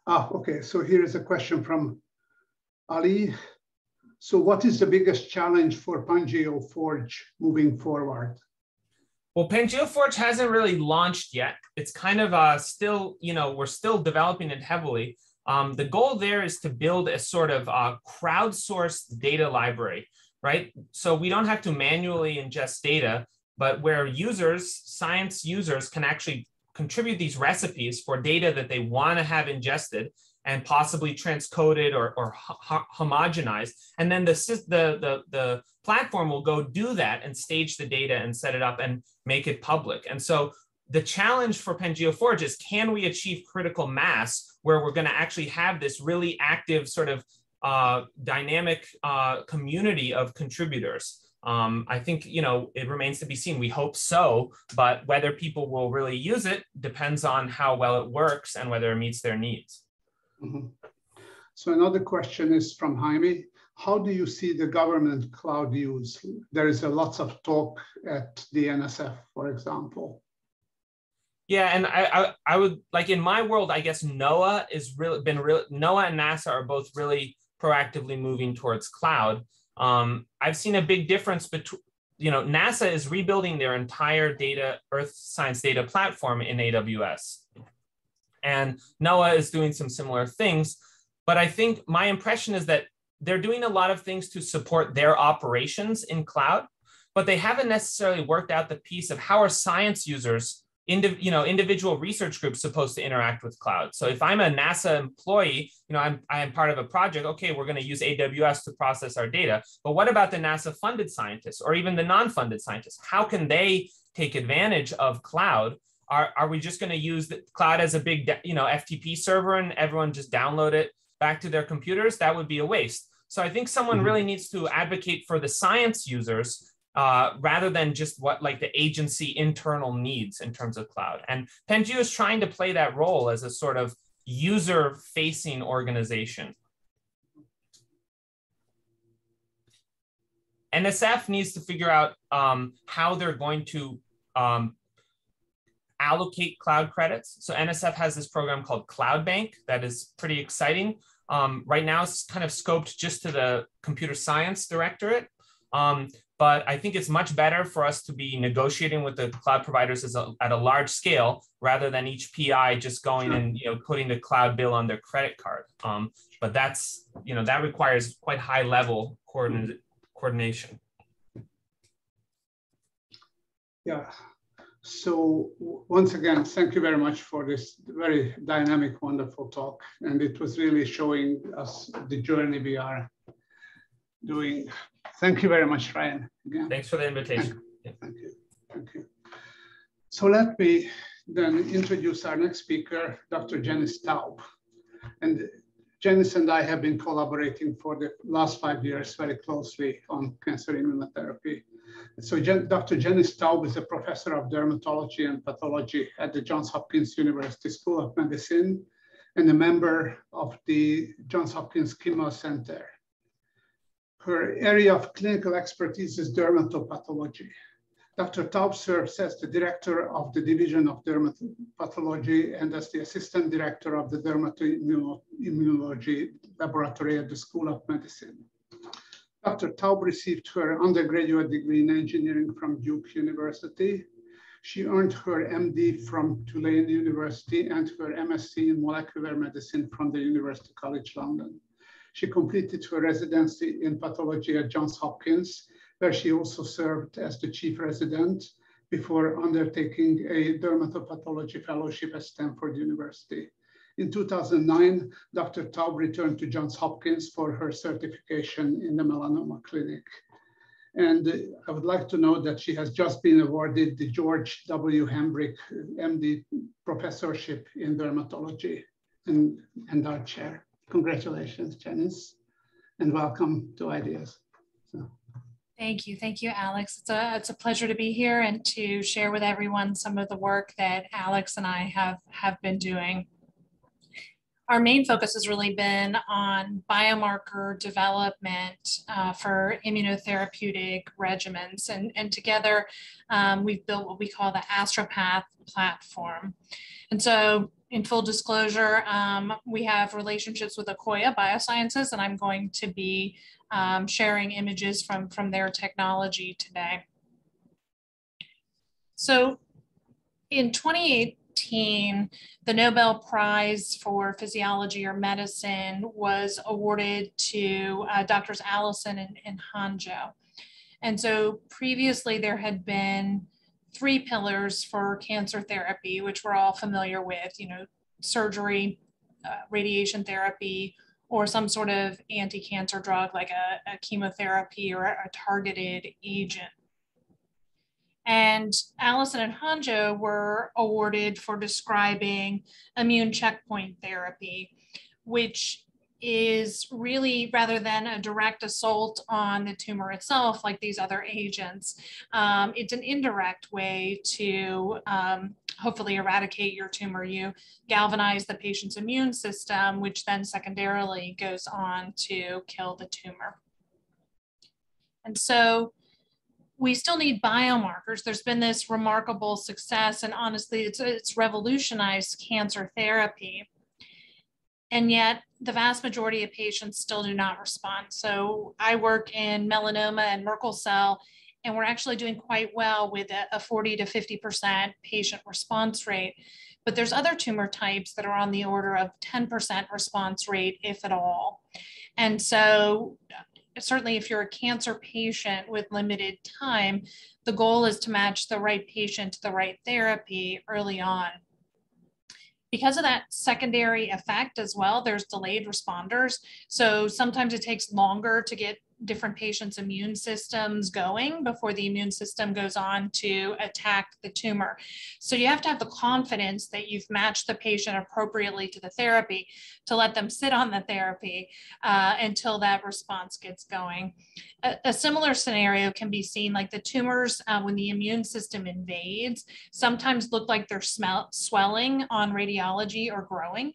Ah, okay, so here is a question from Ali. So what is the biggest challenge for Pangeo Forge moving forward? Well, Pangeo Forge hasn't really launched yet. It's kind of uh, still, you know, we're still developing it heavily. Um, the goal there is to build a sort of uh, crowdsourced data library, right? So we don't have to manually ingest data but where users, science users can actually contribute these recipes for data that they want to have ingested and possibly transcoded or, or homogenized. And then the, the, the, the platform will go do that and stage the data and set it up and make it public. And so the challenge for Pangeo Forge is can we achieve critical mass where we're going to actually have this really active sort of uh, dynamic uh, community of contributors? Um, I think you know it remains to be seen. We hope so, but whether people will really use it depends on how well it works and whether it meets their needs. Mm-hmm. So another question is from Jaime. How do you see the government cloud use? There is a lots of talk at the NSF, for example. Yeah, and I, I, I would like in my world, I guess NOAA is really been real. NOAA and NASA are both really proactively moving towards cloud. Um, I've seen a big difference between, you know, NASA is rebuilding their entire data, Earth science data platform in AWS. And NOAA is doing some similar things. But I think my impression is that they're doing a lot of things to support their operations in cloud, but they haven't necessarily worked out the piece of how are science users indi- you know, individual research groups supposed to interact with cloud. So if I'm a NASA employee, you know, I'm, I am part of a project, okay, we're going to use AWS to process our data. But what about the NASA funded scientists or even the non-funded scientists? How can they take advantage of cloud? Are, are we just going to use the cloud as a big, you know, FTP server and everyone just download it back to their computers? That would be a waste. So I think someone mm-hmm. really needs to advocate for the science users uh, rather than just what like the agency internal needs in terms of cloud. And Pangeo is trying to play that role as a sort of user facing organization. NSF needs to figure out um, how they're going to um, allocate cloud credits. So NSF has this program called Cloud Bank that is pretty exciting. Um, right now, it's kind of scoped just to the computer science directorate. Um, but I think it's much better for us to be negotiating with the cloud providers a, at a large scale rather than each PI just going and you know putting the cloud bill on their credit card. Um, but that's you know that requires quite high level coordination. Yeah. So once again, thank you very much for this very dynamic, wonderful talk. And it was really showing us the journey we are doing Thank you very much, Ryan. Again. Thanks for the invitation. Thank, thank you. Thank you. So let me then introduce our next speaker, Dr. Janis Taube. And Janis and I have been collaborating for the last five years very closely on cancer immunotherapy. So Dr. Janis Taube is a professor of dermatology and pathology at the Johns Hopkins University School of Medicine and a member of the Johns Hopkins Kimmel Center. Her area of clinical expertise is dermatopathology. Dr. Taube serves as the director of the Division of Dermatopathology and as the assistant director of the Dermatoimmunology Laboratory at the School of Medicine. Dr. Taube received her undergraduate degree in engineering from Duke University. She earned her MD from Tulane University and her MSc in molecular medicine from the University College London. She completed her residency in pathology at Johns Hopkins where she also served as the chief resident before undertaking a dermatopathology fellowship at Stanford University. In 2009, Dr. Taube returned to Johns Hopkins for her certification in the melanoma clinic. And I would like to note that she has just been awarded the George W. Hambrick MD professorship in dermatology and, and our chair. Congratulations, Janis, and welcome to IDIES. So. Thank you. Thank you, Alex. It's a, it's a pleasure to be here and to share with everyone some of the work that Alex and I have, have been doing. Our main focus has really been on biomarker development uh, for immunotherapeutic regimens. And, and together, um, we've built what we call the AstroPath platform. And so in full disclosure, um, we have relationships with Akoya Biosciences, and I'm going to be um, sharing images from, from their technology today. So in 2018, the Nobel Prize for Physiology or Medicine was awarded to uh, Doctors Allison and, and Honjo. And so previously there had been three pillars for cancer therapy, which we're all familiar with, you know, surgery, uh, radiation therapy, or some sort of anti-cancer drug like a, a chemotherapy or a, a targeted agent. And Allison and Honjo were awarded for describing immune checkpoint therapy, which is really rather than a direct assault on the tumor itself, like these other agents, um, it's an indirect way to um, hopefully eradicate your tumor. You galvanize the patient's immune system, which then secondarily goes on to kill the tumor. And so we still need biomarkers. There's been this remarkable success, and honestly, it's, it's revolutionized cancer therapy. And yet, the vast majority of patients still do not respond. So I work in melanoma and Merkel cell, and we're actually doing quite well with a, 40 to 50% patient response rate. But there's other tumor types that are on the order of 10% response rate, if at all. And so certainly if you're a cancer patient with limited time, the goal is to match the right patient to the right therapy early on because of that secondary effect as well, there's delayed responders. So sometimes it takes longer to get different patients' immune systems going before the immune system goes on to attack the tumor. So you have to have the confidence that you've matched the patient appropriately to the therapy to let them sit on the therapy uh, until that response gets going. A, a, similar scenario can be seen like the tumors uh, when the immune system invades sometimes look like they're swelling on radiology or growing.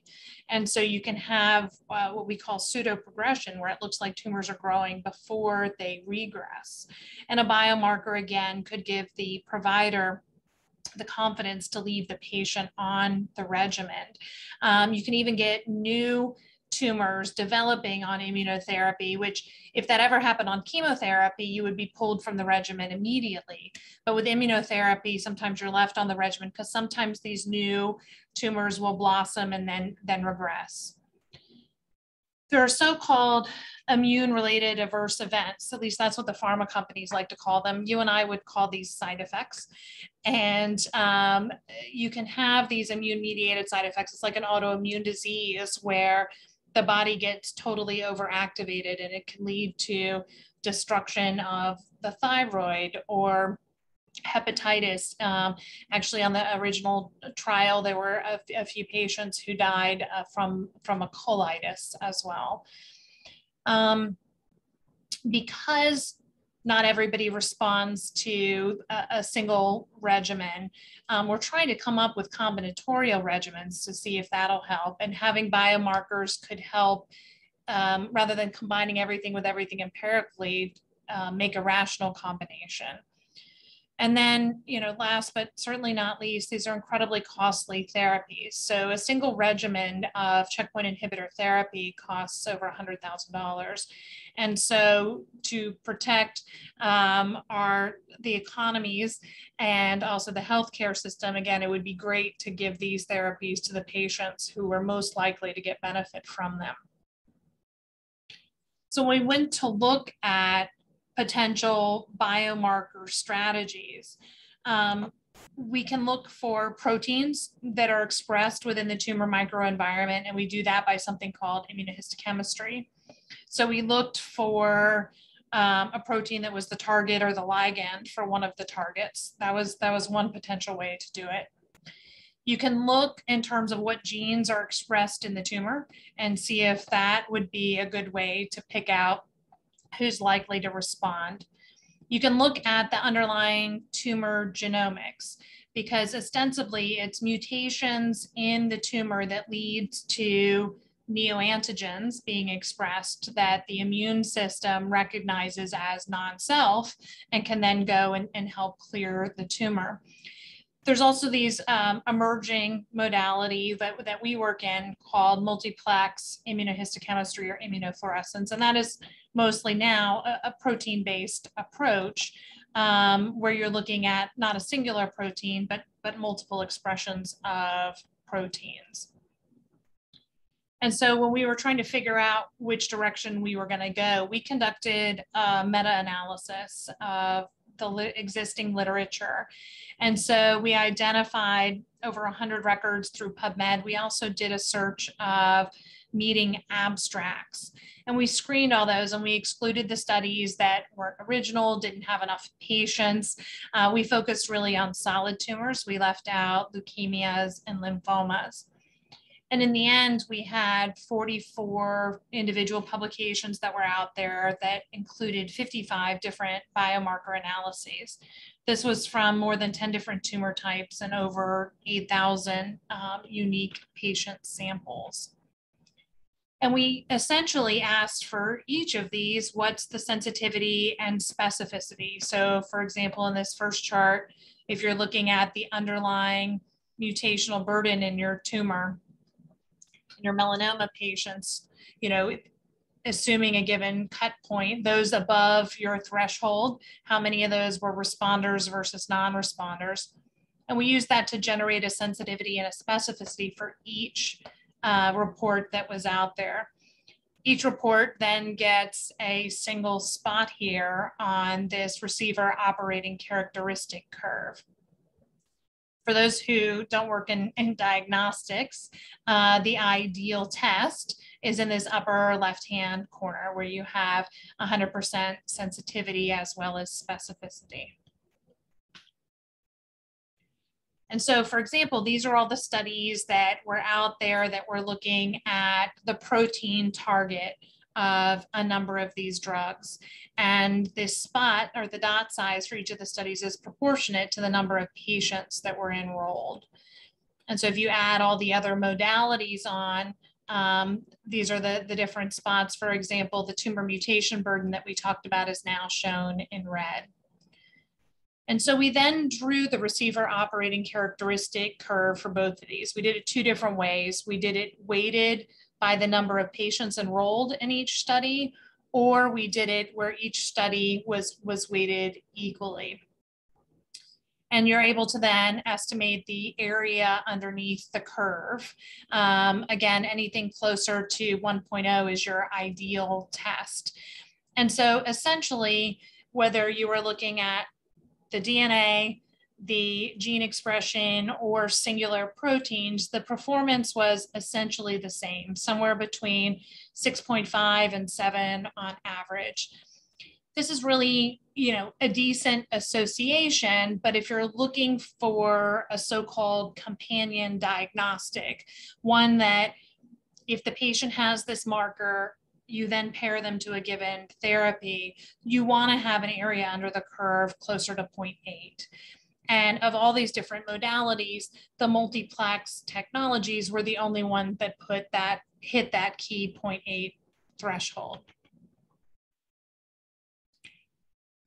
And so you can have uh, what we call pseudo progression, where it looks like tumors are growing before they regress. And a biomarker, again, could give the provider the confidence to leave the patient on the regimen. Um, you can even get new tumors developing on immunotherapy, which if that ever happened on chemotherapy, you would be pulled from the regimen immediately. But with immunotherapy, sometimes you're left on the regimen because sometimes these new tumors will blossom and then, then regress. There are so-called immune-related adverse events. At least that's what the pharma companies like to call them. You and I would call these side effects. And um, you can have these immune-mediated side effects. It's like an autoimmune disease where the body gets totally overactivated and it can lead to destruction of the thyroid or hepatitis. Um, actually, on the original trial, there were a, few patients who died uh, from, from a colitis as well. Um, because not everybody responds to a, a single regimen. Um, we're trying to come up with combinatorial regimens to see if that'll help. And having biomarkers could help um, rather than combining everything with everything empirically, uh, make a rational combination. And then, you know, last but certainly not least, these are incredibly costly therapies. So a single regimen of checkpoint inhibitor therapy costs over $100,000. And so to protect um, our the economies and also the healthcare system, again, it would be great to give these therapies to the patients who are most likely to get benefit from them. So we went to look at potential biomarker strategies. Um, we can look for proteins that are expressed within the tumor microenvironment, and we do that by something called immunohistochemistry. So we looked for um, a protein that was the target or the ligand for one of the targets. That was that was one potential way to do it. You can look in terms of what genes are expressed in the tumor and see if that would be a good way to pick out who's likely to respond. You can look at the underlying tumor genomics because ostensibly it's mutations in the tumor that leads to neoantigens being expressed that the immune system recognizes as non-self and can then go and, and help clear the tumor. There's also these um, emerging modality that, that we work in called multiplex immunohistochemistry or immunofluorescence. And that is mostly now a, a protein-based approach um, where you're looking at not a singular protein, but, but multiple expressions of proteins. And so when we were trying to figure out which direction we were going to go, we conducted a meta-analysis of the li existing literature. And so we identified over 100 records through PubMed. We also did a search of meeting abstracts. And we screened all those and we excluded the studies that weren't original, didn't have enough patients. Uh, we focused really on solid tumors. We left out leukemias and lymphomas. And in the end, we had 44 individual publications that were out there that included 55 different biomarker analyses. This was from more than 10 different tumor types and over 8,000 um, unique patient samples. And we essentially asked for each of these, what's the sensitivity and specificity? So for example, in this first chart, if you're looking at the underlying mutational burden in your tumor, in your melanoma patients, you know, assuming a given cut point, those above your threshold, how many of those were responders versus non-responders. And we use that to generate a sensitivity and a specificity for each uh, report that was out there. Each report then gets a single spot here on this receiver operating characteristic curve for those who don't work in, in diagnostics, uh, the ideal test is in this upper left-hand corner where you have 100% sensitivity as well as specificity. And so, for example, these are all the studies that were out there that were looking at the protein target of a number of these drugs. And this spot or the dot size for each of the studies is proportionate to the number of patients that were enrolled. And so if you add all the other modalities on, um, these are the, the different spots. For example, the tumor mutation burden that we talked about is now shown in red. And so we then drew the receiver operating characteristic curve for both of these. We did it two different ways. We did it weighted by the number of patients enrolled in each study, or we did it where each study was, was weighted equally. And you're able to then estimate the area underneath the curve. Um, again, anything closer to 1.0 is your ideal test. And so essentially, whether you were looking at the DNA, the gene expression or singular proteins, the performance was essentially the same, somewhere between 6.5 and 7 on average. this is really, you know, a decent association, but if you're looking for a so-called companion diagnostic, one that if the patient has this marker, you then pair them to a given therapy, you want to have an area under the curve closer to 0.8. And of all these different modalities, the multiplex technologies were the only one that put that, hit that key 0.8 threshold.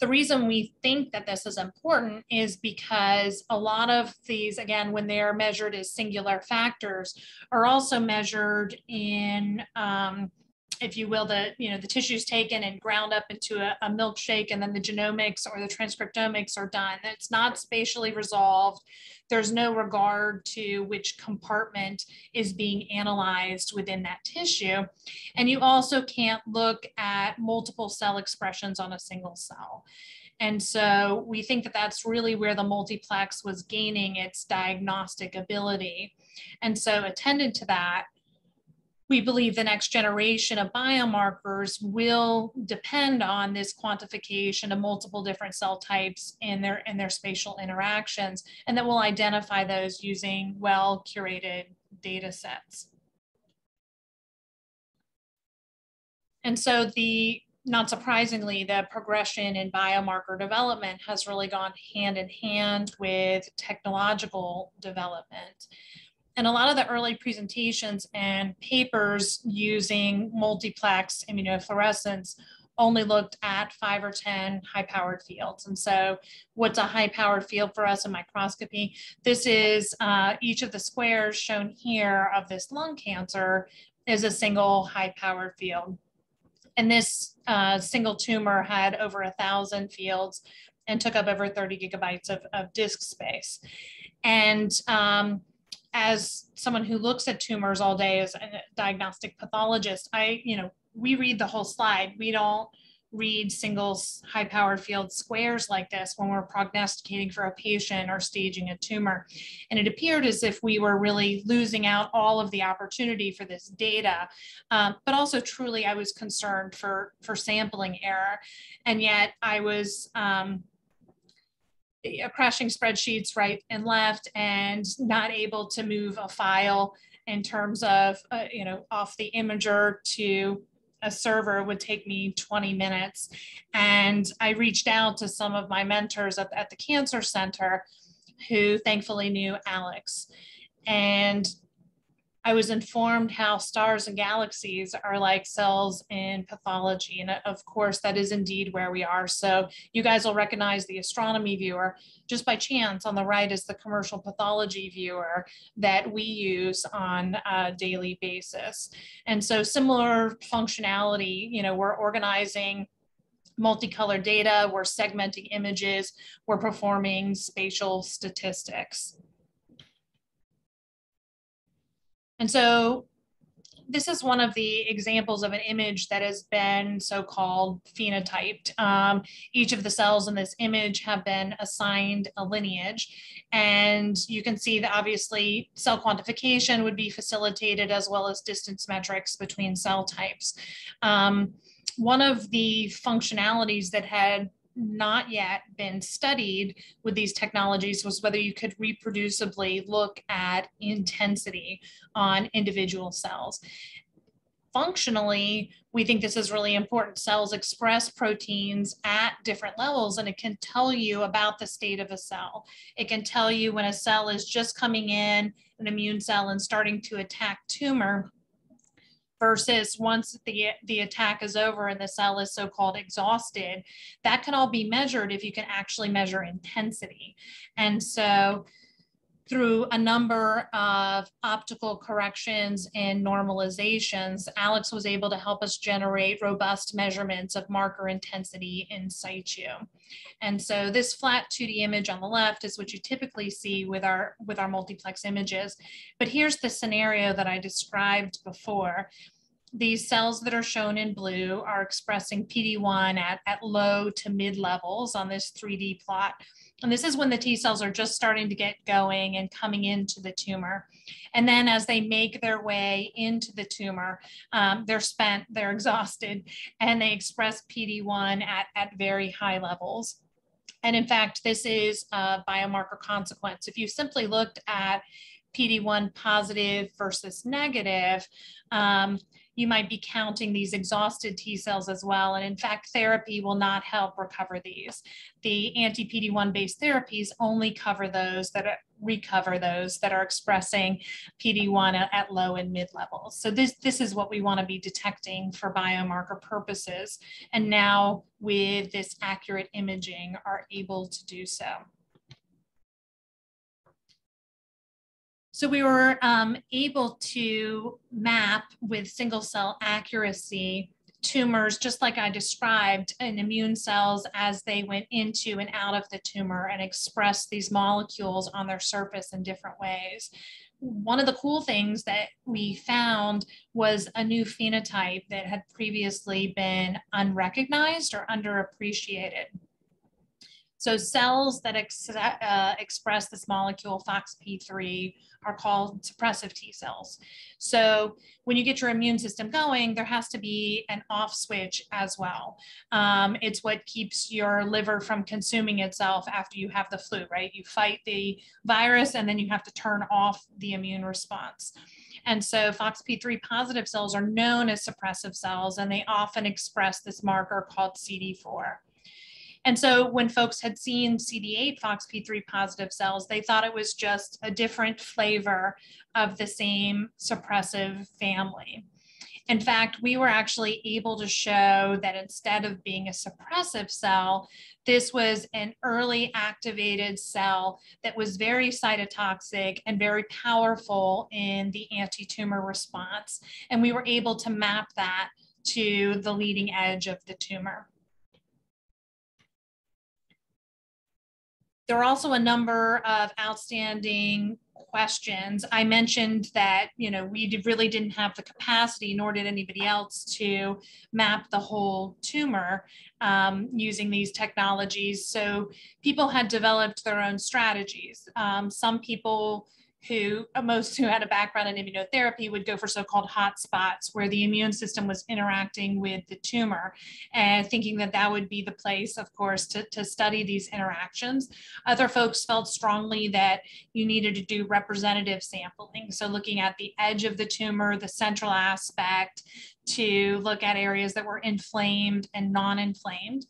The reason we think that this is important is because a lot of these, again, when they are measured as singular factors, are also measured in um, if you will, the you know the tissues taken and ground up into a, a, milkshake, and then the genomics or the transcriptomics are done. It's not spatially resolved. There's no regard to which compartment is being analyzed within that tissue, and you also can't look at multiple cell expressions on a single cell. And so we think that that's really where the multiplex was gaining its diagnostic ability. And so attendant to that, we believe the next generation of biomarkers will depend on this quantification of multiple different cell types and their and their spatial interactions, and that we'll identify those using well curated data sets. And so the not surprisingly, the progression in biomarker development has really gone hand in hand with technological development. And a lot of the early presentations and papers using multiplex immunofluorescence only looked at five or 10 high powered fields. And so what's a high powered field for us in microscopy? This is uh, each of the squares shown here of this lung cancer is a single high powered field. And this uh, single tumor had over a thousand fields and took up over 30 gigabytes of, of disk space. And um, as someone who looks at tumors all day as a diagnostic pathologist, I, you know, we read the whole slide. We don't read single high powered field squares like this when we're prognosticating for a patient or staging a tumor. And it appeared as if we were really losing out all of the opportunity for this data. Um, but also truly, I was concerned for, for sampling error. And yet I was, um, crashing spreadsheets right and left and not able to move a file in terms of, uh, you know, off the imager to a server would take me 20 minutes. And I reached out to some of my mentors at, at the Cancer Center who thankfully knew Alex. And I was informed how stars and galaxies are like cells in pathology. And uh, of course, that is indeed where we are. So you guys will recognize the astronomy viewer just by chance. On the right is the commercial pathology viewer that we use on a daily basis. And so similar functionality, you know, we're organizing multicolored data, we're segmenting images, we're performing spatial statistics. And so this is one of the examples of an image that has been so-called phenotyped. Um, each of the cells in this image have been assigned a lineage. And you can see that obviously cell quantification would be facilitated as well as distance metrics between cell types. Um, one of the functionalities that had not yet been studied with these technologies was whether you could reproducibly look at intensity on individual cells. Functionally, we think this is really important. Cells express proteins at different levels, and it can tell you about the state of a cell. It can tell you when a cell is just coming in, an immune cell, and starting to attack tumor versus once the, the attack is over and the cell is so-called exhausted, that can all be measured if you can actually measure intensity. And so through a number of optical corrections and normalizations, Alex was able to help us generate robust measurements of marker intensity in situ. And so this flat 2D image on the left is what you typically see with our, with our multiplex images. But here's the scenario that I described before these cells that are shown in blue are expressing PD-1 at, at low to mid levels on this 3D plot. And this is when the T cells are just starting to get going and coming into the tumor. And then as they make their way into the tumor, um, they're spent, they're (laughs) exhausted, and they express PD-1 at, at very high levels. And in fact, this is a biomarker consequence. If you simply looked at PD-1 positive versus negative, um, you might be counting these exhausted T cells as well. And in fact, therapy will not help recover these. The anti-PD-1 based therapies only cover those that are, recover those that are expressing PD-1 at, at low and mid levels. So this, this is what we want to be detecting for biomarker purposes. And now with this accurate imaging are able to do so. So we were um, able to map with single cell accuracy tumors, just like I described, in immune cells as they went into and out of the tumor and expressed these molecules on their surface in different ways. One of the cool things that we found was a new phenotype that had previously been unrecognized or underappreciated. So cells that ex uh, express this molecule FOXP3 are called suppressive T cells. So when you get your immune system going, there has to be an off switch as well. Um, it's what keeps your liver from consuming itself after you have the flu, right? You fight the virus and then you have to turn off the immune response. And so FOXP3 positive cells are known as suppressive cells, and they often express this marker called CD4. And so when folks had seen CD8 FOXP3 positive cells, they thought it was just a different flavor of the same suppressive family. In fact, we were actually able to show that instead of being a suppressive cell, this was an early activated cell that was very cytotoxic and very powerful in the anti-tumor response. And we were able to map that to the leading edge of the tumor. There are also a number of outstanding questions. I mentioned that, you know, we really didn't have the capacity, nor did anybody else, to map the whole tumor um, using these technologies. So people had developed their own strategies. Um, some people who uh, most who had a background in immunotherapy would go for so-called hot spots where the immune system was interacting with the tumor and thinking that that would be the place of course to, to study these interactions. Other folks felt strongly that you needed to do representative sampling so looking at the edge of the tumor the central aspect to look at areas that were inflamed and non-inflamed.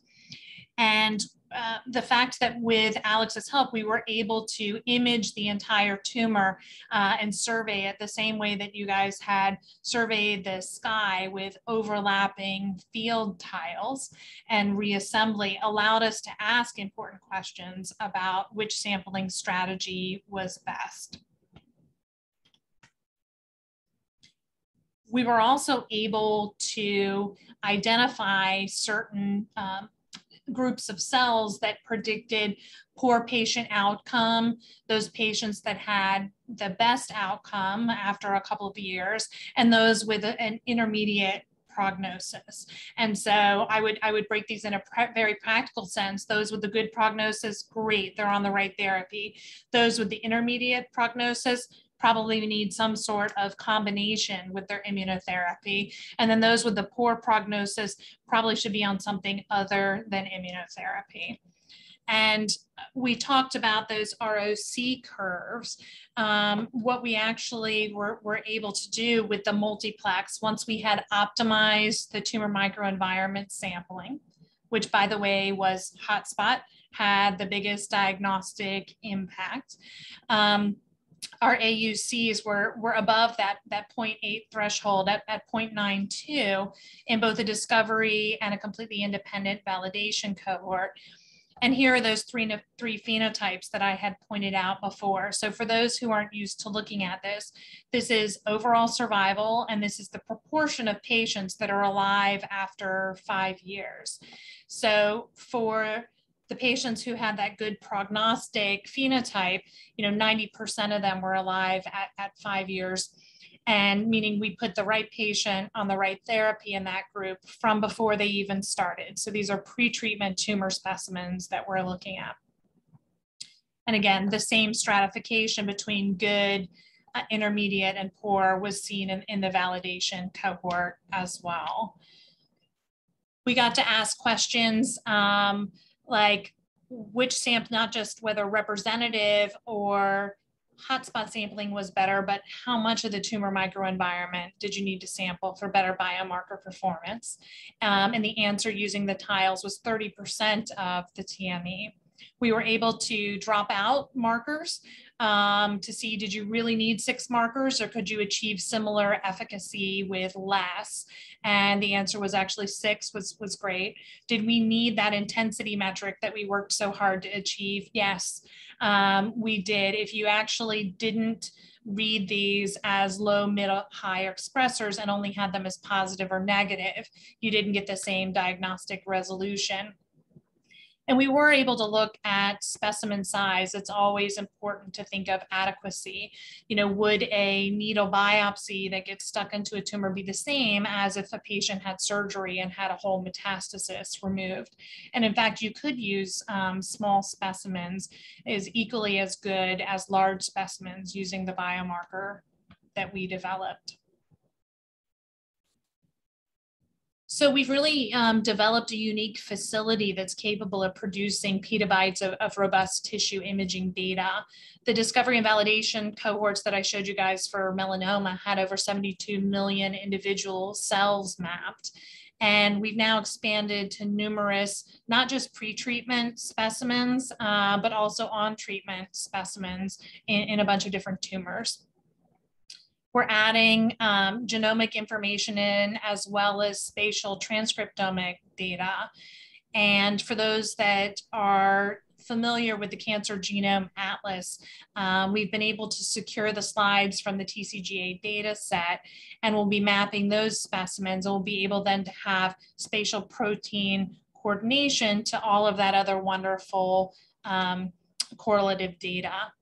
And uh, the fact that with Alex's help, we were able to image the entire tumor uh, and survey it the same way that you guys had surveyed the sky with overlapping field tiles and reassembly allowed us to ask important questions about which sampling strategy was best. We were also able to identify certain um, groups of cells that predicted poor patient outcome, those patients that had the best outcome after a couple of years, and those with an intermediate prognosis. And so I would I would break these in a very practical sense. Those with the good prognosis, great, they're on the right therapy. Those with the intermediate prognosis, probably need some sort of combination with their immunotherapy. And then those with the poor prognosis probably should be on something other than immunotherapy. And we talked about those ROC curves. Um, what we actually were, were able to do with the multiplex once we had optimized the tumor microenvironment sampling, which by the way was hotspot, had the biggest diagnostic impact. Um, our AUCs were, were above that, that 0.8 threshold at, at 0.92 in both a discovery and a completely independent validation cohort. And here are those three, three phenotypes that I had pointed out before. So for those who aren't used to looking at this, this is overall survival, and this is the proportion of patients that are alive after five years. So for the patients who had that good prognostic phenotype, you know, 90% of them were alive at, at five years. and meaning we put the right patient on the right therapy in that group from before they even started. So these are pre-treatment tumor specimens that we're looking at. And again, the same stratification between good, uh, intermediate, and poor was seen in, in the validation cohort as well. We got to ask questions um, like which sample, not just whether representative or hotspot sampling was better, but how much of the tumor microenvironment did you need to sample for better biomarker performance? Um, and the answer using the tiles was 30% of the TME. We were able to drop out markers um, to see did you really need six markers or could you achieve similar efficacy with less? And the answer was actually six was, was great. Did we need that intensity metric that we worked so hard to achieve? Yes, um, we did. If you actually didn't read these as low, middle, high expressors and only had them as positive or negative, you didn't get the same diagnostic resolution. And we were able to look at specimen size. It's always important to think of adequacy. You know, would a needle biopsy that gets stuck into a tumor be the same as if a patient had surgery and had a whole metastasis removed? And in fact, you could use um, small specimens is equally as good as large specimens using the biomarker that we developed. So we've really um, developed a unique facility that's capable of producing petabytes of, of, robust tissue imaging data. The discovery and validation cohorts that I showed you guys for melanoma had over 72 million individual cells mapped. And we've now expanded to numerous, not just pre-treatment specimens, uh, but also on-treatment specimens in, in a bunch of different tumors. We're adding um, genomic information in as well as spatial transcriptomic data. And for those that are familiar with the Cancer Genome Atlas, um, we've been able to secure the slides from the TCGA data set, and we'll be mapping those specimens. We'll be able then to have spatial protein coordination to all of that other wonderful um, correlative data.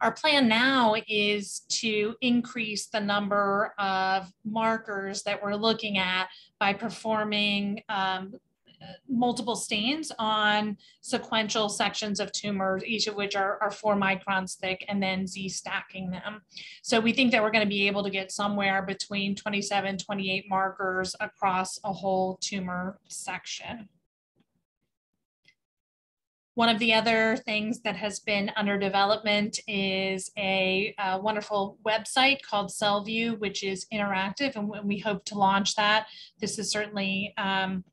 Our plan now is to increase the number of markers that we're looking at by performing um, multiple stains on sequential sections of tumors, each of which are, are four microns thick, and then Z stacking them. So we think that we're going to be able to get somewhere between 27, 28 markers across a whole tumor section. One of the other things that has been under development is a, a wonderful website called CellView, which is interactive, and we hope to launch that. This is certainly um,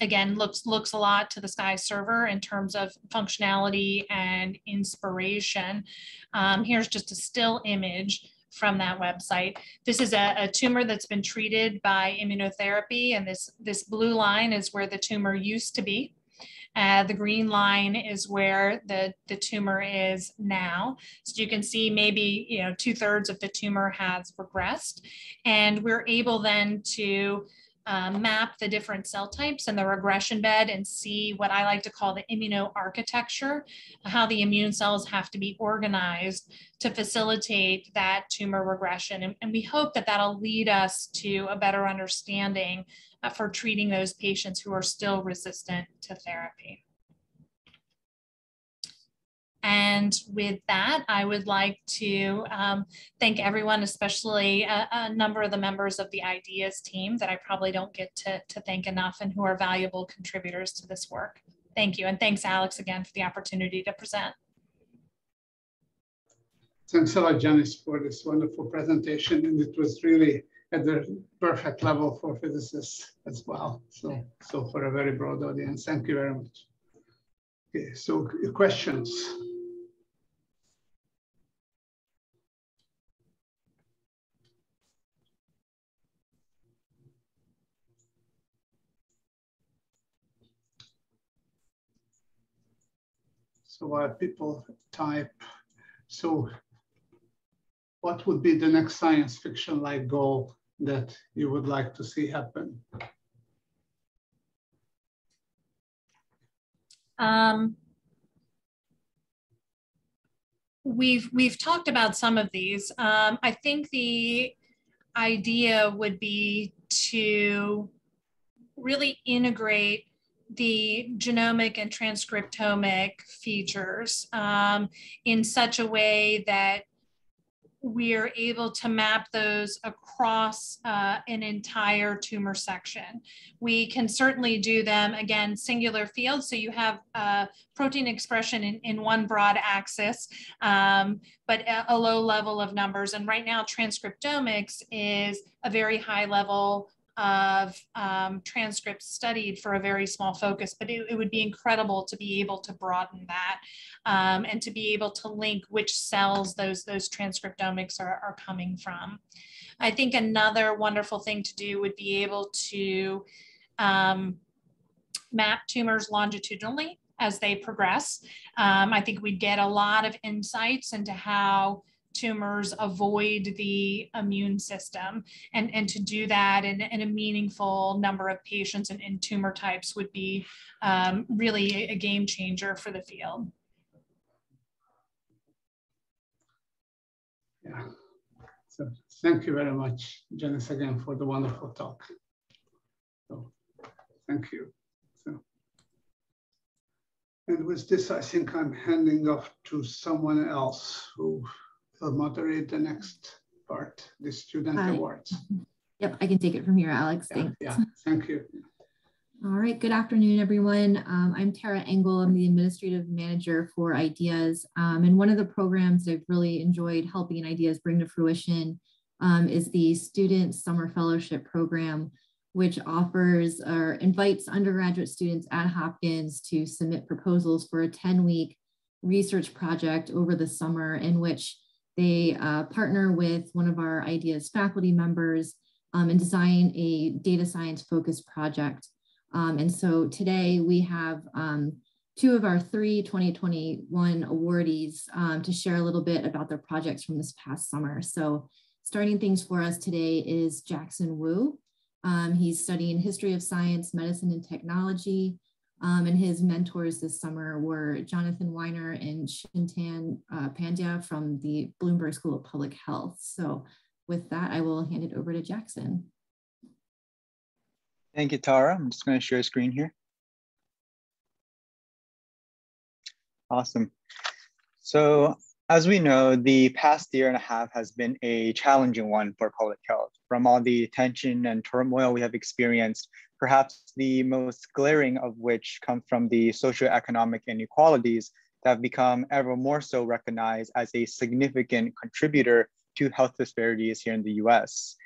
again looks looks a lot to the sky server in terms of functionality and inspiration. Um, here's just a still image from that website. This is a, a, tumor that's been treated by immunotherapy and this this blue line is where the tumor used to be uh, the green line is where the, the tumor is now. So you can see maybe, you know, two thirds of the tumor has regressed. And we're able then to um, map the different cell types in the regression bed and see what I like to call the immunoarchitecture, how the immune cells have to be organized to facilitate that tumor regression. And, and we hope that that'll lead us to a better understanding uh, for treating those patients who are still resistant to therapy. And with that, I would like to um, thank everyone, especially a, a, number of the members of the IDIES team that I probably don't get to, to thank enough and who are valuable contributors to this work. Thank you. And thanks, Alex, again, for the opportunity to present. Thanks a lot, Janis, for this wonderful presentation. And it was really at the perfect level for physicists as well. So, so for a very broad audience, thank you very much. Okay, so questions. So while people type, so what would be the next science fiction like goal that you would like to see happen? Um, we've we've talked about some of these. Um, I think the idea would be to really integrate the genomic and transcriptomic features um, in such a way that we're able to map those across uh, an entire tumor section. We can certainly do them, again, singular fields, so you have uh, protein expression in, in one broad axis, um, but a, a low level of numbers. And right now, transcriptomics is a very high level of um, transcripts studied for a very small focus, but it, it, would be incredible to be able to broaden that um, and to be able to link which cells those, those transcriptomics are, are coming from. I think another wonderful thing to do would be able to um, map tumors longitudinally as they progress. Um, I think we'd get a lot of insights into how tumors avoid the immune system. And, and to do that in, in a meaningful number of patients and in tumor types would be um, really a, game changer for the field. Yeah. So thank you very much, Janis, again for the wonderful talk. So thank you. So, and with this, I think I'm handing off to someone else who will moderate the next part, the student Hi. awards. (laughs) Yep, I can take it from here, Alex. Yeah, Thanks. Yeah, thank you. (laughs) All right, good afternoon, everyone. Um, I'm Tara Engel. I'm the administrative manager for IDIES. Um, and one of the programs I've really enjoyed helping IDIES bring to fruition um, is the Student Summer Fellowship Program, which offers or invites undergraduate students at Hopkins to submit proposals for a 10 week research project over the summer in which they uh, partner with one of our IDIES faculty members um, and design a data science focused project. Um, and so today we have um, two of our three 2021 awardees um, to share a little bit about their projects from this past summer. So starting things for us today is Jaxon Wu. Um, he's studying history of science, medicine, and technology. Um, and his mentors this summer were Jonathan Weiner and Chintan uh, Pandya from the Bloomberg School of Public Health. So with that, I will hand it over to Jaxon. Thank you, Tara. I'm just going to share a screen here. Awesome. So as we know, the past year and a half has been a challenging one for public health. From all the tension and turmoil we have experienced, perhaps the most glaring of which come from the socioeconomic inequalities that have become ever more so recognized as a significant contributor to health disparities here in the US.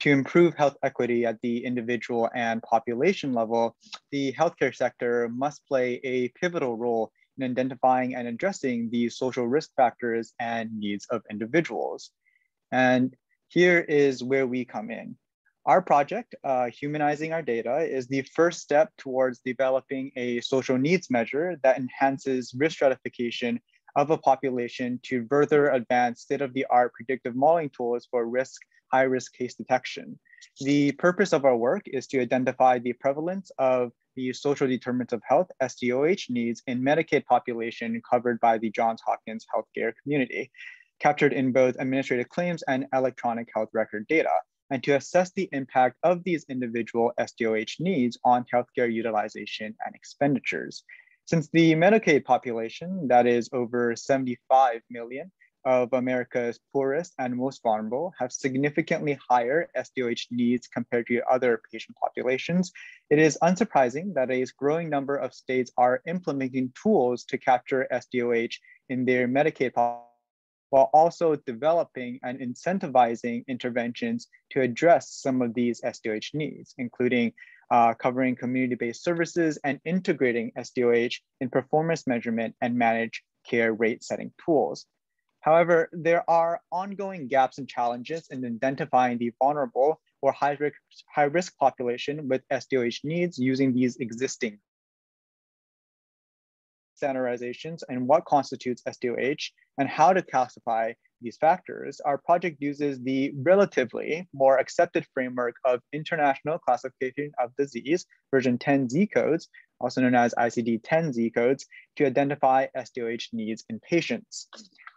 To improve health equity at the individual and population level, the healthcare sector must play a pivotal role in identifying and addressing the social risk factors and needs of individuals. And here is where we come in. Our project, uh, Humanizing Our Data, is the first step towards developing a social needs measure that enhances risk stratification of a population to further advance state-of-the-art predictive modeling tools for risk, high-risk case detection. The purpose of our work is to identify the prevalence of the social determinants of health, SDOH needs in Medicaid population covered by the Johns Hopkins healthcare community, captured in both administrative claims and electronic health record data, and to assess the impact of these individual SDOH needs on healthcare utilization and expenditures. Since the Medicaid population, that is over 75 million, of America's poorest and most vulnerable have significantly higher SDOH needs compared to other patient populations, it is unsurprising that a growing number of states are implementing tools to capture SDOH in their Medicaid population while also developing and incentivizing interventions to address some of these SDOH needs, including uh, covering community-based services and integrating SDOH in performance measurement and managed care rate setting tools. However, there are ongoing gaps and challenges in identifying the vulnerable or high risk, high risk population with SDOH needs using these existing standardizations and what constitutes SDOH and how to classify these factors, our project uses the relatively more accepted framework of International Classification of Disease, version 10 Z codes, also known as ICD-10 Z codes, to identify SDOH needs in patients.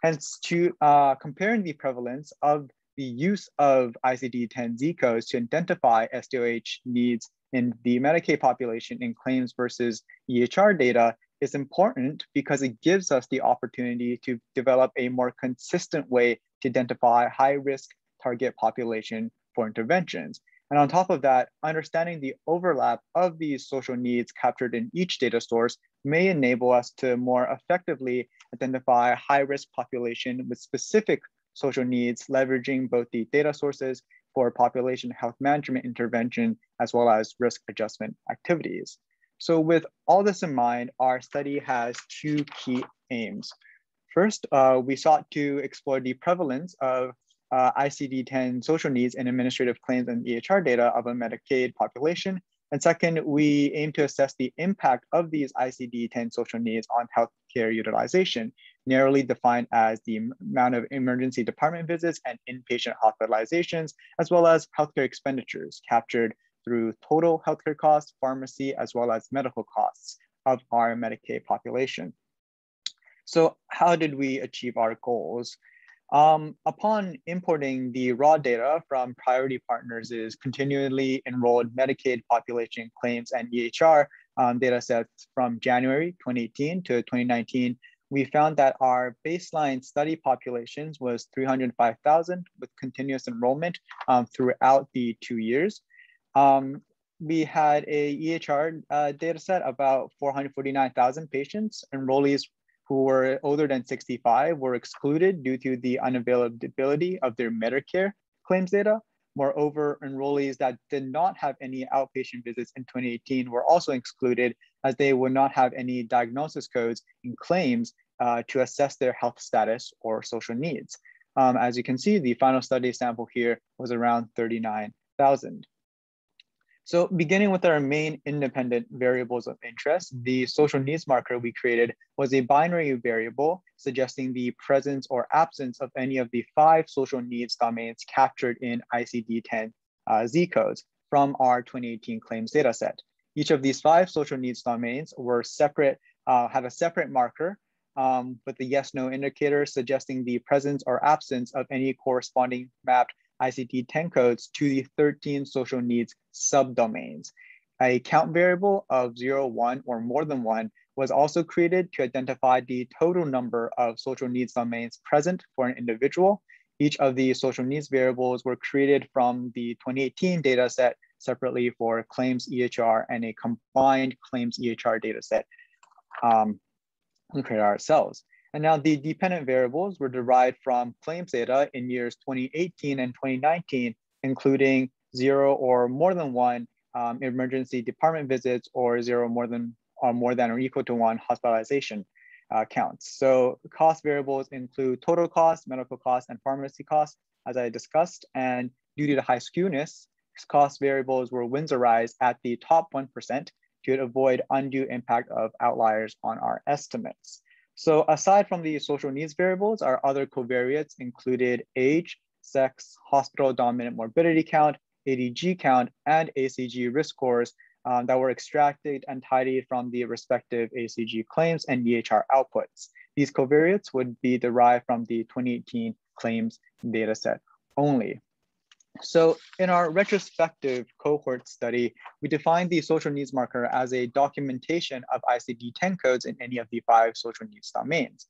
Hence, to uh, comparing the prevalence of the use of ICD-10 Z codes to identify SDOH needs in the Medicaid population in claims versus EHR data is important because it gives us the opportunity to develop a more consistent way to identify high risk target population for interventions. And on top of that, understanding the overlap of these social needs captured in each data source may enable us to more effectively identify high risk population with specific social needs, leveraging both the data sources for population health management intervention, as well as risk adjustment activities. So with all this in mind, our study has two key aims. First, uh, we sought to explore the prevalence of uh, ICD-10 social needs and administrative claims and EHR data of a Medicaid population. And second, we aim to assess the impact of these ICD-10 social needs on healthcare utilization, narrowly defined as the amount of emergency department visits and inpatient hospitalizations, as well as healthcare expenditures captured through total healthcare costs, pharmacy, as well as medical costs of our Medicaid population. So how did we achieve our goals? Um, upon importing the raw data from Priority Partners' is continually enrolled Medicaid population claims and EHR um, data sets from January 2018 to 2019, we found that our baseline study populations was 305,000 with continuous enrollment um, throughout the two years. Um, we had a EHR uh, data set about 449,000 patients. Enrollees who were older than 65 were excluded due to the unavailability of their Medicare claims data. Moreover, enrollees that did not have any outpatient visits in 2018 were also excluded as they would not have any diagnosis codes in claims uh, to assess their health status or social needs. Um, as you can see, the final study sample here was around 39,000. So beginning with our main independent variables of interest, the social needs marker we created was a binary variable suggesting the presence or absence of any of the five social needs domains captured in ICD-10 uh, Z codes from our 2018 claims dataset. Each of these five social needs domains were separate, uh, had a separate marker um, with the yes, no indicator suggesting the presence or absence of any corresponding mapped ICD-10 codes to the 13 social needs subdomains. A count variable of zero, one, or more than one was also created to identify the total number of social needs domains present for an individual. Each of the social needs variables were created from the 2018 data set separately for claims EHR and a combined claims EHR data set um, we created ourselves. And now the dependent variables were derived from claims data in years 2018 and 2019, including zero or more than one um, emergency department visits or zero more than or more than or equal to one hospitalization uh, counts. So cost variables include total cost, medical cost, and pharmacy costs, as I discussed. And due to the high skewness, cost variables were Winsorized at the top 1% to avoid undue impact of outliers on our estimates. So aside from the social needs variables, our other covariates included age, sex, hospital dominant morbidity count, ADG count, and ACG risk scores um, that were extracted and tidied from the respective ACG claims and EHR outputs. These covariates would be derived from the 2018 claims dataset only. So in our retrospective cohort study, we defined the social needs marker as a documentation of ICD-10 codes in any of the five social needs domains.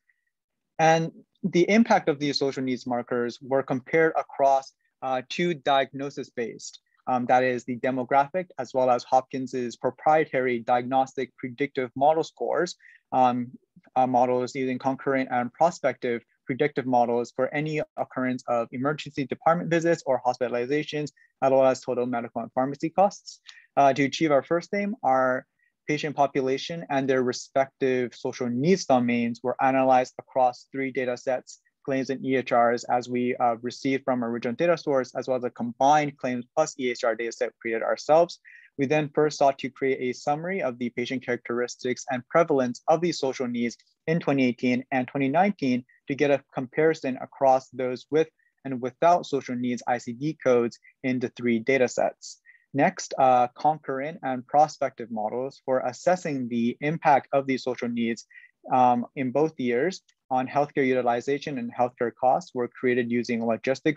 And the impact of these social needs markers were compared across uh, two diagnosis-based, um, that is the demographic as well as Hopkins's proprietary diagnostic predictive model scores, um, uh, models using concurrent and prospective predictive models for any occurrence of emergency department visits or hospitalizations, as well as total medical and pharmacy costs. Uh, to achieve our first aim, our patient population and their respective social needs domains were analyzed across three data sets, claims and EHRs as we uh, received from our original data source, as well as a combined claims plus EHR data set created ourselves. We then first sought to create a summary of the patient characteristics and prevalence of these social needs in 2018 and 2019 to get a comparison across those with and without social needs ICD codes in the three data sets. Next, uh, concurrent and prospective models for assessing the impact of these social needs um, in both years on healthcare utilization and healthcare costs were created using logistic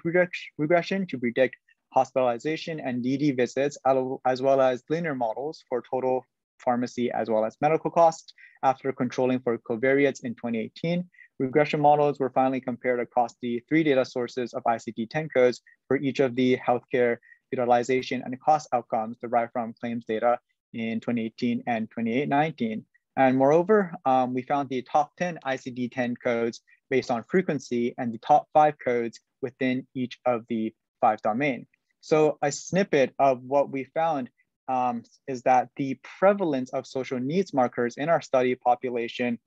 regression to predict hospitalization and DD visits, as well as linear models for total pharmacy as well as medical costs. After controlling for covariates in 2018, regression models were finally compared across the three data sources of ICD-10 codes for each of the healthcare utilization and cost outcomes derived from claims data in 2018 and 2019. And moreover, um, we found the top 10 ICD-10 codes based on frequency and the top five codes within each of the five domain. So a snippet of what we found um, is that the prevalence of social needs markers in our study population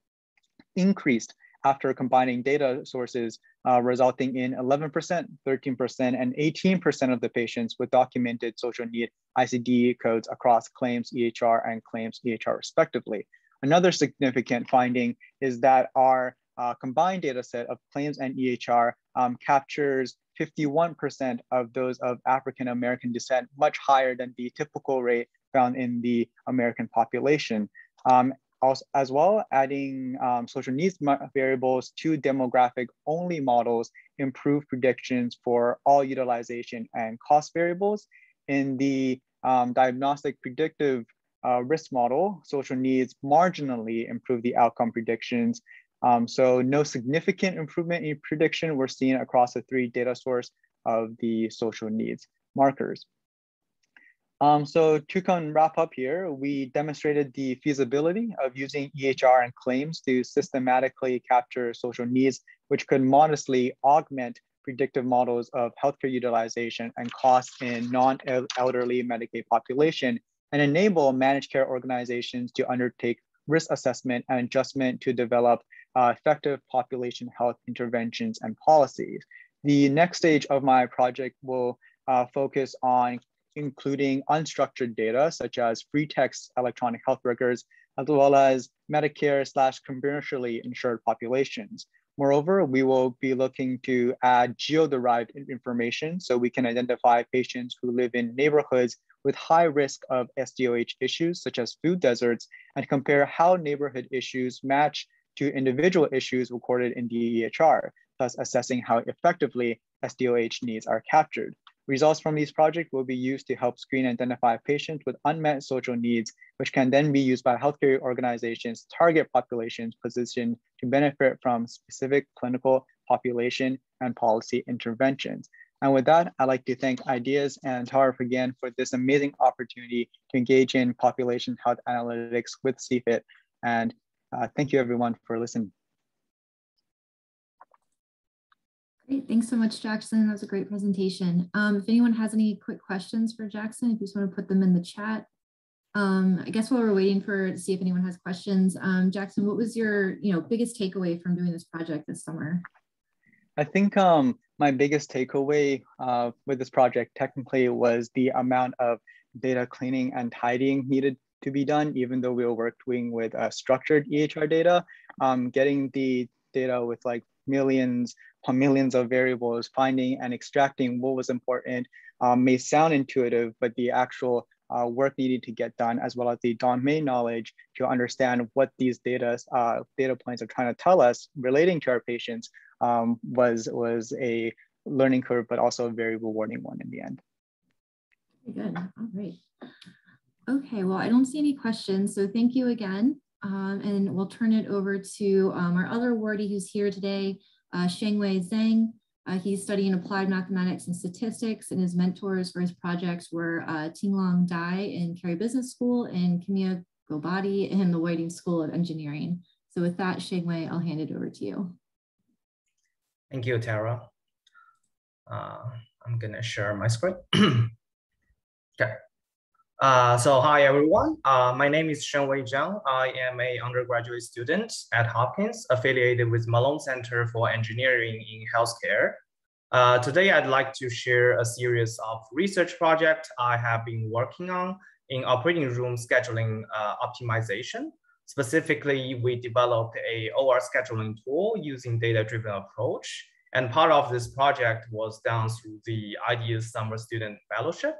increased after combining data sources, uh, resulting in 11%, 13%, and 18% of the patients with documented social need ICD codes across claims EHR and claims EHR respectively. Another significant finding is that our uh, combined data set of claims and EHR um, captures 51% of those of African American descent, much higher than the typical rate found in the American population. Um, also, as well, adding um, social needs variables to demographic only models improve predictions for all utilization and cost variables. In the um, diagnostic predictive uh, risk model, social needs marginally improve the outcome predictions um, so no significant improvement in prediction we're seeing across the three data source of the social needs markers. Um, so to kind of wrap up here, we demonstrated the feasibility of using EHR and claims to systematically capture social needs, which could modestly augment predictive models of healthcare utilization and costs in non-elderly Medicaid population and enable managed care organizations to undertake risk assessment and adjustment to develop uh, effective population health interventions and policies. The next stage of my project will uh, focus on including unstructured data such as free text electronic health records, as well as Medicare slash commercially insured populations. Moreover, we will be looking to add geo-derived information so we can identify patients who live in neighborhoods with high risk of SDOH issues such as food deserts and compare how neighborhood issues match to individual issues recorded in DEHR, thus assessing how effectively SDOH needs are captured. Results from these projects will be used to help screen and identify patients with unmet social needs, which can then be used by healthcare organizations target populations positioned to benefit from specific clinical population and policy interventions. And with that, I'd like to thank IDIES and TARF again for this amazing opportunity to engage in population health analytics with CFIT. And uh, thank you everyone for listening. Great, thanks so much, Jaxon. That was a great presentation. Um, if anyone has any quick questions for Jaxon, if you just want to put them in the chat. Um, I guess while we're waiting for to see if anyone has questions, um, Jaxon, what was your you know biggest takeaway from doing this project this summer? I think um, my biggest takeaway uh, with this project technically was the amount of data cleaning and tidying needed to be done, even though we were working with uh, structured EHR data, um, getting the data with like millions millions of variables, finding and extracting what was important um, may sound intuitive, but the actual uh, work needed to get done, as well as the domain knowledge to understand what these data uh, data points are trying to tell us relating to our patients um, was was a learning curve, but also a very rewarding one in the end. Good. All right. Okay, well, I don't see any questions, so thank you again. Um, and we'll turn it over to um, our other awardee who's here today, uh, Shengwei Zhang. Uh, he's studying applied mathematics and statistics, and his mentors for his projects were uh, Tinglong Dai in Carey Business School and Kimia Ghobadi in the Whiting School of Engineering. So with that, Shengwei, I'll hand it over to you. Thank you, Tara. Uh, I'm gonna share my screen. (clears throat) okay. Uh, so hi everyone, uh, my name is Shengwei Zhang. I am a undergraduate student at Hopkins affiliated with Malone Center for Engineering in Healthcare. Uh, today I'd like to share a series of research projects I have been working on in operating room scheduling uh, optimization. Specifically, we developed a OR scheduling tool using data-driven approach. And part of this project was done through the IDIES Summer Student Fellowship.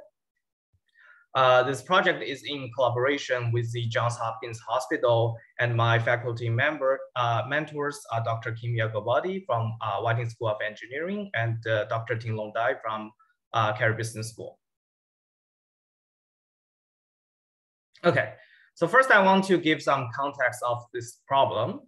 Uh, this project is in collaboration with the Johns Hopkins Hospital and my faculty member uh, mentors are Dr. Kimia Ghobadi from uh, Whiting School of Engineering and uh, Dr. Tinglong Dai from uh, Carey Business School. Okay, so first I want to give some context of this problem.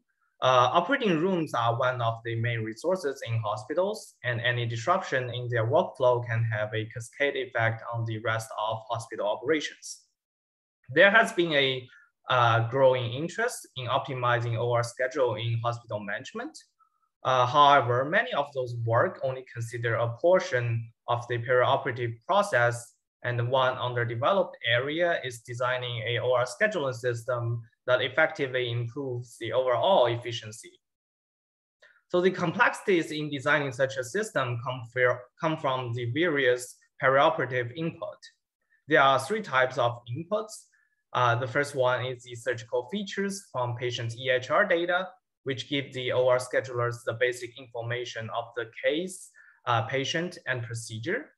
Uh, operating rooms are one of the main resources in hospitals, and any disruption in their workflow can have a cascade effect on the rest of hospital operations. There has been a uh, growing interest in optimizing OR schedule in hospital management. Uh, however, many of those work only consider a portion of the perioperative process, and one underdeveloped area is designing a OR scheduling system that effectively improves the overall efficiency. So the complexities in designing such a system come, come from the various perioperative input. There are three types of inputs. Uh, the first one is the surgical features from patient's EHR data, which give the OR schedulers the basic information of the case, uh, patient, and procedure.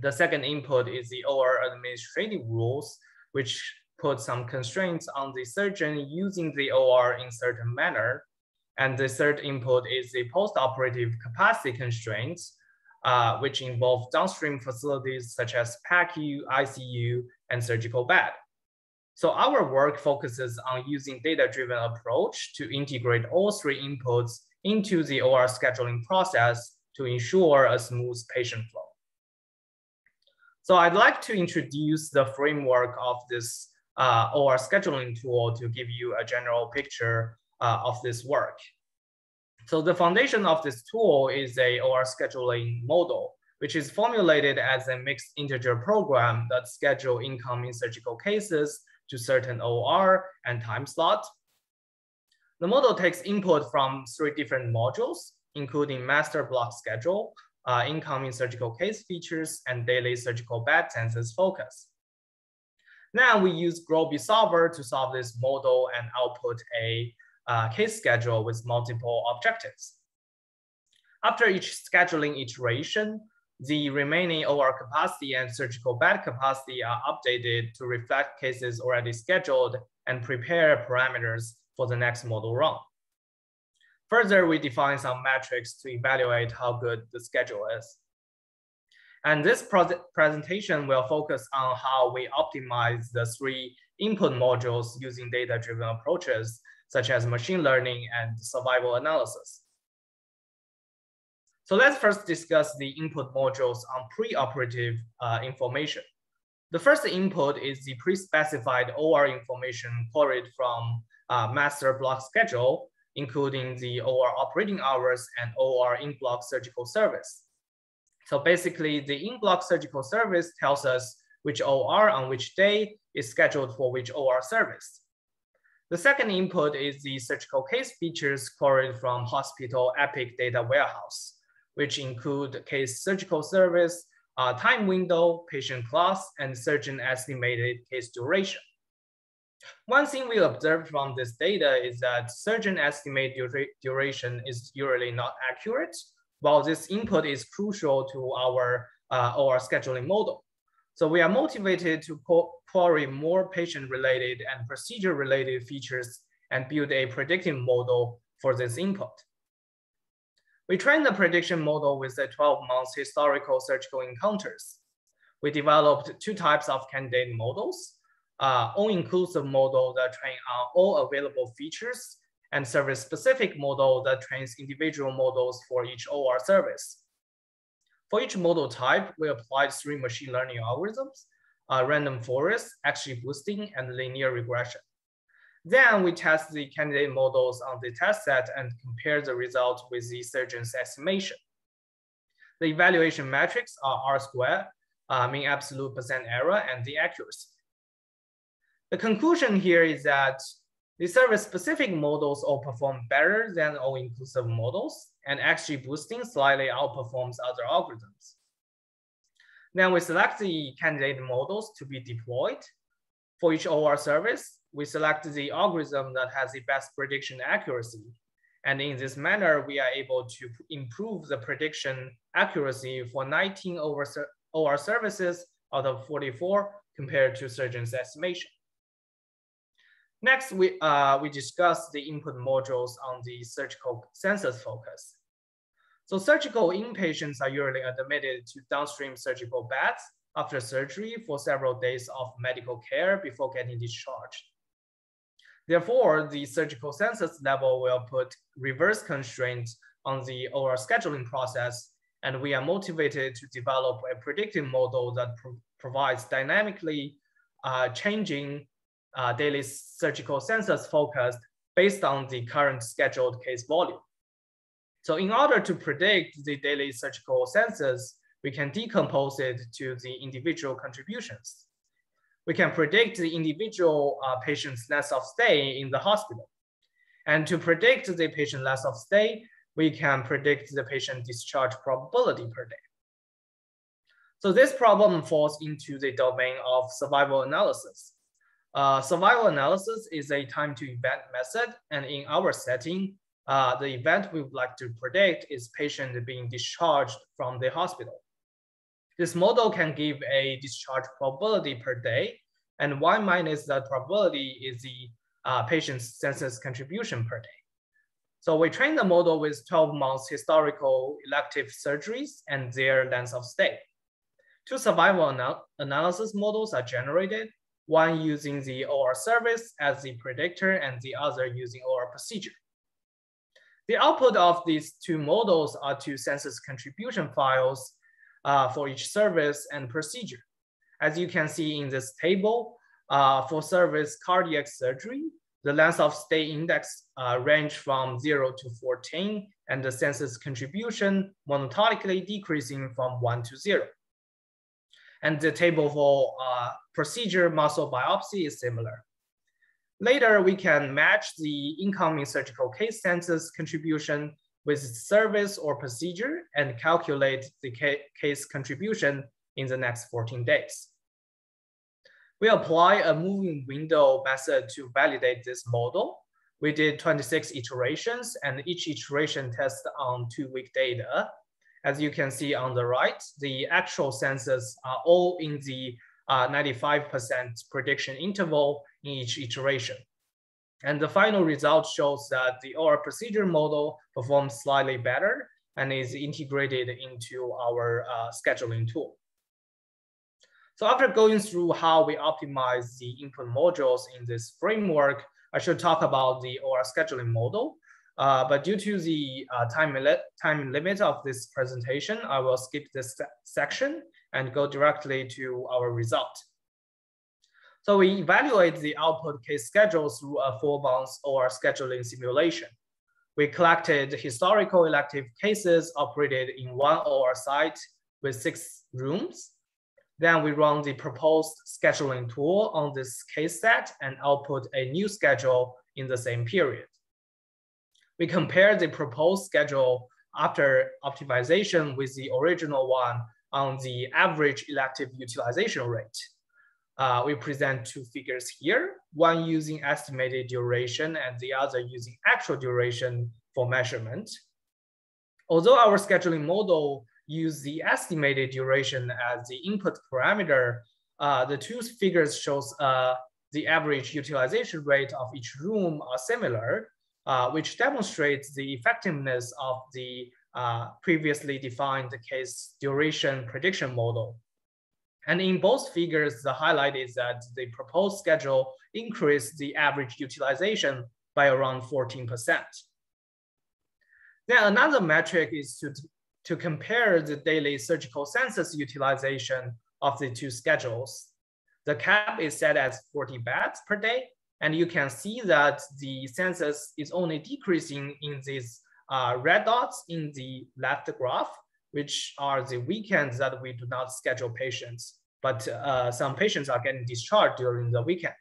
The second input is the OR administrative rules, which put some constraints on the surgeon using the OR in certain manner. And the third input is the post-operative capacity constraints, uh, which involve downstream facilities such as PACU, ICU, and surgical bed. So our work focuses on using data-driven approach to integrate all three inputs into the OR scheduling process to ensure a smooth patient flow. So I'd like to introduce the framework of this uh, or scheduling tool to give you a general picture uh, of this work. So the foundation of this tool is a OR scheduling model, which is formulated as a mixed integer program that schedule incoming surgical cases to certain OR and time slot. The model takes input from three different modules, including master block schedule, uh, incoming surgical case features, and daily surgical bed census focus. Now we use Gurobi solver to solve this model and output a uh, case schedule with multiple objectives. After each scheduling iteration, the remaining OR capacity and surgical bed capacity are updated to reflect cases already scheduled and prepare parameters for the next model run. Further, we define some metrics to evaluate how good the schedule is. And this presentation will focus on how we optimize the three input modules using data-driven approaches, such as machine learning and survival analysis. So let's first discuss the input modules on pre-operative uh, information. The first input is the pre-specified OR information queried from uh, master block schedule, including the OR operating hours and OR in-block surgical service. So basically the in-block surgical service tells us which OR on which day is scheduled for which OR service. The second input is the surgical case features queried from hospital Epic data warehouse, which include case surgical service, uh, time window, patient class, and surgeon estimated case duration. One thing we observed from this data is that surgeon estimate dura duration is usually not accurate, while this input is crucial to our, uh, our scheduling model. So we are motivated to query more patient-related and procedure-related features and build a predictive model for this input. We trained the prediction model with the 12 months historical surgical encounters. We developed two types of candidate models, uh, all-inclusive model that train on all available features and service-specific model that trains individual models for each OR service. For each model type, we applied three machine learning algorithms, uh, random forest, XGBoosting, and linear regression. Then we test the candidate models on the test set and compare the result with the surgeon's estimation. The evaluation metrics are R squared, uh, mean absolute percent error, and the accuracy. The conclusion here is that the service-specific models all perform better than all-inclusive models, and XGBoosting slightly outperforms other algorithms. Then we select the candidate models to be deployed. For each OR service, we select the algorithm that has the best prediction accuracy. And in this manner, we are able to improve the prediction accuracy for 19 OR services out of 44 compared to surgeon's estimation. Next, we, uh, we discuss the input modules on the surgical census focus. So surgical inpatients are usually admitted to downstream surgical beds after surgery for several days of medical care before getting discharged. Therefore, the surgical census level will put reverse constraints on the OR scheduling process, and we are motivated to develop a predictive model that pro provides dynamically uh, changing uh, daily surgical census focused based on the current scheduled case volume. So in order to predict the daily surgical census, we can decompose it to the individual contributions. We can predict the individual uh, patient's length of stay in the hospital. And to predict the patient length of stay, we can predict the patient discharge probability per day. So this problem falls into the domain of survival analysis. Uh, survival analysis is a time to event method. And in our setting, uh, the event we would like to predict is patient being discharged from the hospital. This model can give a discharge probability per day, and one minus that probability is the uh, patient's census contribution per day. So we train the model with 12 months historical elective surgeries and their length of stay. Two survival anal analysis models are generated, one using the OR service as the predictor and the other using OR procedure. The output of these two models are two census contribution files uh, for each service and procedure. As you can see in this table, uh, for service cardiac surgery, the length of stay index uh, range from 0 to 14, and the census contribution monotonically decreasing from 1 to 0. And the table for uh, procedure muscle biopsy is similar. Later, we can match the incoming surgical case census contribution with service or procedure and calculate the case contribution in the next 14 days. We apply a moving window method to validate this model. We did 26 iterations and each iteration tests on two week data. As you can see on the right, the actual census are all in the 95% uh, prediction interval in each iteration. And the final result shows that the OR procedure model performs slightly better and is integrated into our uh, scheduling tool. So after going through how we optimize the input modules in this framework, I should talk about the OR scheduling model. Uh, but due to the uh, time, time limit of this presentation, I will skip this section and go directly to our result. So we evaluate the output case schedule through a four months OR scheduling simulation. We collected historical elective cases operated in one OR site with six rooms. Then we run the proposed scheduling tool on this case set and output a new schedule in the same period. We compare the proposed schedule after optimization with the original one on the average elective utilization rate uh, we present two figures here, one using estimated duration and the other using actual duration for measurement. Although our scheduling model use the estimated duration as the input parameter, uh, the two figures shows uh, the average utilization rate of each room are similar, uh, which demonstrates the effectiveness of the uh, previously defined case duration prediction model. And in both figures, the highlight is that the proposed schedule increased the average utilization by around 14%. Then another metric is to, to compare the daily surgical census utilization of the two schedules. The cap is set as 40 beds per day, and you can see that the census is only decreasing in these uh, red dots in the left graph, which are the weekends that we do not schedule patients, but uh, some patients are getting discharged during the weekend.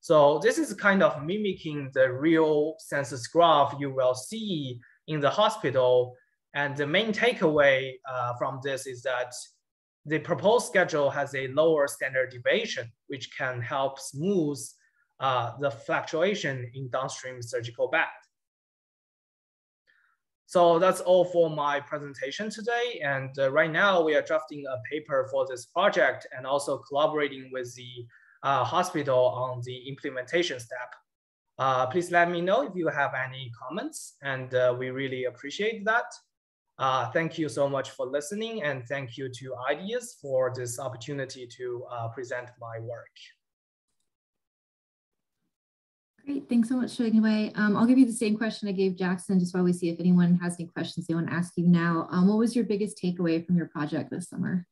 So this is kind of mimicking the real census graph you will see in the hospital. And the main takeaway uh, from this is that the proposed schedule has a lower standard deviation, which can help smooth uh, the fluctuation in downstream surgical bed. so that's all for my presentation today. And uh, right now we are drafting a paper for this project and also collaborating with the uh, hospital on the implementation step. Uh, please let me know if you have any comments and uh, we really appreciate that. Uh, thank you so much for listening and thank you to IDIES for this opportunity to uh, present my work. Great, thanks so much, Shui Um, I'll give you the same question I gave Jaxon just while we see if anyone has any questions they want to ask you now. Um, what was your biggest takeaway from your project this summer?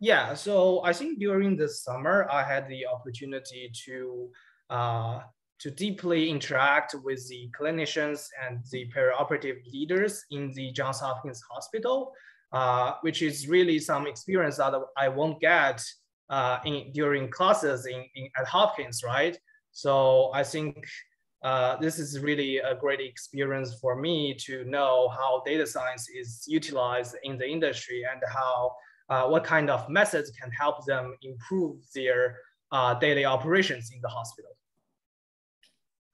Yeah, so I think during the summer, I had the opportunity to uh, to deeply interact with the clinicians and the perioperative leaders in the Johns Hopkins Hospital, uh, which is really some experience that I won't get uh, in, during classes in, in, at Hopkins, right? So I think uh, this is really a great experience for me to know how data science is utilized in the industry and how uh, what kind of methods can help them improve their uh, daily operations in the hospital.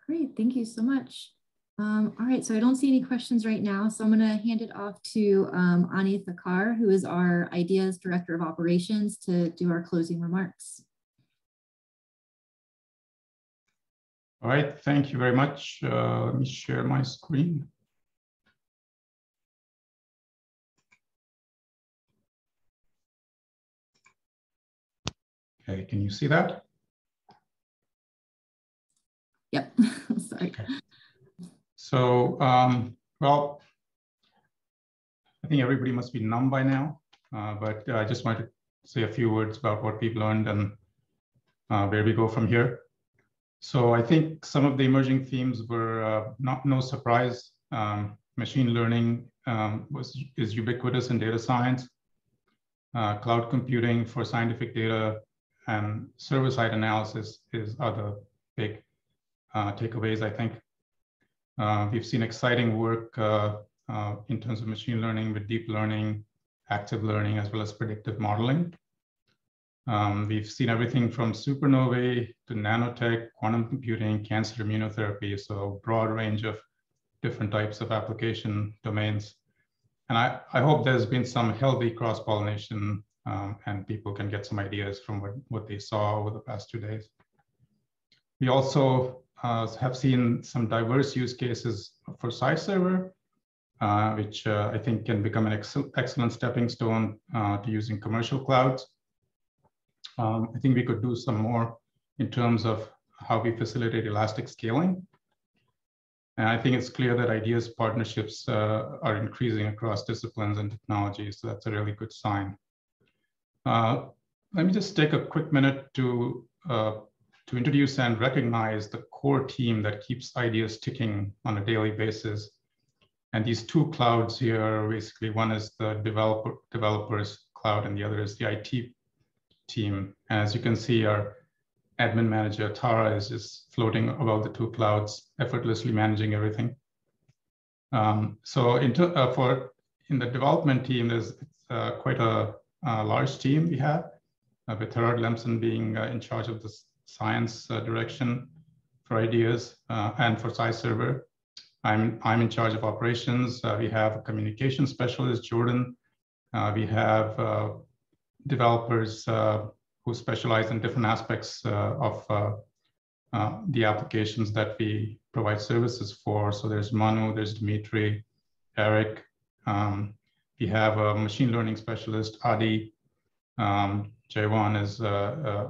Great, thank you so much. Um, all right, so I don't see any questions right now, so I'm gonna hand it off to um, Ani Thakar, who is our IDIES Director of Operations to do our closing remarks. All right, thank you very much. Uh, let me share my screen. Okay, can you see that? Yep, (laughs) sorry. Okay. So, um, well, I think everybody must be numb by now, uh, but I just wanted to say a few words about what we've learned and uh, where we go from here. So I think some of the emerging themes were uh, not no surprise. Um, machine learning um, was is ubiquitous in data science. Uh, cloud computing for scientific data and server-side analysis is other big uh, takeaways, I think. Uh, we've seen exciting work uh, uh, in terms of machine learning with deep learning, active learning, as well as predictive modeling. Um, we've seen everything from supernovae to nanotech, quantum computing, cancer immunotherapy, so broad range of different types of application domains. And I, I hope there's been some healthy cross-pollination um, and people can get some ideas from what, what they saw over the past two days. We also uh, have seen some diverse use cases for SciServer, uh, which uh, I think can become an ex excellent stepping stone uh, to using commercial clouds. Um, I think we could do some more in terms of how we facilitate elastic scaling. And I think it's clear that IDIES partnerships uh, are increasing across disciplines and technologies. So that's a really good sign. Uh, let me just take a quick minute to, uh, to introduce and recognize the core team that keeps IDIES ticking on a daily basis. And these two clouds here, basically one is the developer developers cloud and the other is the IT team. And as you can see, our admin manager, Tara, is just floating above the two clouds, effortlessly managing everything. Um, so in uh, for in the development team, there's uh, quite a, a, large team we have, uh, with Gerard Lemson being uh, in charge of the science uh, direction for IDIES uh, and for SciServer. I'm, I'm in charge of operations. we have a communication specialist, Jordan. we have developers uh, who specialize in different aspects uh, of uh, the applications that we provide services for. So there's Manu, there's Dimitri, Eric. Um, we have a machine learning specialist, Adi. Um, Jaywan is uh, uh,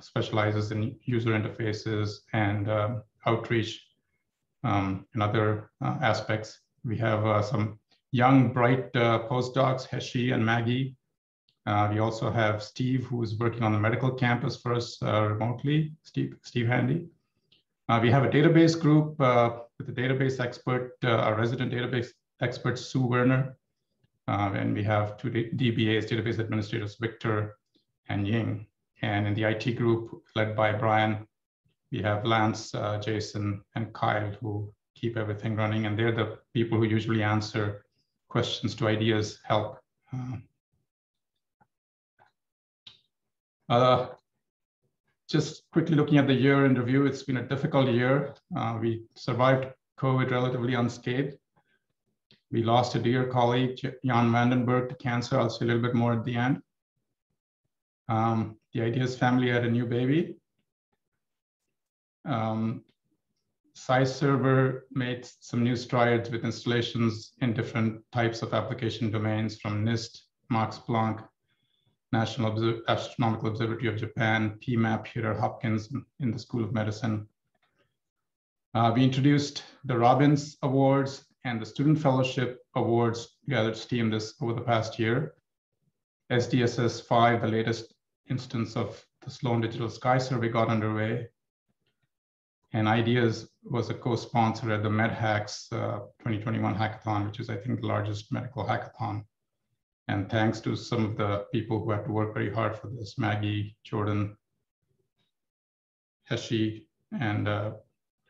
specializes in user interfaces and uh, outreach um, and other aspects. We have some young, bright postdocs, Heshi and Maggie, uh, we also have Steve, who is working on the medical campus for us uh, remotely, Steve, Steve Handy. Uh, we have a database group uh, with a database expert, uh, our resident database expert, Sue Werner. Uh, and we have two DBAs, database administrators, Victor and Ying. And in the IT group led by Brian, we have Lance, Jason, and Kyle who keep everything running. And they're the people who usually answer questions to IDIES, help. Uh, just quickly looking at the year in review, it's been a difficult year. Uh, we survived COVID relatively unscathed. We lost a dear colleague, Jan Vandenberg, to cancer. I'll say a little bit more at the end. Um, the IDIES family had a new baby. Um, Server made some new strides with installations in different types of application domains from NIST, Max Planck, National Astronomical Observatory of Japan, PMAP here at Hopkins in the School of Medicine. Uh, we introduced the Robbins Awards and the Student Fellowship Awards gathered steam this over the past year. SDSS 5, the latest instance of the Sloan Digital Sky Survey got underway. And IDIES was a co-sponsor at the MedHacks uh, 2021 hackathon, which is, I think, the largest medical hackathon. And thanks to some of the people who had to work very hard for this, Maggie, Jordan, Heshi, and uh,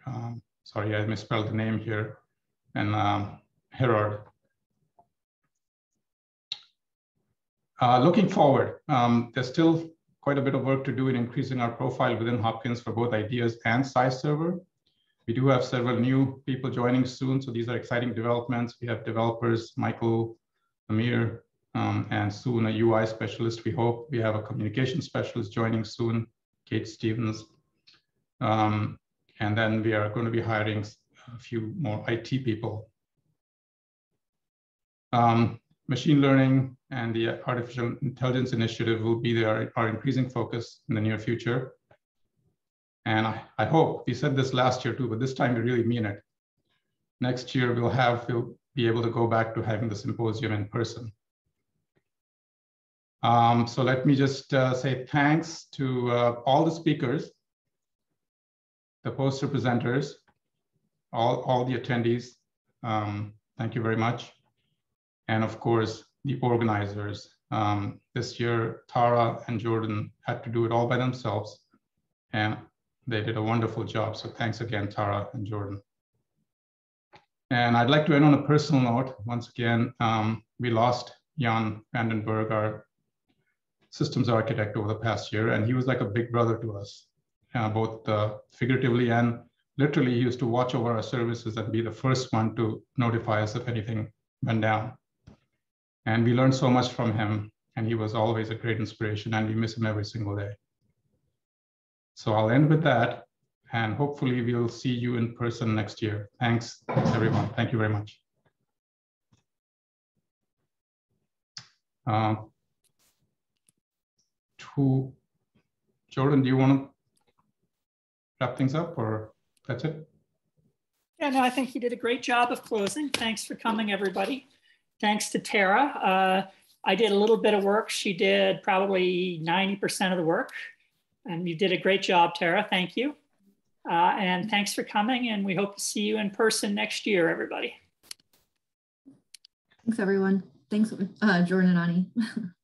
um, sorry, I misspelled the name here, and um, Herod. Uh, looking forward, um, there's still quite a bit of work to do in increasing our profile within Hopkins for both IDIES and SciServer. We do have several new people joining soon, so these are exciting developments. We have developers, Michael, Amir, um, and soon a UI specialist, we hope. We have a communication specialist joining soon, Kate Stevens. Um, and then we are going to be hiring a few more IT people. Um, machine learning and the artificial intelligence initiative will be their, our increasing focus in the near future. And I, I hope, we said this last year too, but this time we really mean it. Next year we'll have, we'll be able to go back to having the symposium in person. Um, so let me just uh, say thanks to uh, all the speakers the poster presenters, all, all the attendees. Um, thank you very much. And of course, the organizers. Um, this year, Tara and Jordan had to do it all by themselves, and they did a wonderful job. So thanks again, Tara and Jordan. And I'd like to end on a personal note. Once again, um, we lost Jan Vandenberg, our systems architect over the past year, and he was like a big brother to us uh, both uh, figuratively and literally. He used to watch over our services and be the first one to notify us if anything went down. And we learned so much from him, and he was always a great inspiration, and we miss him every single day. So I'll end with that, and hopefully we'll see you in person next year. Thanks, Thanks everyone. Thank you very much. Uh, to Jordan, do you want to wrap things up or that's it? Yeah, no, I think you did a great job of closing. Thanks for coming, everybody. Thanks to Tara. Uh, I did a little bit of work. She did probably 90% of the work. And you did a great job, Tara. Thank you. Uh, and thanks for coming. And we hope to see you in person next year, everybody. Thanks, everyone. Thanks, uh, Jordan and Ani. (laughs)